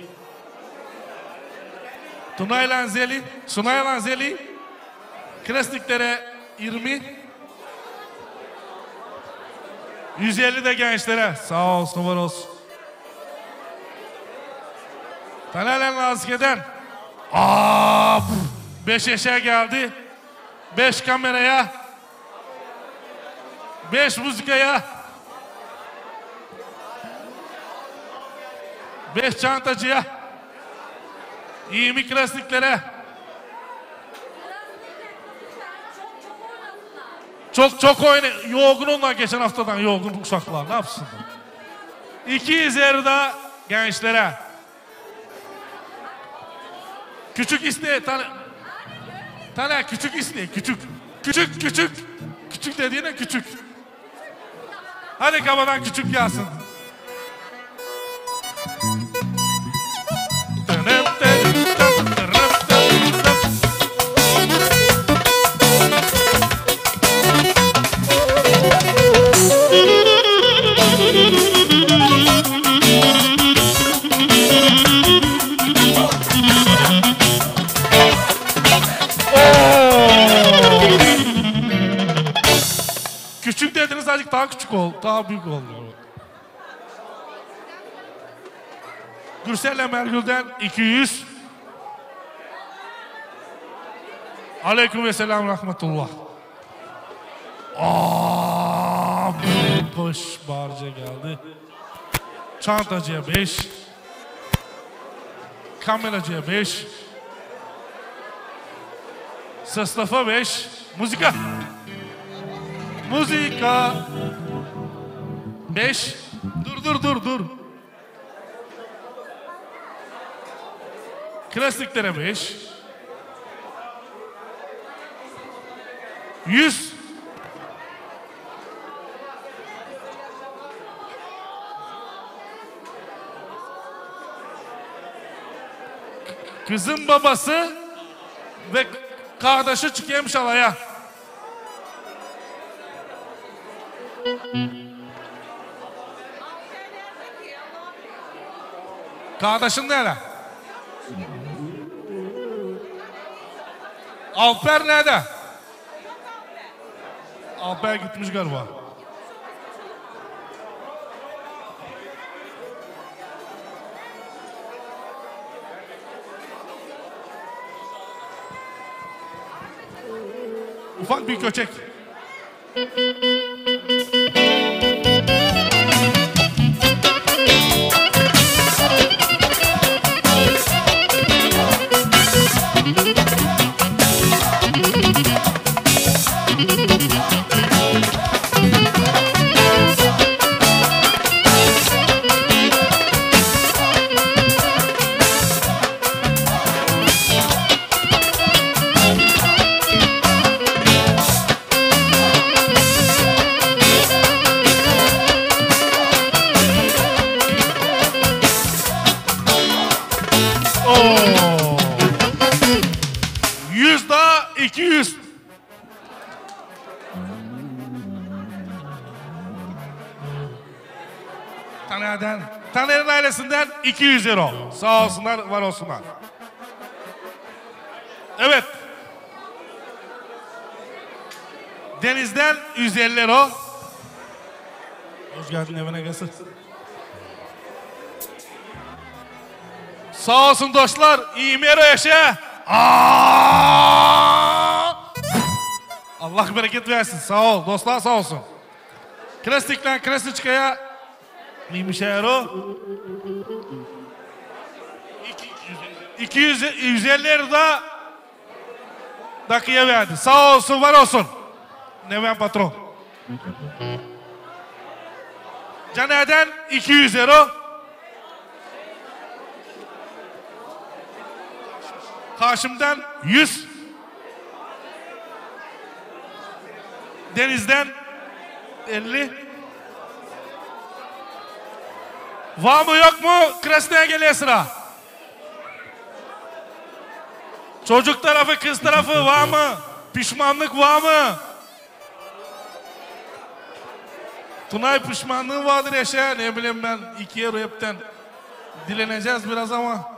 Tunay Lanzeli, Sunay Lanzeli, Kresniklere 20, 150 de gençlere. Sağ olsun, var olsun. Talalen Lazike'den. Aa, 5 eşe geldi. 5 kameraya. 5 müzikaya. 5 çantacıya. 20 klasikleri. Çok çok oyna. Yorgun onlar geçen haftadan yorgun uşaklar. Ne yapsın? 200 da gençlere. Küçük iste tane. Tane küçük iste. Küçük. Küçük küçük. Küçük dediğine küçük. Hadi kafadan küçük gelsin. Daha küçük ol. Daha büyük oldu. Gürsel Mergül'den 200. Aleyküm ve selam rahmetullah. Aa, boş barca geldi. Çantacıya 5. Kameracıya 5. Sesnafa 5. Muzika. Muzika. 5. Dur dur dur dur. Klasiklere 5. 100. Kızın babası ve kardeşi çıkıyormuş alaya. Kardeşin nerede? Alper nerede? Alper gitmiş galiba. Ufak bir köçek. Ailesinden 200 euro. Sağ olsunlar, var olsunlar. Evet. Deniz'den 150 euro. Hoş geldin evine gelsin. Sağ olsun dostlar. İyi mero yaşa. Aa! Allah bereket versin. Sağ ol. Dostlar sağ olsun. Krasnik'ten Krasniçka'ya neymiş eğer o? 200, 150 lira da Dakı'ya verdi. Sağ olsun, var olsun. Neven patron. Caner'den 200 euro. Karşımdan 100. Deniz'den 50. Var mı yok mu? Krasnaya geliyor sıra. Çocuk tarafı kız tarafı var mı? Pişmanlık var mı? Tunay pişmanlığı vardır yaşa. Ne bileyim ben iki euro hepten dileneceğiz biraz ama.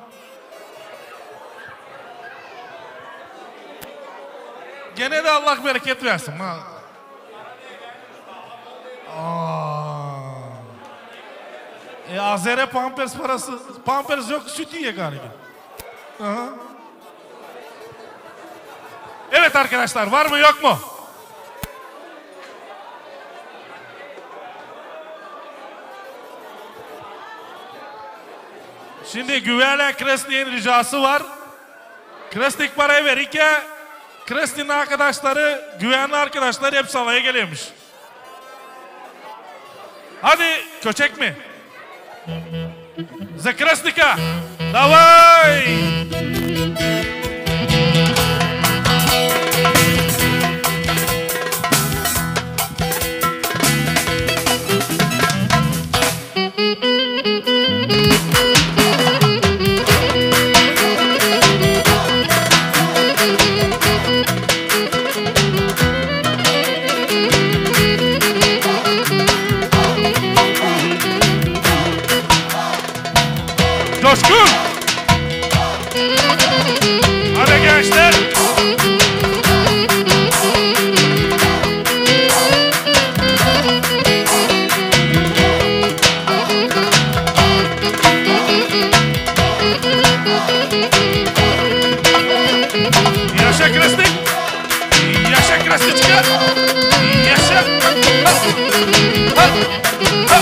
Gene de Allah bereket versin. Ha. Aa. E Azer'e Pampers parası, Pampers yok süt yiye galiba. Aha. Evet arkadaşlar var mı yok mu? Şimdi Güvenle Kresnik'in ricası var. Kresnik parayı verirken Kresnik'in arkadaşları, güvenli arkadaşları hep salaya geliyormuş. Hadi köçek mi? Za Kresnika! Davay! Yaşa Krasniçka! Yaşa! Ha! Ha! Ha!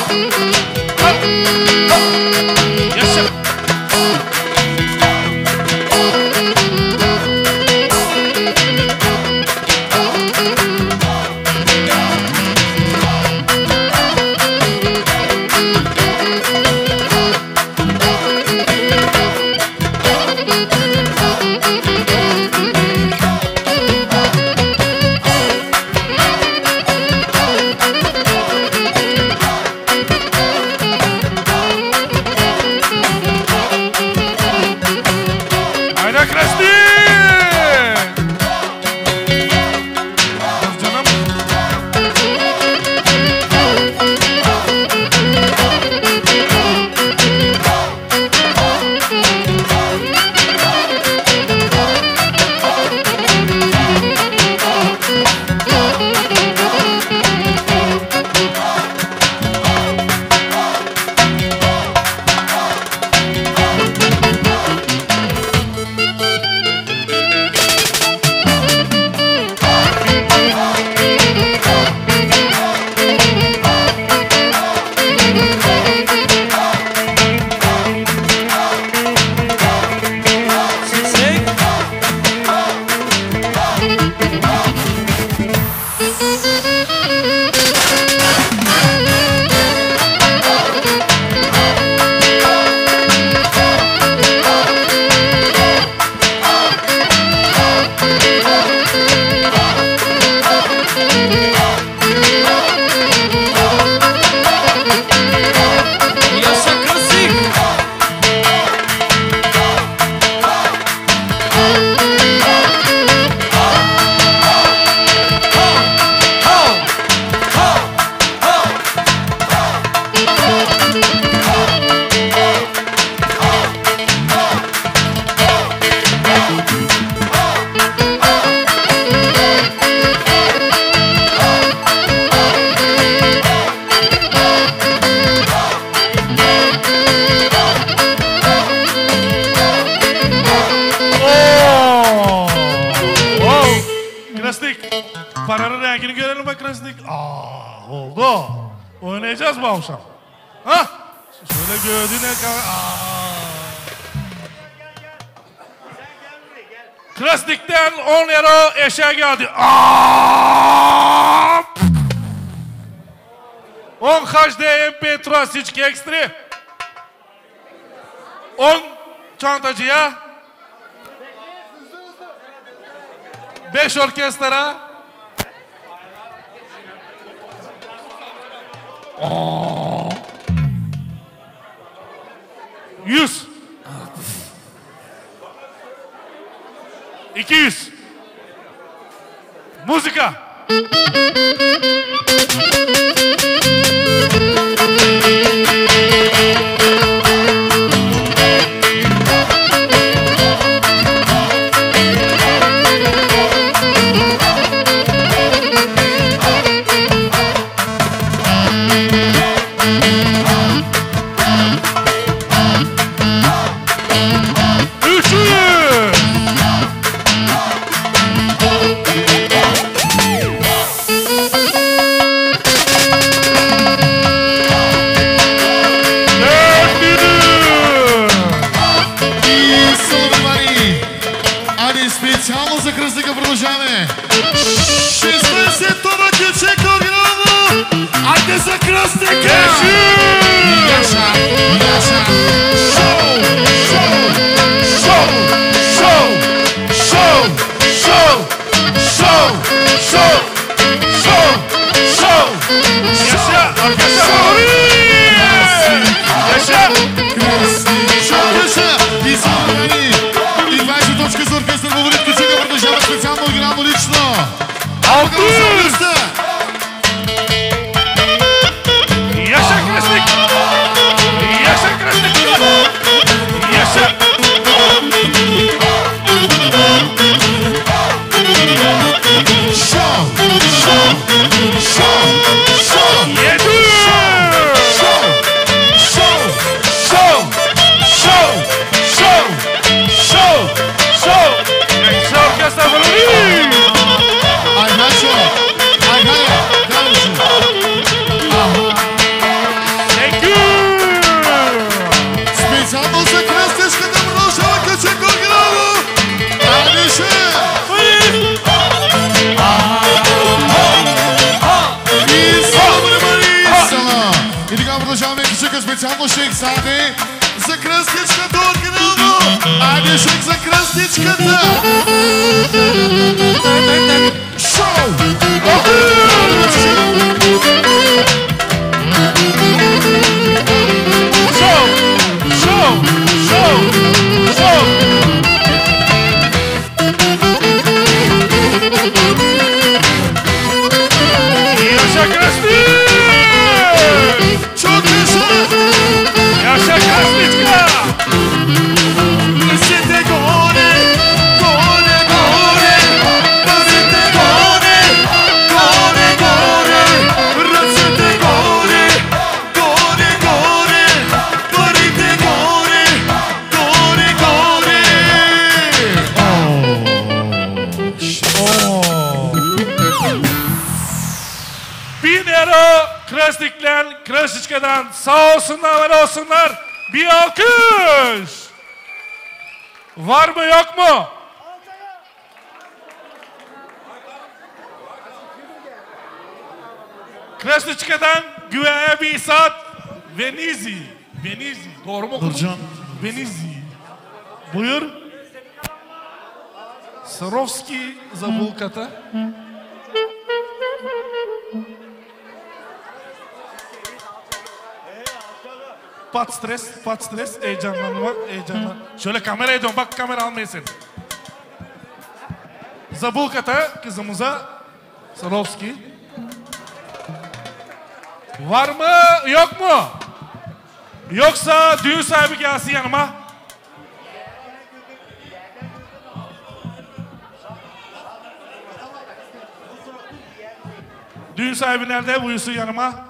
Ha! Ha! aşağı geldi. Он хождение Петросички экстри. Он çantacıya. Beş orkestra. Yüz. İki yüz. Música! Yes, sir. Çakırsın! Çok olsunlar, var olsunlar. Bir alkış. Var mı yok mu? Krasnoçika'dan güveye bir saat. Venizi. Venizi. Doğru mu okudum? Venizi. Buyur. Sarovski Zabulkata. Hı. Pat stres, pat stres, heyecanlanma, heyecanlan. Şöyle kameraya dön, bak kamera almayasın. Zabulkata kızımıza Salovski. Var mı, yok mu? Yoksa düğün sahibi gelsin yanıma. Düğün sahibi nerede? Buyursun yanıma.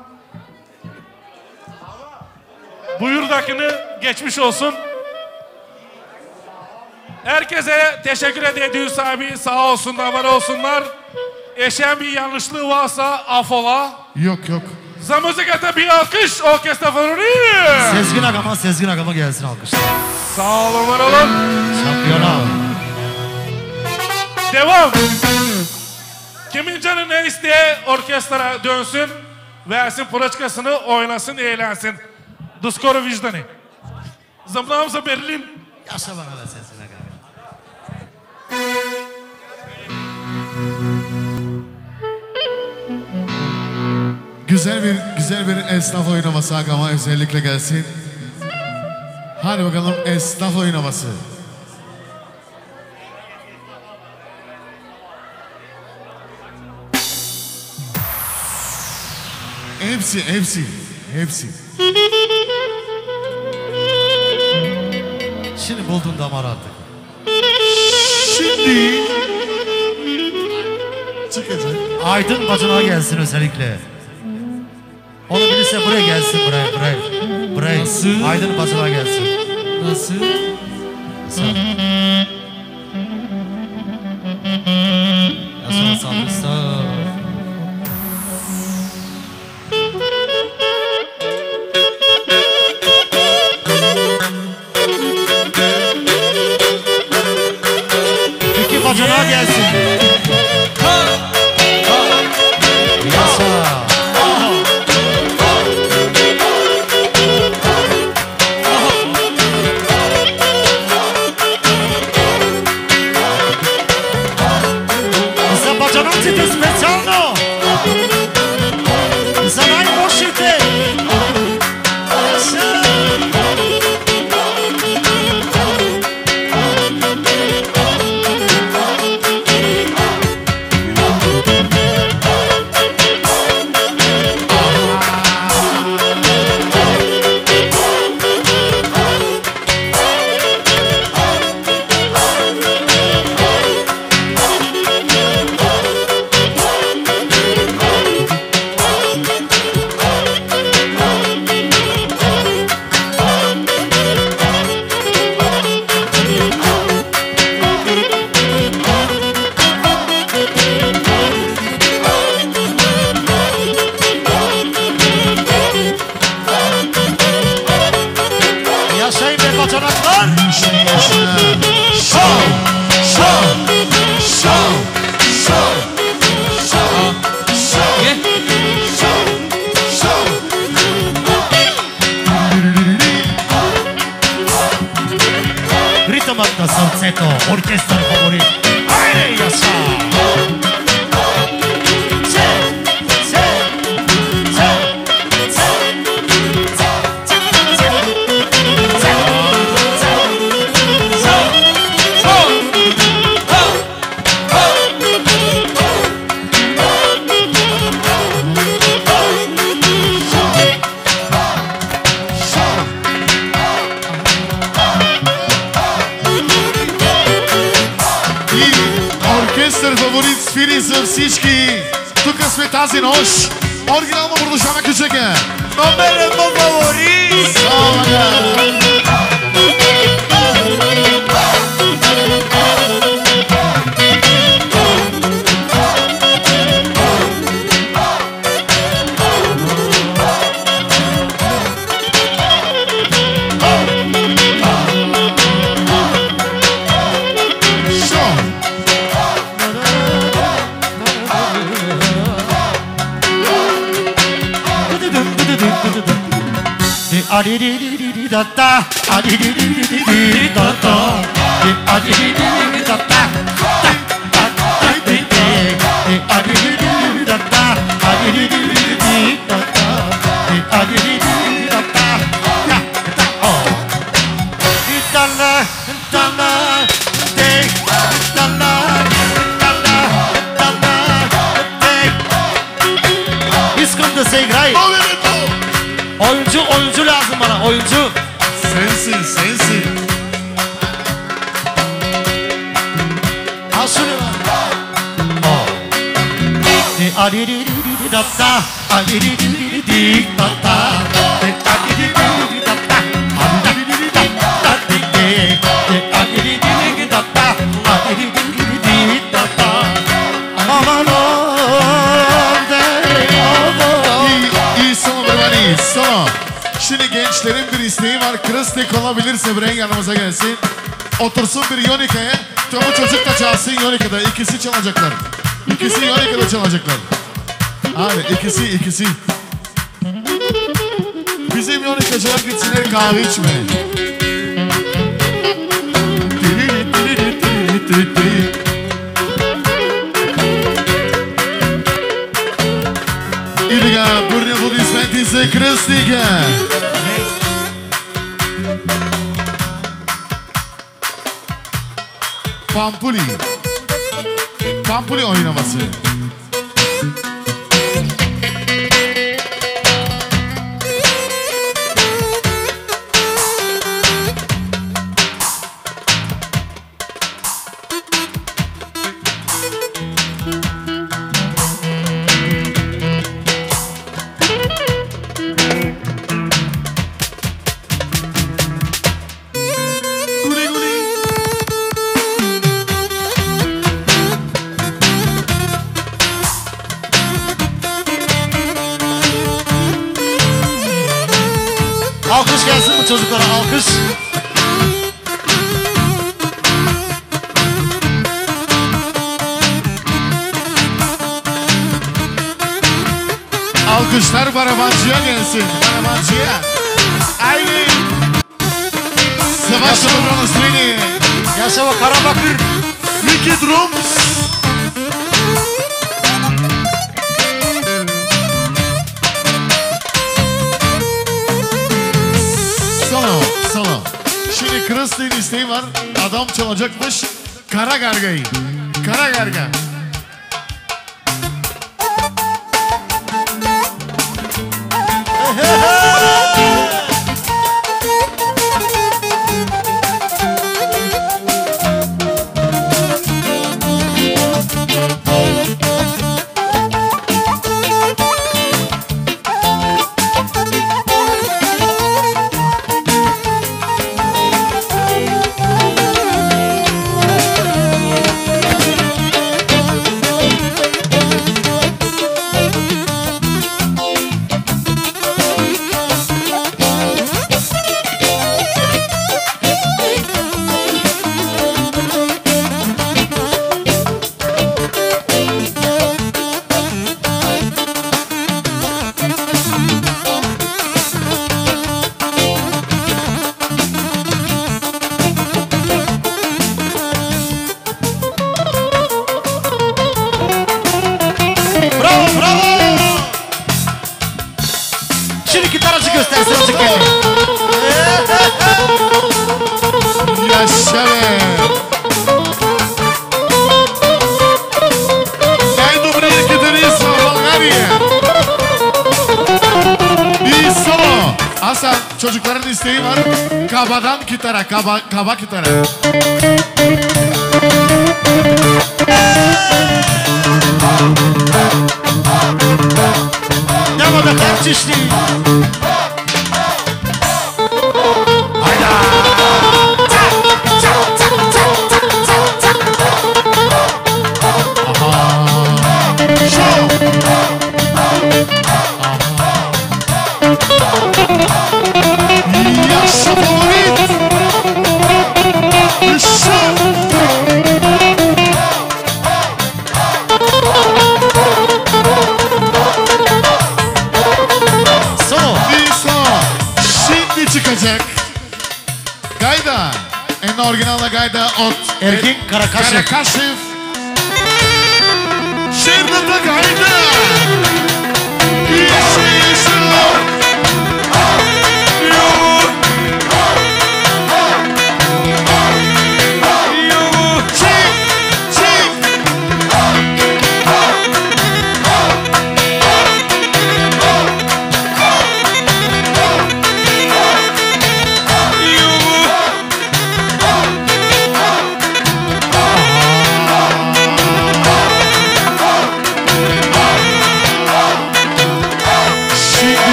Buyurdakini geçmiş olsun. Herkese teşekkür ediyoruz abi. Sağ olsunlar, var olsunlar. Eşen bir yanlışlığı varsa afola. Yok yok. Za müzikata bir alkış orkestra favori. Sezgin Agam'a Sezgin Agam'a gelsin alkış. Sağ olun, var olun. Şampiyona. Devam. Kimin canı ne isteye orkestra dönsün. Versin pulaçkasını oynasın, eğlensin. Duskoru vicdanı. Zamlamsa Berlin. Yaşa bana da Sezgin Agama. Güzel bir güzel bir esnaf oynaması Agama özellikle gelsin. Hadi bakalım esnaf oynaması. Hepsi, hepsi, hepsi. Şimdi buldun damarı artık. Şimdi çıkacak. Aydın bacına gelsin özellikle. Onu bilirse buraya gelsin buraya buraya. Buraya. Nasıl? Aydın bacına gelsin. Nasıl? Nasıl? Yaşa sabırsa. İki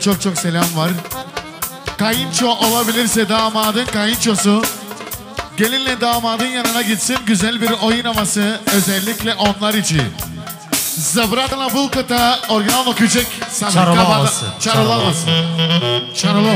çok çok selam var. Kayınço olabilirse damadın kayınçosu gelinle damadın yanına gitsin güzel bir oyun havası özellikle onlar için. Zabratla Bulkata orijinal okuyacak. Sami Çarolo Kabada- havası. Çarolo Çarolo.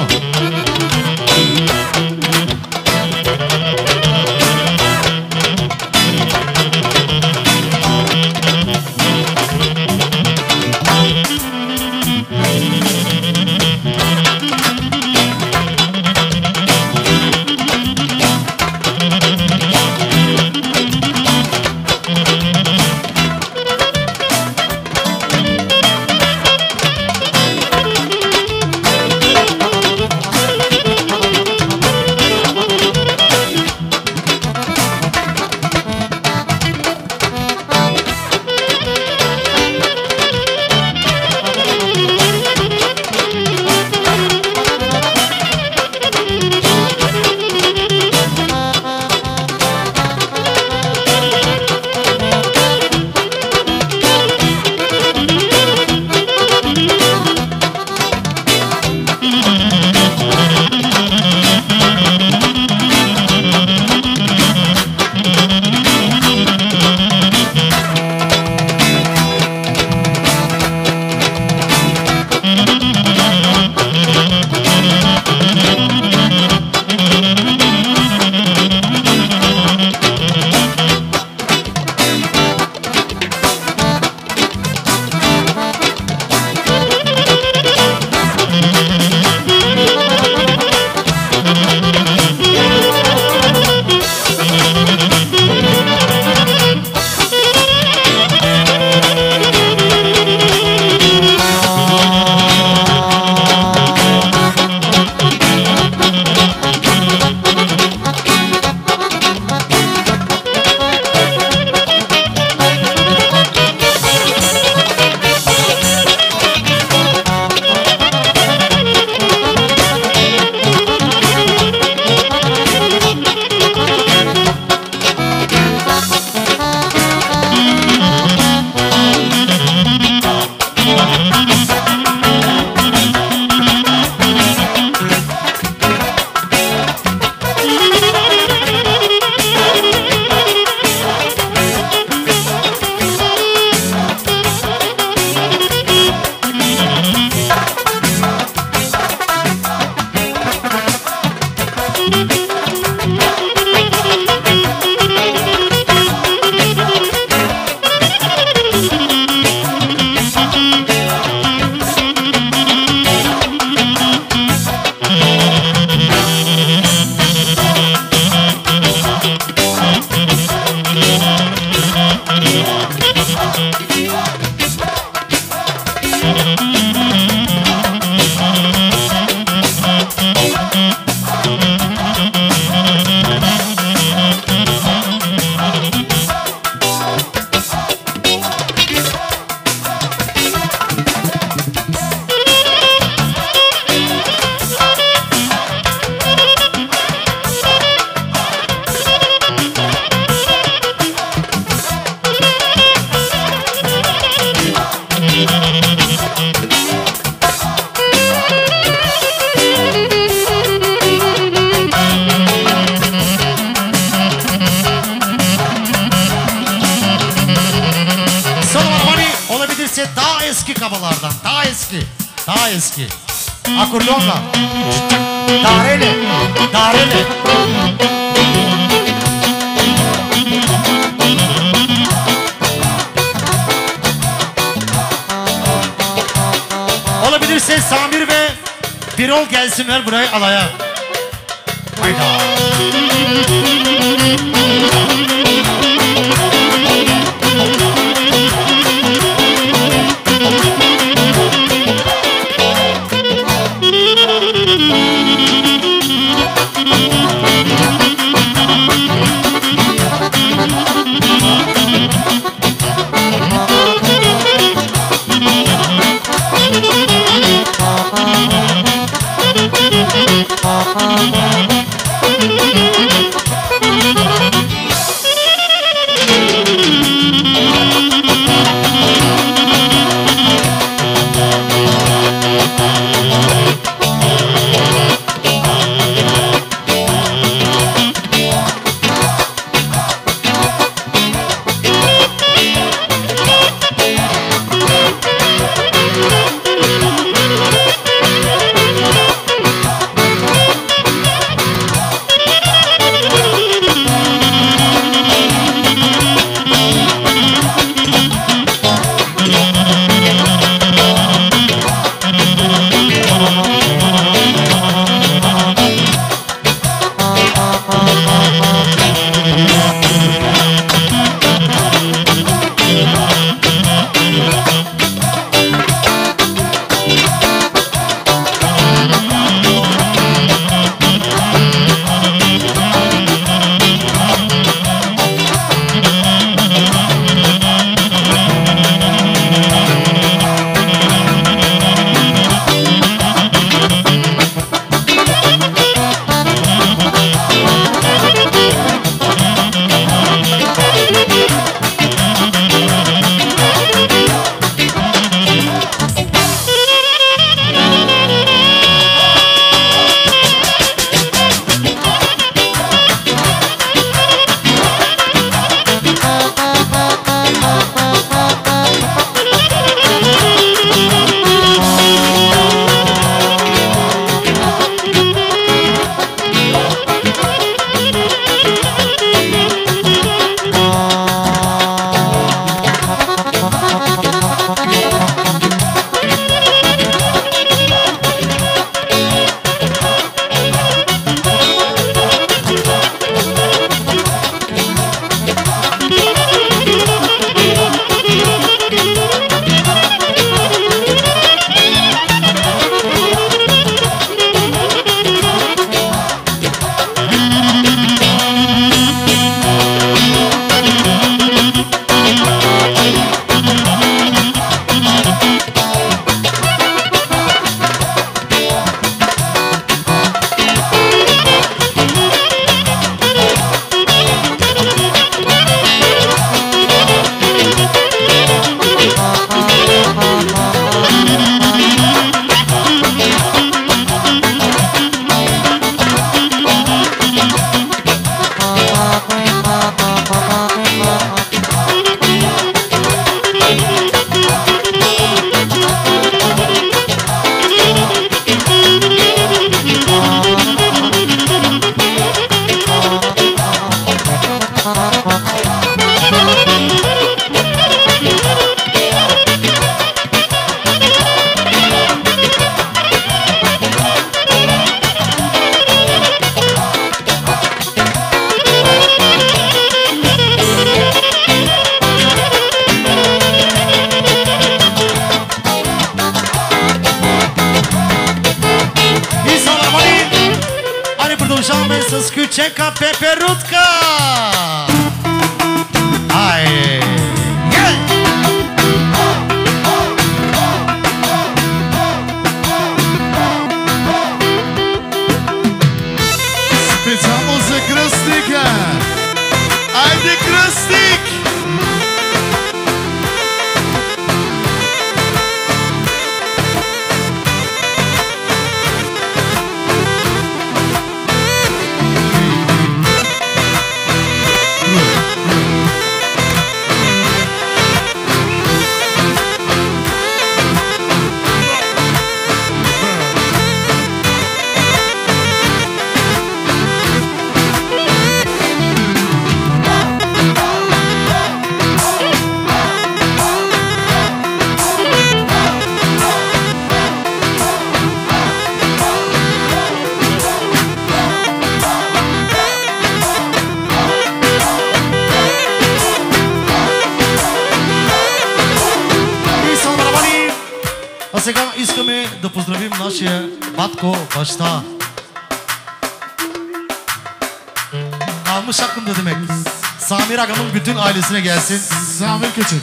Hangisine gelsin? Sami Küçük.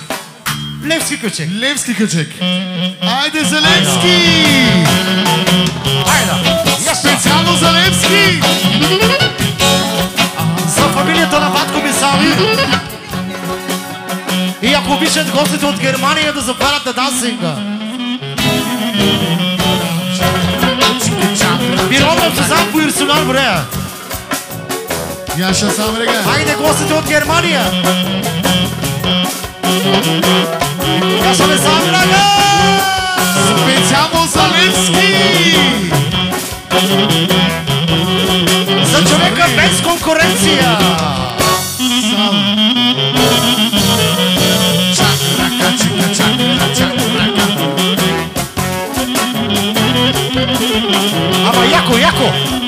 Levski Küçük. Levski Küçük. Haydi Zelenski. Hayda. Specjalno za Levski. За фамилията на Батко Мисави. И ако обичат гостите от Германия да запарат на дансинга. Bir olmamsa sen buyursunlar buraya. Ja Zusammenlegen. Eine große Tour Germania. Ja schon Zusammenlegen. Spezia Salinski. Să ciulecă vezi concurenția! Ceacraca, cică, ceacra, ceacraca Aba, Iacu, Iacu!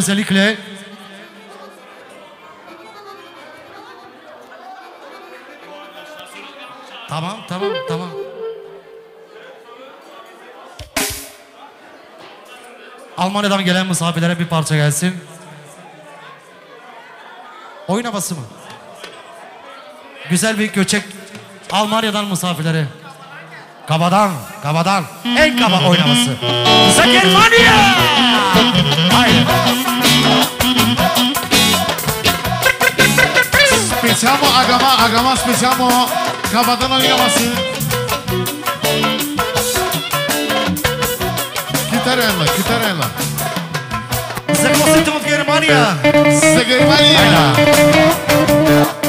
özellikle Tamam, tamam, tamam. Almanya'dan gelen misafirlere bir parça gelsin. Oyun havası mı? Güzel bir göçek Almanya'dan misafirlere. Kabadan, kabadan. En kaba oynaması. Sakermania! Haydi. siamo Agama, Agama spesiamo Kabatan Ali Gaması Gitarella, gitarella Siamo sentiti Germania Se Germania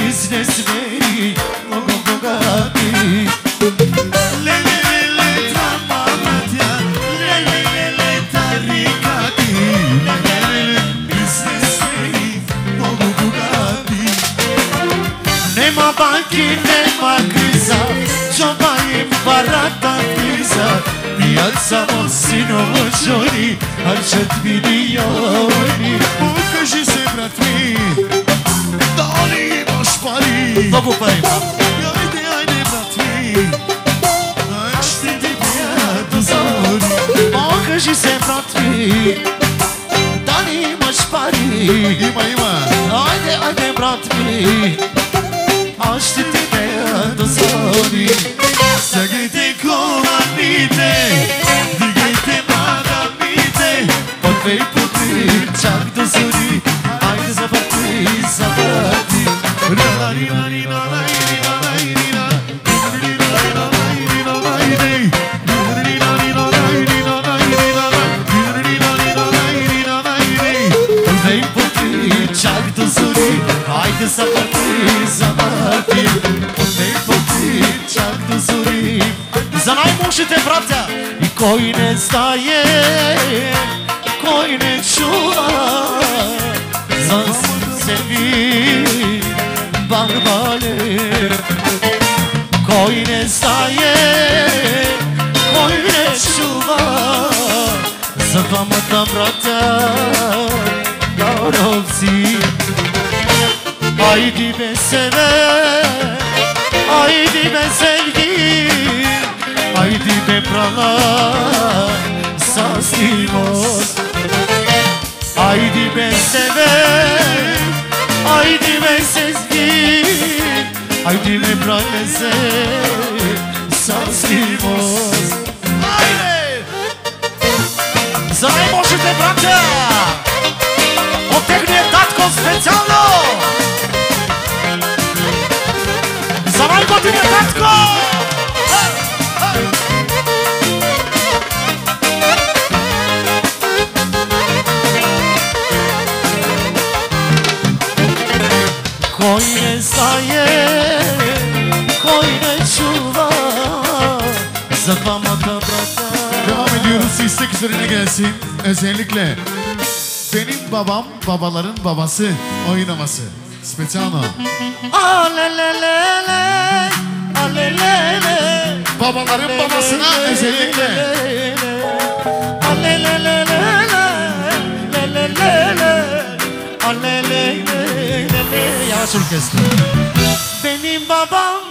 business very Gogo Gogabi Lele lele tamamatya Lele lele Lele lele business very oh, oh, oh, Gogo Gogabi Nema banki nema kriza Çobayim barata kriza Piyasa olsun o jori Harcet biliyor Dopo faremo. și se fratri Dani mă șpari Haide, haide, brat mi Aștept Понеквам си чак до зори За най-мушите братя! И кой не знае Кой не чува За сърцеви Барбале Кой не знае Кой не чува За двамата братя! prala sazimos Haydi ben seve Haydi ben sezgin Haydi ben prala sazimos Haydi За не можете братя От техния татко tatko За най-готиния татко sürüne gelsin. Özellikle benim babam babaların babası oynaması. Spetano. Babaların babasına özellikle. Yavaş orkestra. Benim babam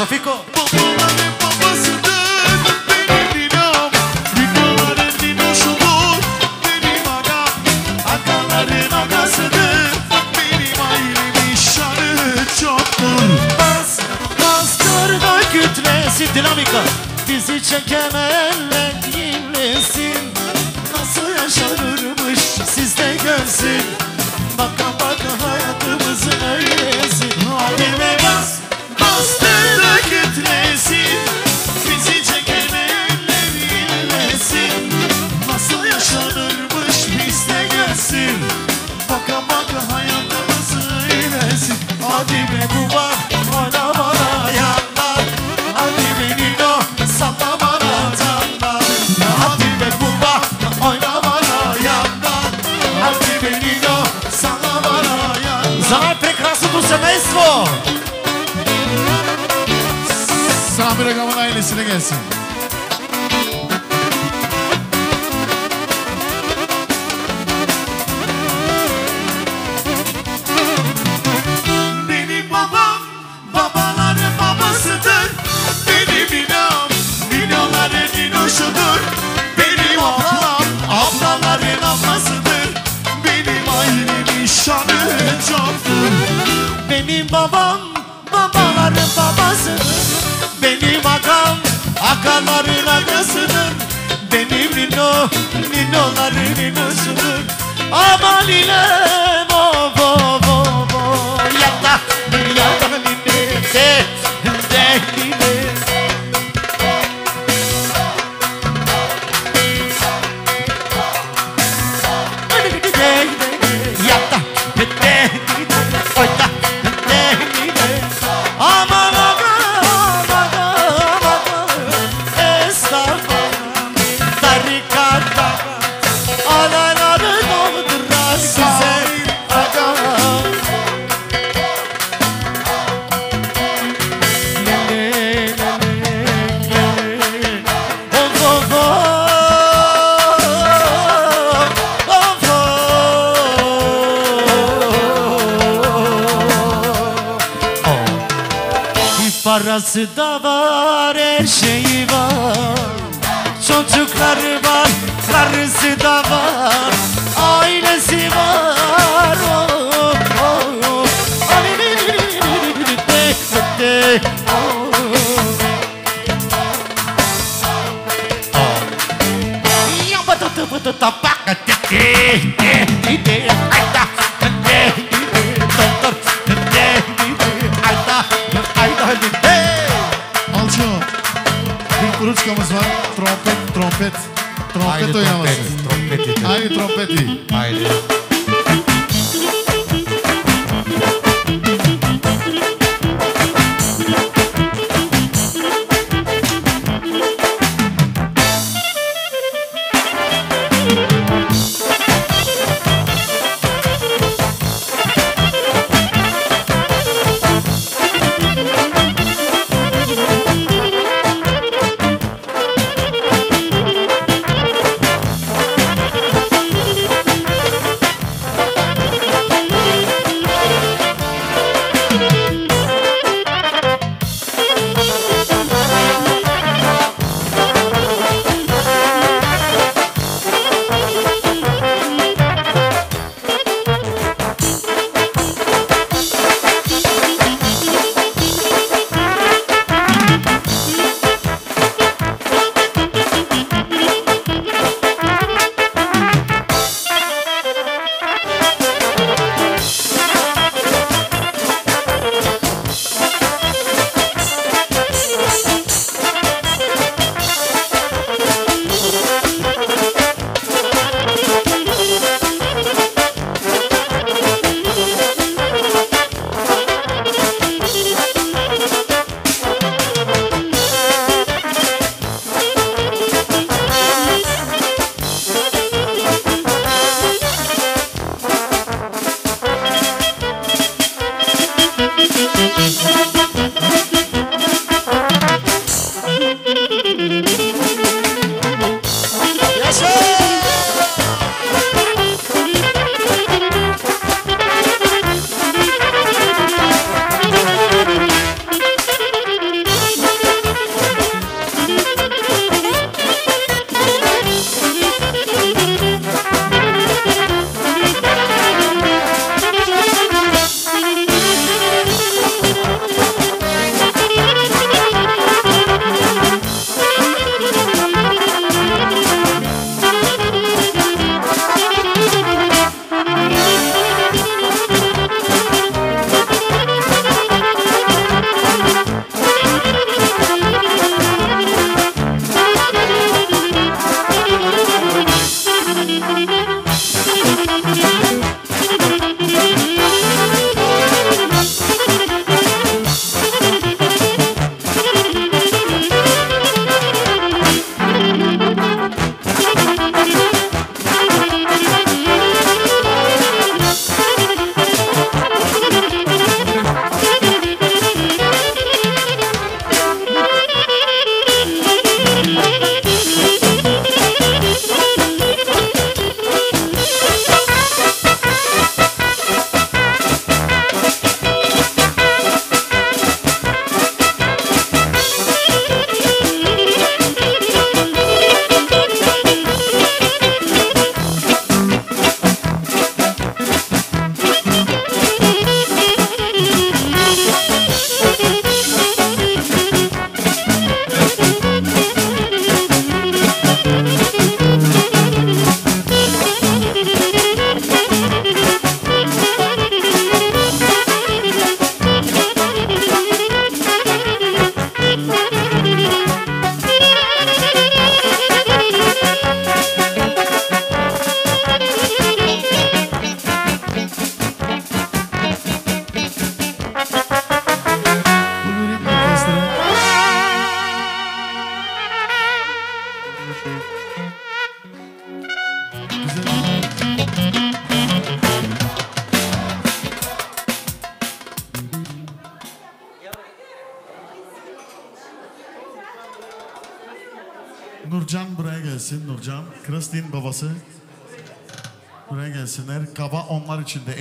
Sofico.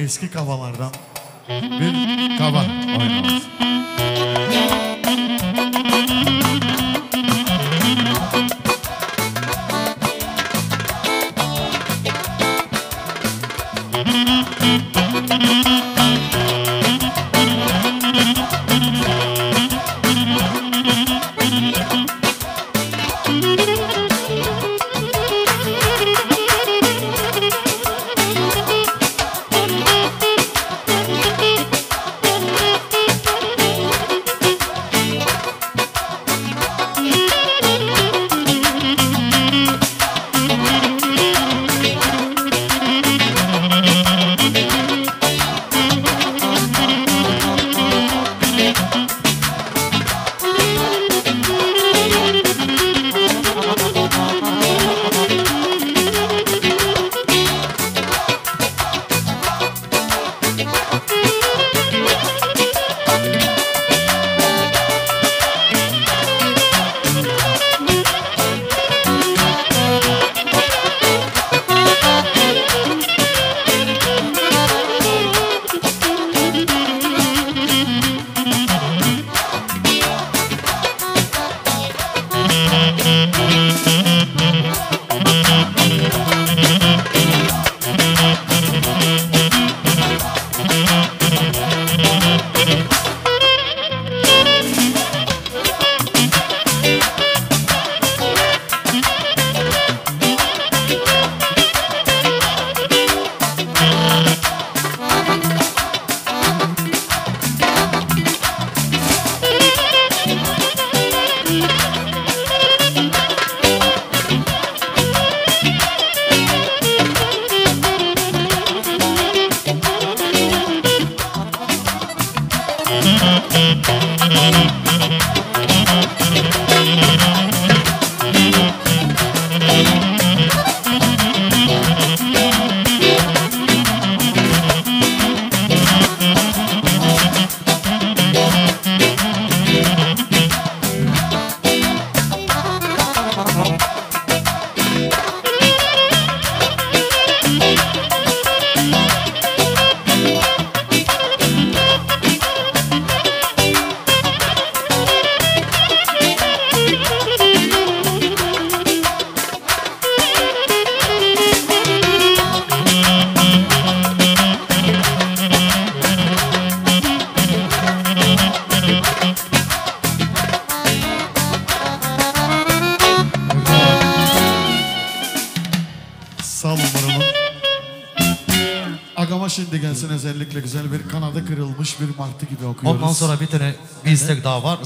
eski kafalardan.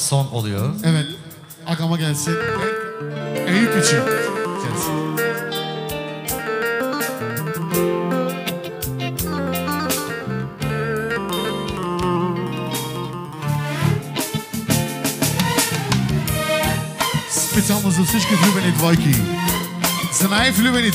son oluyor. Evet. Agama gelsin. Eyüp için gelsin. Spitamos os seus que fluem em Viking. Znai fluem em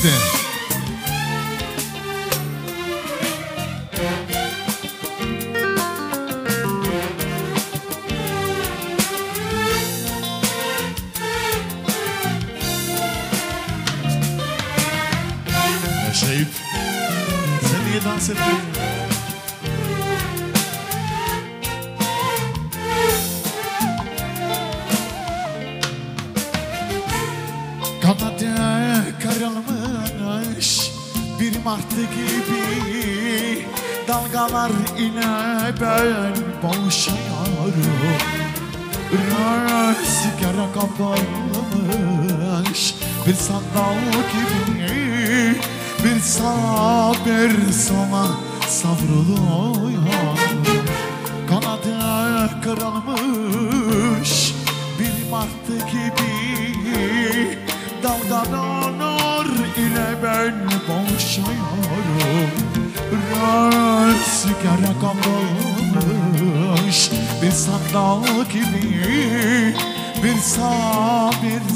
boğuşuyorum Sigara kapanmış bir sandal gibi Bir sağa bir sola savruluyor. Kanadı kırılmış. Bir martı gibi Dalgalanır ile ben Rör sigara kapanmış sandal gibi Bir sağa bir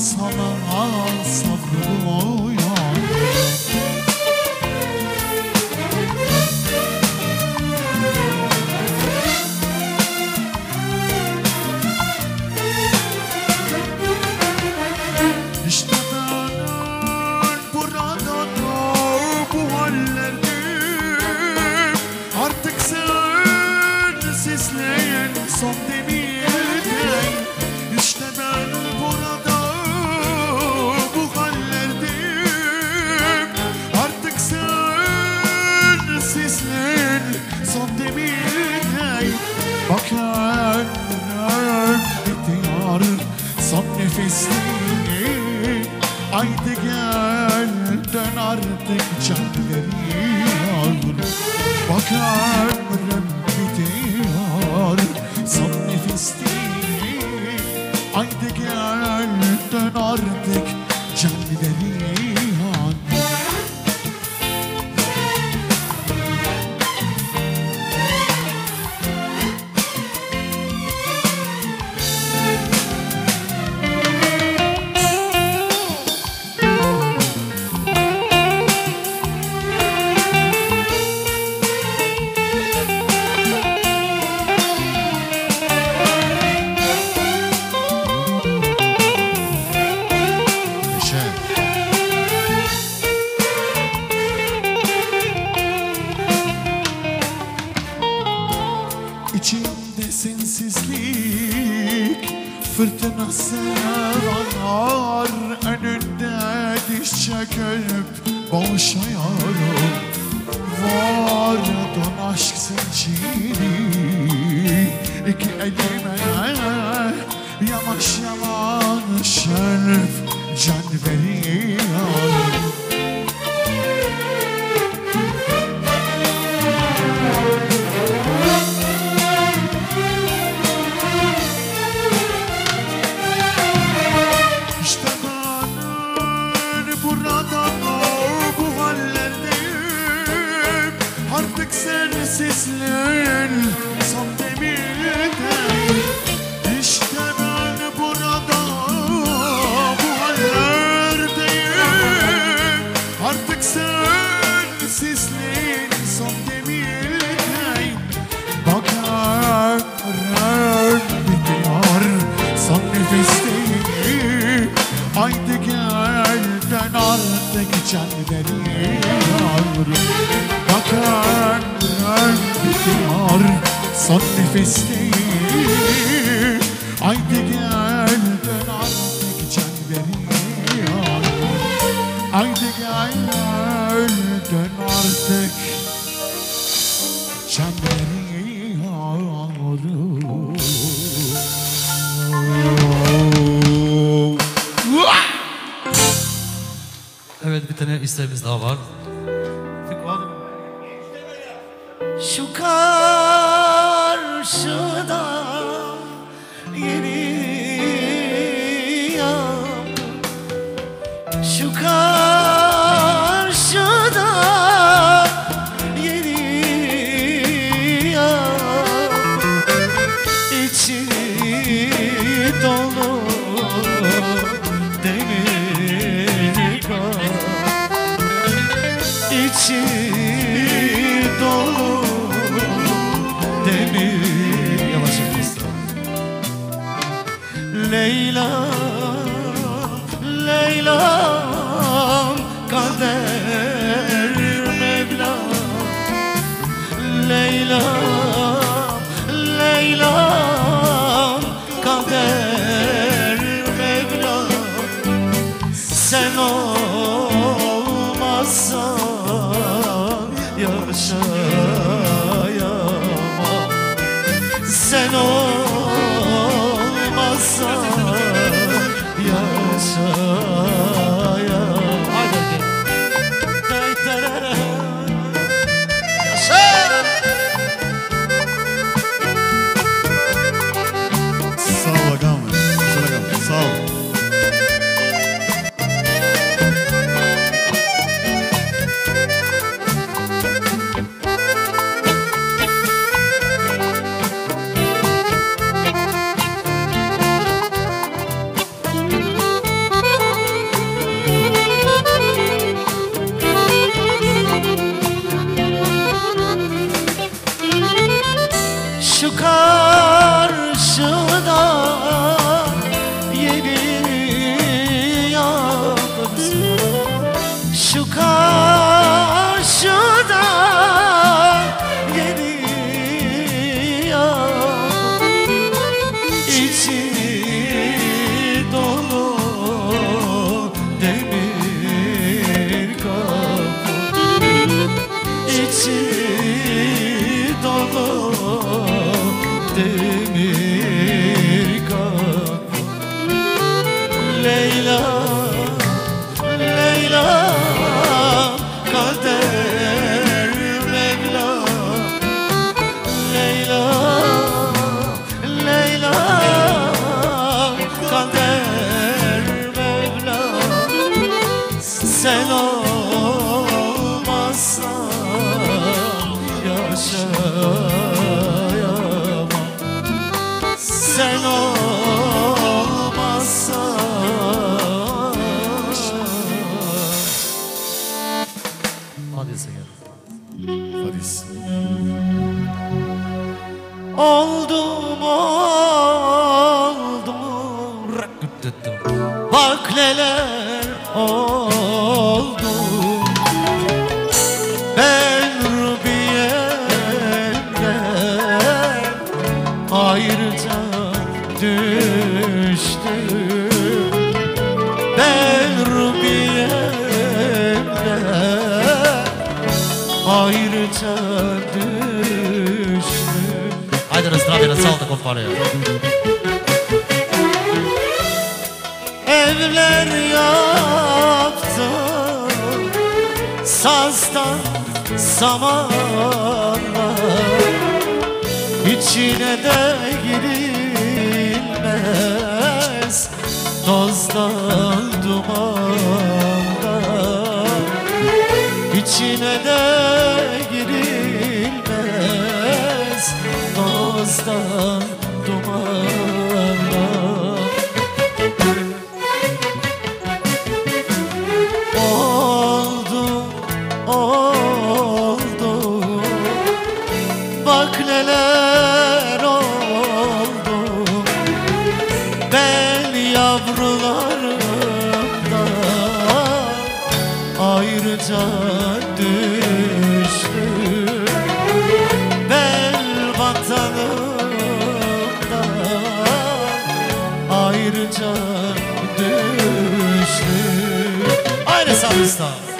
Paulista.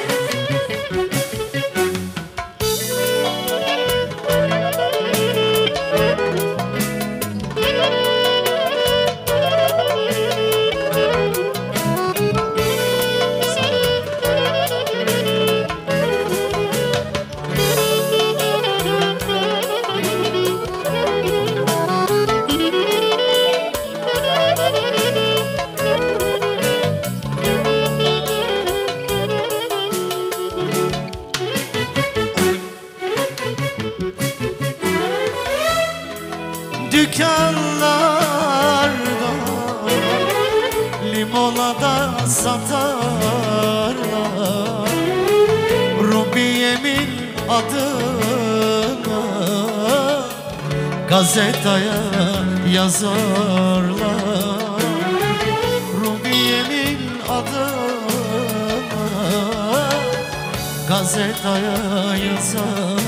gazetaya yazarlar. Rubiye'nin adını gazetaya yazarlar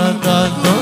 da da da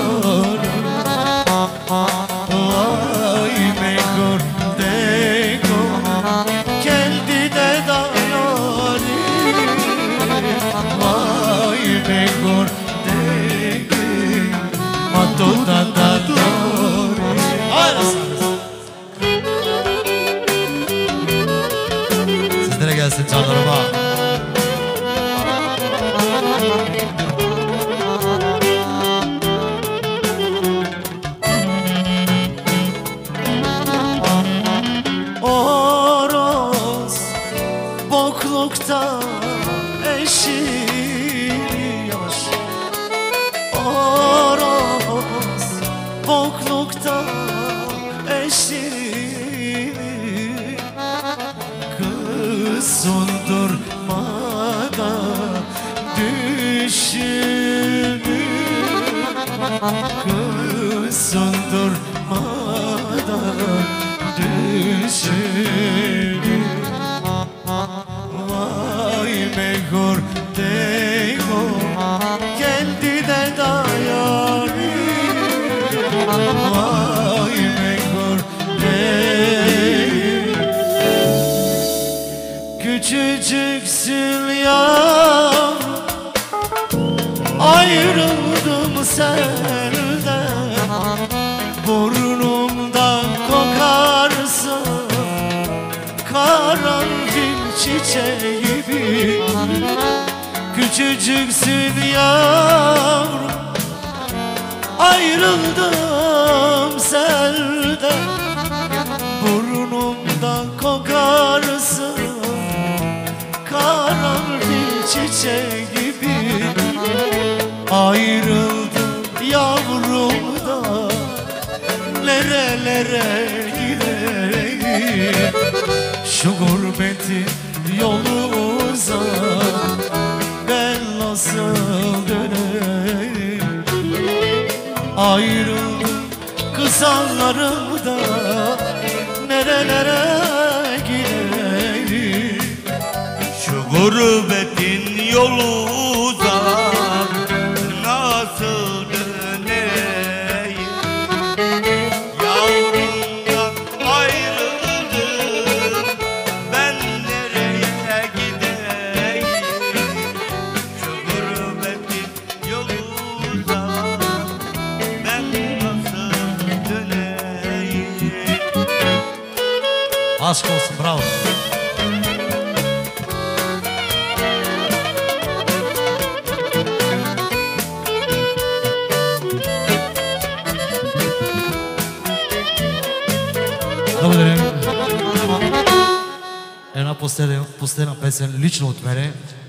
gurbetin yolu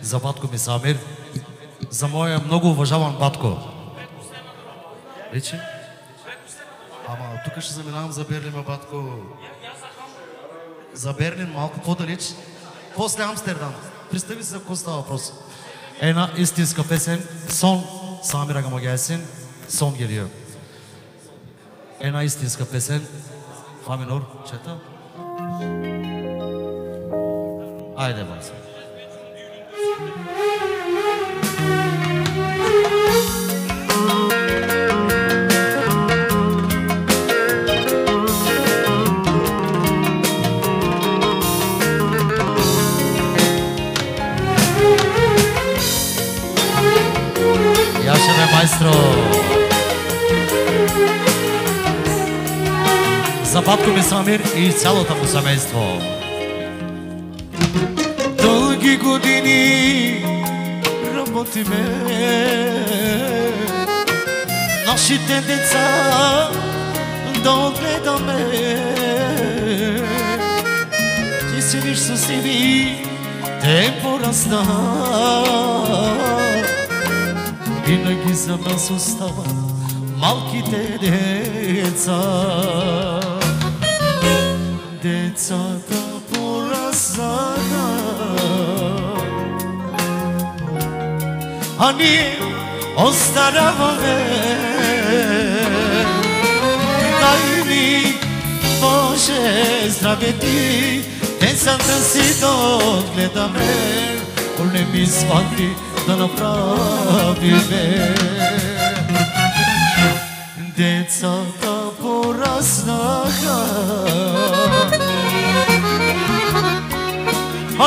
за батко ми Самир, за моя много уважаван батко. Речи? Ама тук ще заминавам за Берлин, батко. За Берлин малко по-далеч. После Амстердам. Представи се за какво става въпрос. Една истинска песен. Сон Самир Агама gelsin. Son geliyor. Една истинска песен. Фа минор. Чета. Айде, Ванса. Ми Самир и цялото му семейство. Дълги години работиме. Нашите деца да отгледаме Ти си виж щастливи, те порасна. Винаги за нас остава малките деца Ulicata porasana Ani ostaravove Daj mi Bože zdravje ti Ten sam da si dogleda me On ne mi shvati da napravi me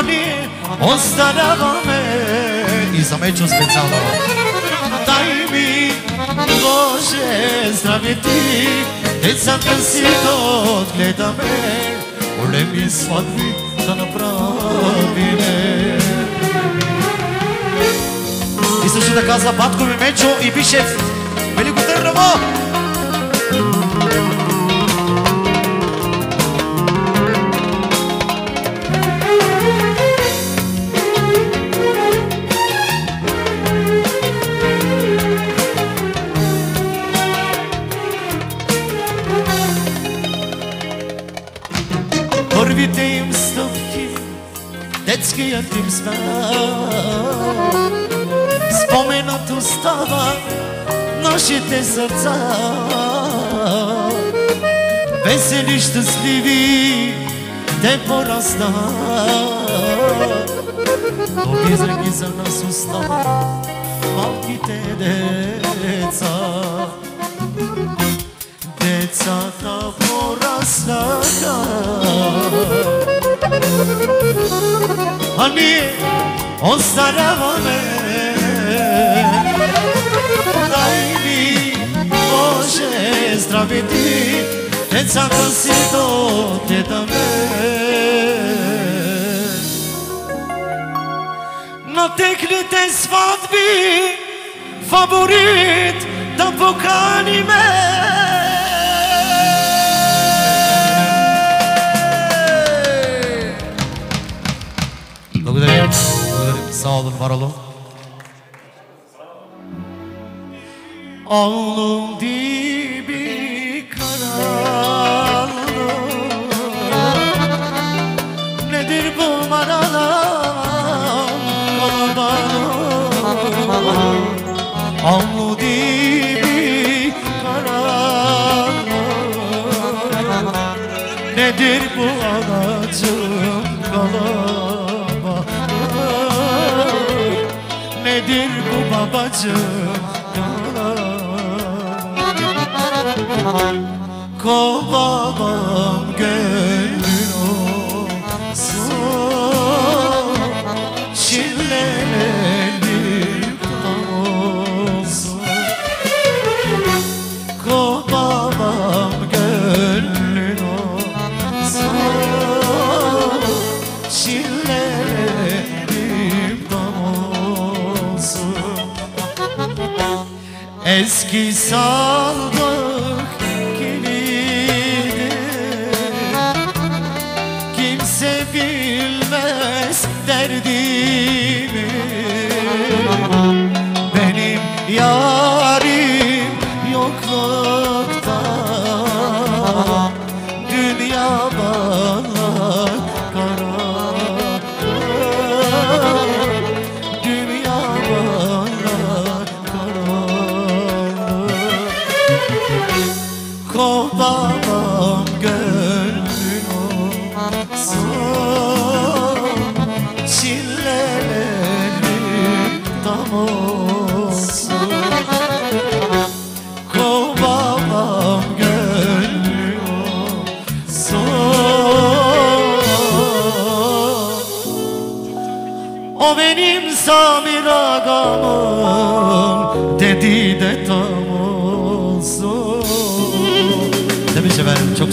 oni ozdravame i za Meću specijalno. Daj ми Bože, здраве ти, децата си да отгледаме, големи сватви да направиме. И също така за Батко Мечо и Бишев, Велико Търново! Spomenuto stava нашите сърца. Весели, щастливи, те порасна Но винаги за нас остава малките деца. Децата пораснаха А ние остаряваме Дай ми, Боже, здрави ти Децата си додедаме На техните сватби Фаворит да поканиме Sağ olun, var olun. Alnım dibi karanlık Nedir bu maralan kalabalık. Alnı dibi karanlık Nedir bu babacığım Kovamam gönlün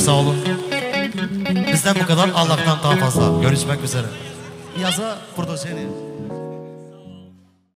sağ olun. Bizden bu kadar, Allah'tan daha fazla. Görüşmek üzere. Yaza burada seni.